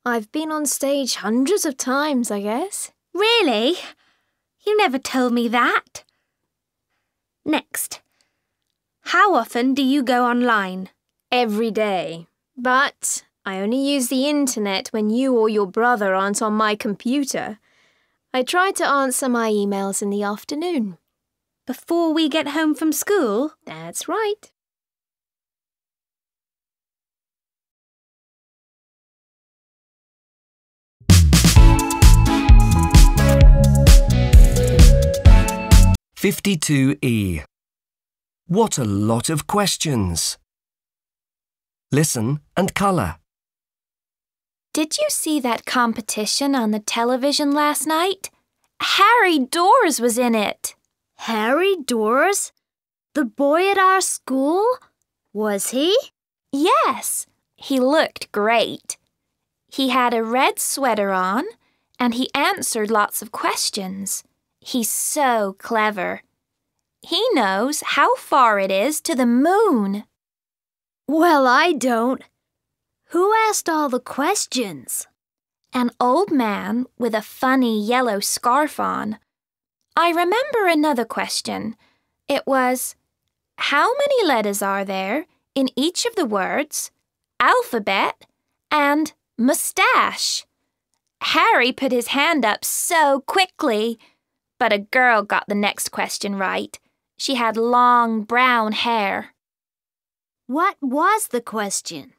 I've been on stage hundreds of times, I guess. Really? You never told me that. Next. How often do you go online? Every day. But I only use the internet when you or your brother aren't on my computer. I try to answer my emails in the afternoon. Before we get home from school? That's right. Fifty-two E. What a lot of questions. Listen and colour. Did you see that competition on the television last night? Harry Dawes was in it. Harry Dawes? The boy at our school? Was he? Yes, he looked great. He had a red sweater on and he answered lots of questions. He's so clever. He knows how far it is to the moon. Well, I don't. Who asked all the questions? An old man with a funny yellow scarf on. I remember another question. It was, How many letters are there in each of the words alphabet and mustache? Harry put his hand up so quickly. But a girl got the next question right. She had long brown hair. What was the question?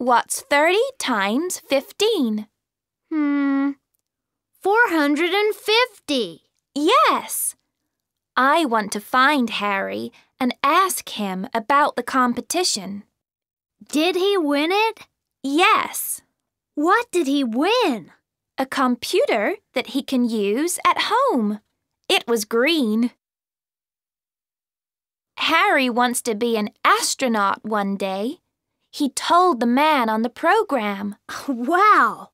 What's 30 times 15? Hmm, 450. Yes. I want to find Harry and ask him about the competition. Did he win it? Yes. What did he win? A computer that he can use at home. It was green. Harry wants to be an astronaut one day. He told the man on the program. [laughs] Wow!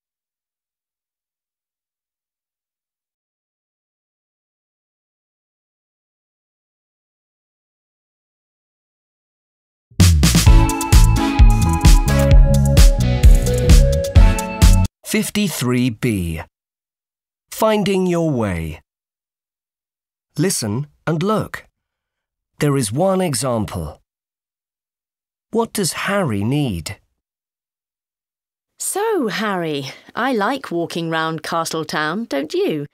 Fifty-three B. Finding your way. Listen and look. There is one example. What does Harry need? So, Harry, I like walking round Castletown, don't you?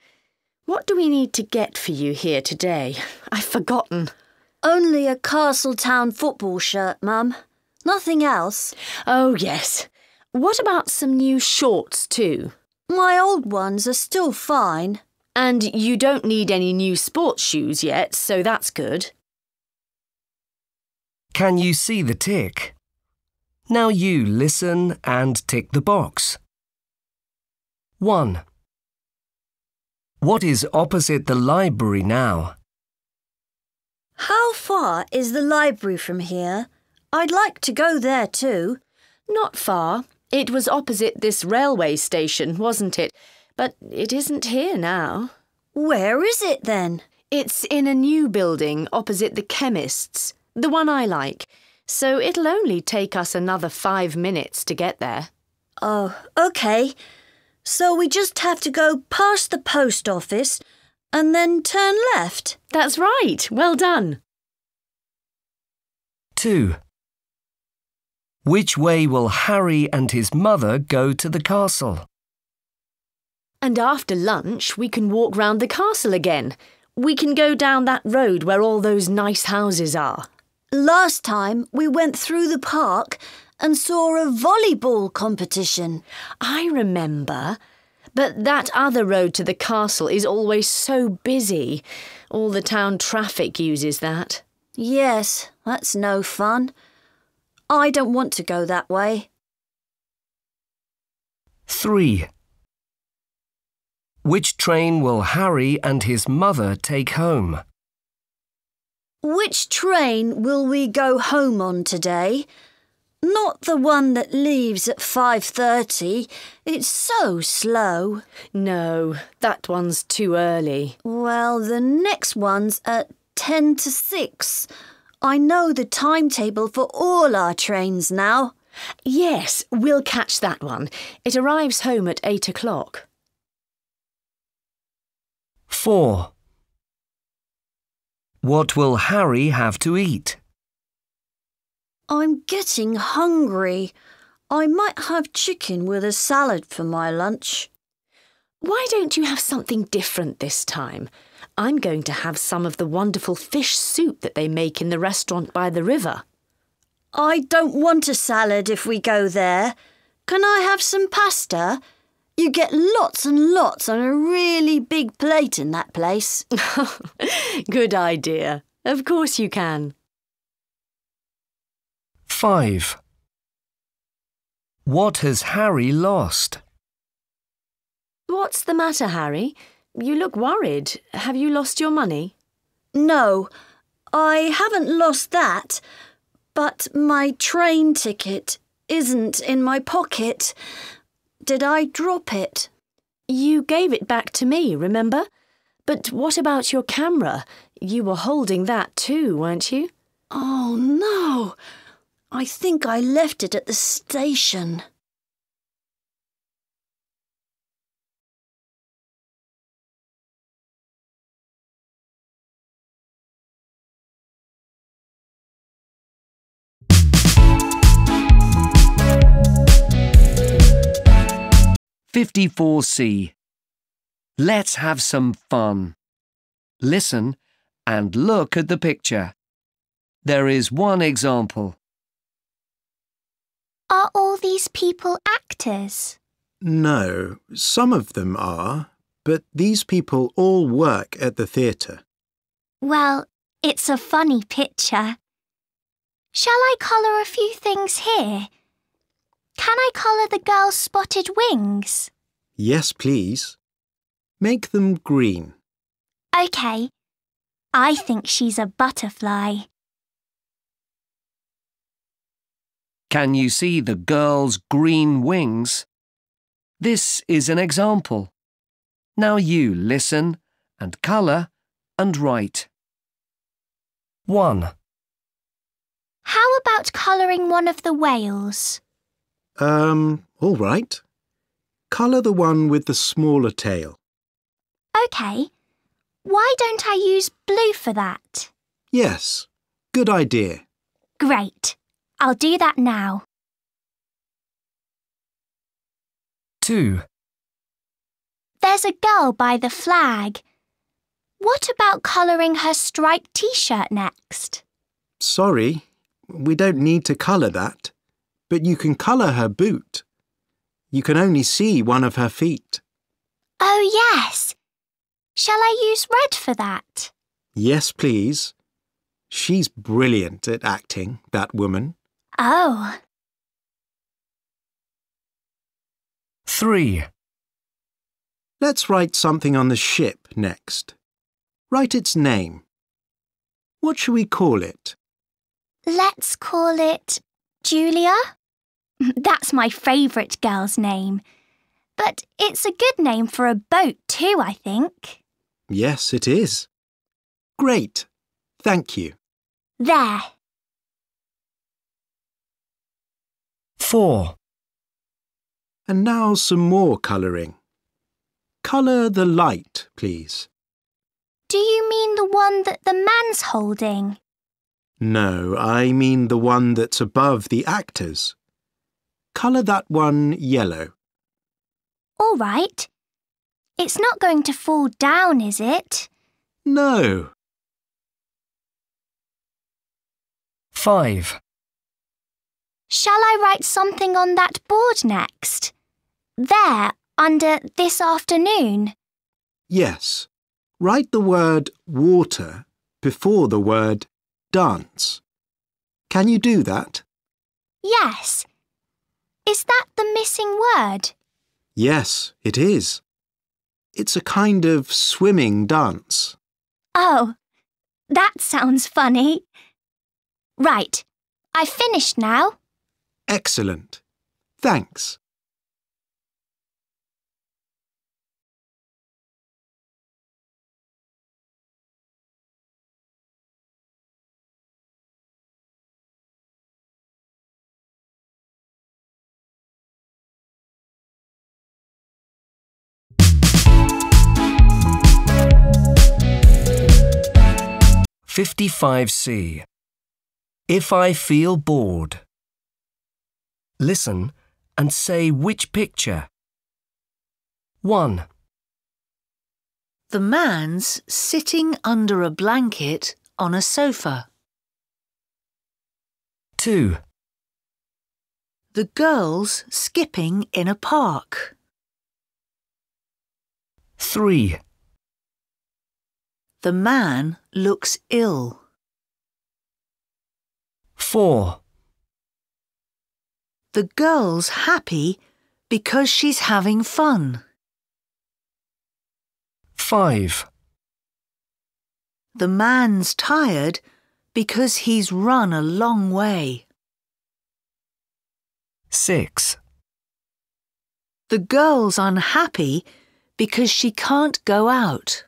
What do we need to get for you here today? [laughs] I've forgotten. Only a Castletown football shirt, Mum. Nothing else. Oh, yes. What about some new shorts, too? My old ones are still fine. And you don't need any new sports shoes yet, so that's good. Can you see the tick? Now you listen and tick the box. 1. What is opposite the library now? How far is the library from here? I'd like to go there too. Not far. It was opposite this railway station, wasn't it? But it isn't here now. Where is it then? It's in a new building opposite the chemist's, the one I like. So it'll only take us another five minutes to get there. Oh, OK. So we just have to go past the post office and then turn left. That's right. Well done. 2. Which way will Harry and his mother go to the castle? And after lunch, we can walk round the castle again. We can go down that road where all those nice houses are. Last time we went through the park and saw a volleyball competition. I remember. But that other road to the castle is always so busy. All the town traffic uses that. Yes, that's no fun. I don't want to go that way. 3. Which train will Harry and his mother take home? Which train will we go home on today? Not the one that leaves at 5.30. It's so slow. No, that one's too early. Well, the next one's at 10 to 6. I know the timetable for all our trains now. Yes, we'll catch that one. It arrives home at 8 o'clock. 4. What will Harry have to eat? I'm getting hungry. I might have chicken with a salad for my lunch. Why don't you have something different this time? I'm going to have some of the wonderful fish soup that they make in the restaurant by the river. I don't want a salad if we go there. Can I have some pasta? You get lots and lots on a really big plate in that place. [laughs] Good idea. Of course you can. 5. What has Harry lost? What's the matter, Harry? You look worried. Have you lost your money? No, I haven't lost that. But my train ticket isn't in my pocket. Did I drop it? You gave it back to me, remember? But what about your camera? You were holding that too, weren't you? Oh, no. I think I left it at the station. Fifty-four C. Let's have some fun. Listen and look at the picture. There is one example. Are all these people actors? No, some of them are, but these people all work at the theatre. Well, it's a funny picture. Shall I colour a few things here? Can I colour the girl's spotted wings? Yes, please. Make them green. OK. I think she's a butterfly. Can you see the girl's green wings? This is an example. Now you listen and colour and write. 1. How about colouring one of the whales? Um, all right. Colour the one with the smaller tail. OK. Why don't I use blue for that? Yes, good idea. Great. I'll do that now. 2. There's a girl by the flag. What about colouring her striped t-shirt next? Sorry, we don't need to colour that. But you can colour her boot. You can only see one of her feet. Oh, yes. Shall I use red for that? Yes, please. She's brilliant at acting, that woman. Oh. 3. Let's write something on the ship next. Write its name. What shall we call it? Let's call it Julia. [laughs] That's my favourite girl's name. But it's a good name for a boat too, I think. Yes, it is. Great. Thank you. There. 4. And now some more colouring. Colour the light, please. Do you mean the one that the man's holding? No, I mean the one that's above the actors. Colour that one yellow. All right. It's not going to fall down, is it? No. 5. Shall I write something on that board next? There, under this afternoon. Yes. Write the word water before the word dance. Can you do that? Yes. Is that the missing word? Yes, it is. It's a kind of swimming dance. Oh, that sounds funny. Right, I've finished now. Excellent. Thanks. Fifty-five C. If I feel bored. Listen and say which picture. 1. The man's sitting under a blanket on a sofa. 2. The girl's skipping in a park. 3. The man looks ill. 4. The girl's happy because she's having fun. 5. The man's tired because he's run a long way. 6. The girl's unhappy because she can't go out.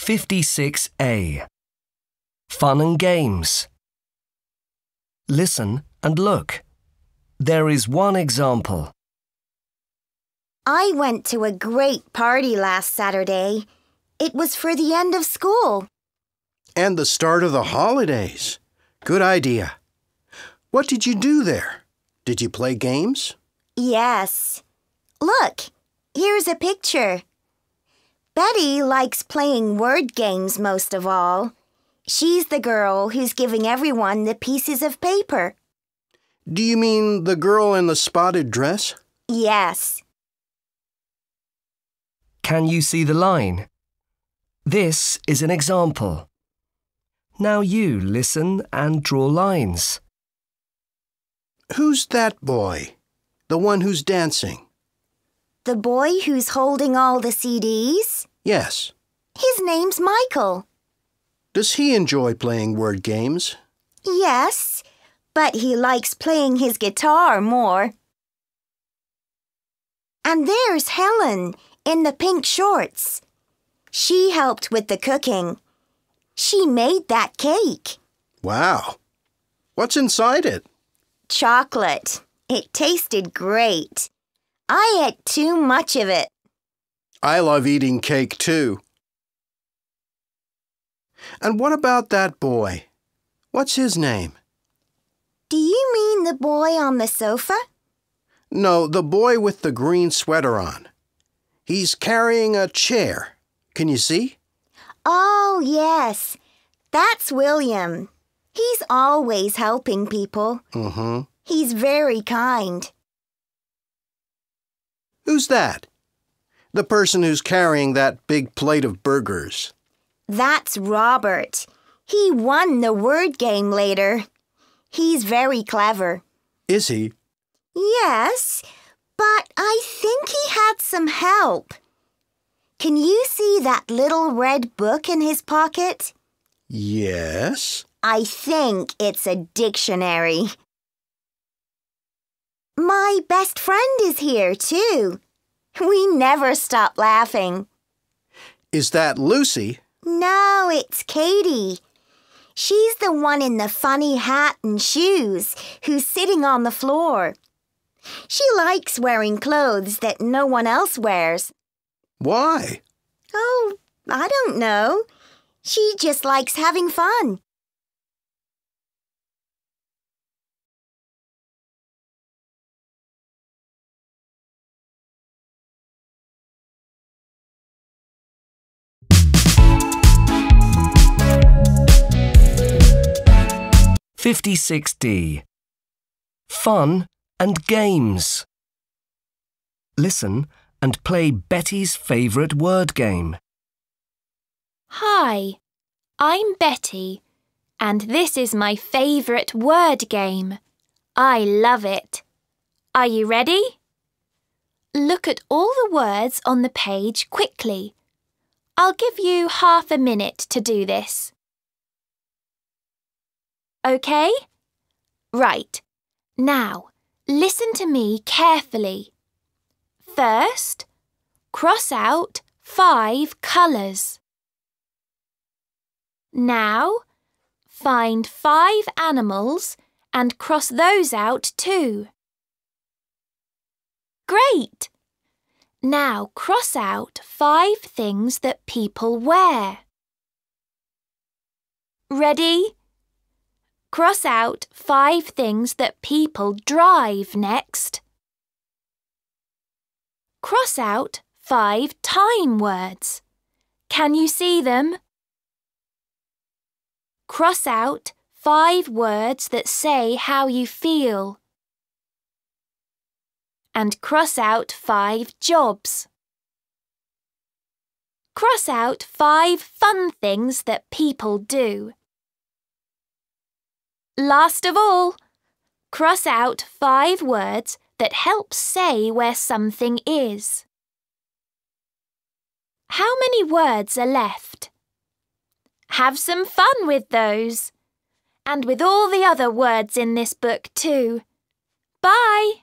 Fifty-six A. Fun and games. Listen and look. There is one example. I went to a great party last Saturday. It was for the end of school. And the start of the holidays. Good idea. What did you do there? Did you play games? Yes. Look, here's a picture. Betty likes playing word games most of all. She's the girl who's giving everyone the pieces of paper. Do you mean the girl in the spotted dress? Yes. Can you see the line? This is an example. Now you listen and draw lines. Who's that boy? The one who's dancing? The boy who's holding all the CDs? Yes. His name's Michael. Does he enjoy playing word games? Yes, but he likes playing his guitar more. And there's Helen in the pink shorts. She helped with the cooking. She made that cake. Wow. What's inside it? Chocolate. It tasted great. I ate too much of it. I love eating cake too. And what about that boy? What's his name? Do you mean the boy on the sofa? No, the boy with the green sweater on. He's carrying a chair. Can you see? Oh, yes. That's William. He's always helping people. Mm-hmm. He's very kind. Who's that? The person who's carrying that big plate of burgers. That's Robert. He won the word game later. He's very clever. Is he? Yes, but I think he had some help. Can you see that little red book in his pocket? Yes. I think it's a dictionary. My best friend is here, too. We never stop laughing. Is that Lucy? No, it's Katie. She's the one in the funny hat and shoes who's sitting on the floor. She likes wearing clothes that no one else wears. Why? Oh, I don't know. She just likes having fun. Fifty-six D. Fun and games. Listen and play Betty's favourite word game. Hi, I'm Betty, and this is my favourite word game. I love it. Are you ready? Look at all the words on the page quickly. I'll give you half a minute to do this. OK? Right. Now, listen to me carefully. First, cross out five colours. Now, find five animals and cross those out too. Great! Now cross out five things that people wear. Ready? Cross out five things that people drive next. Cross out five time words. Can you see them? Cross out five words that say how you feel. And cross out five jobs. Cross out five fun things that people do. Last of all, cross out five words that help say where something is. How many words are left? Have some fun with those. And with all the other words in this book too. Bye!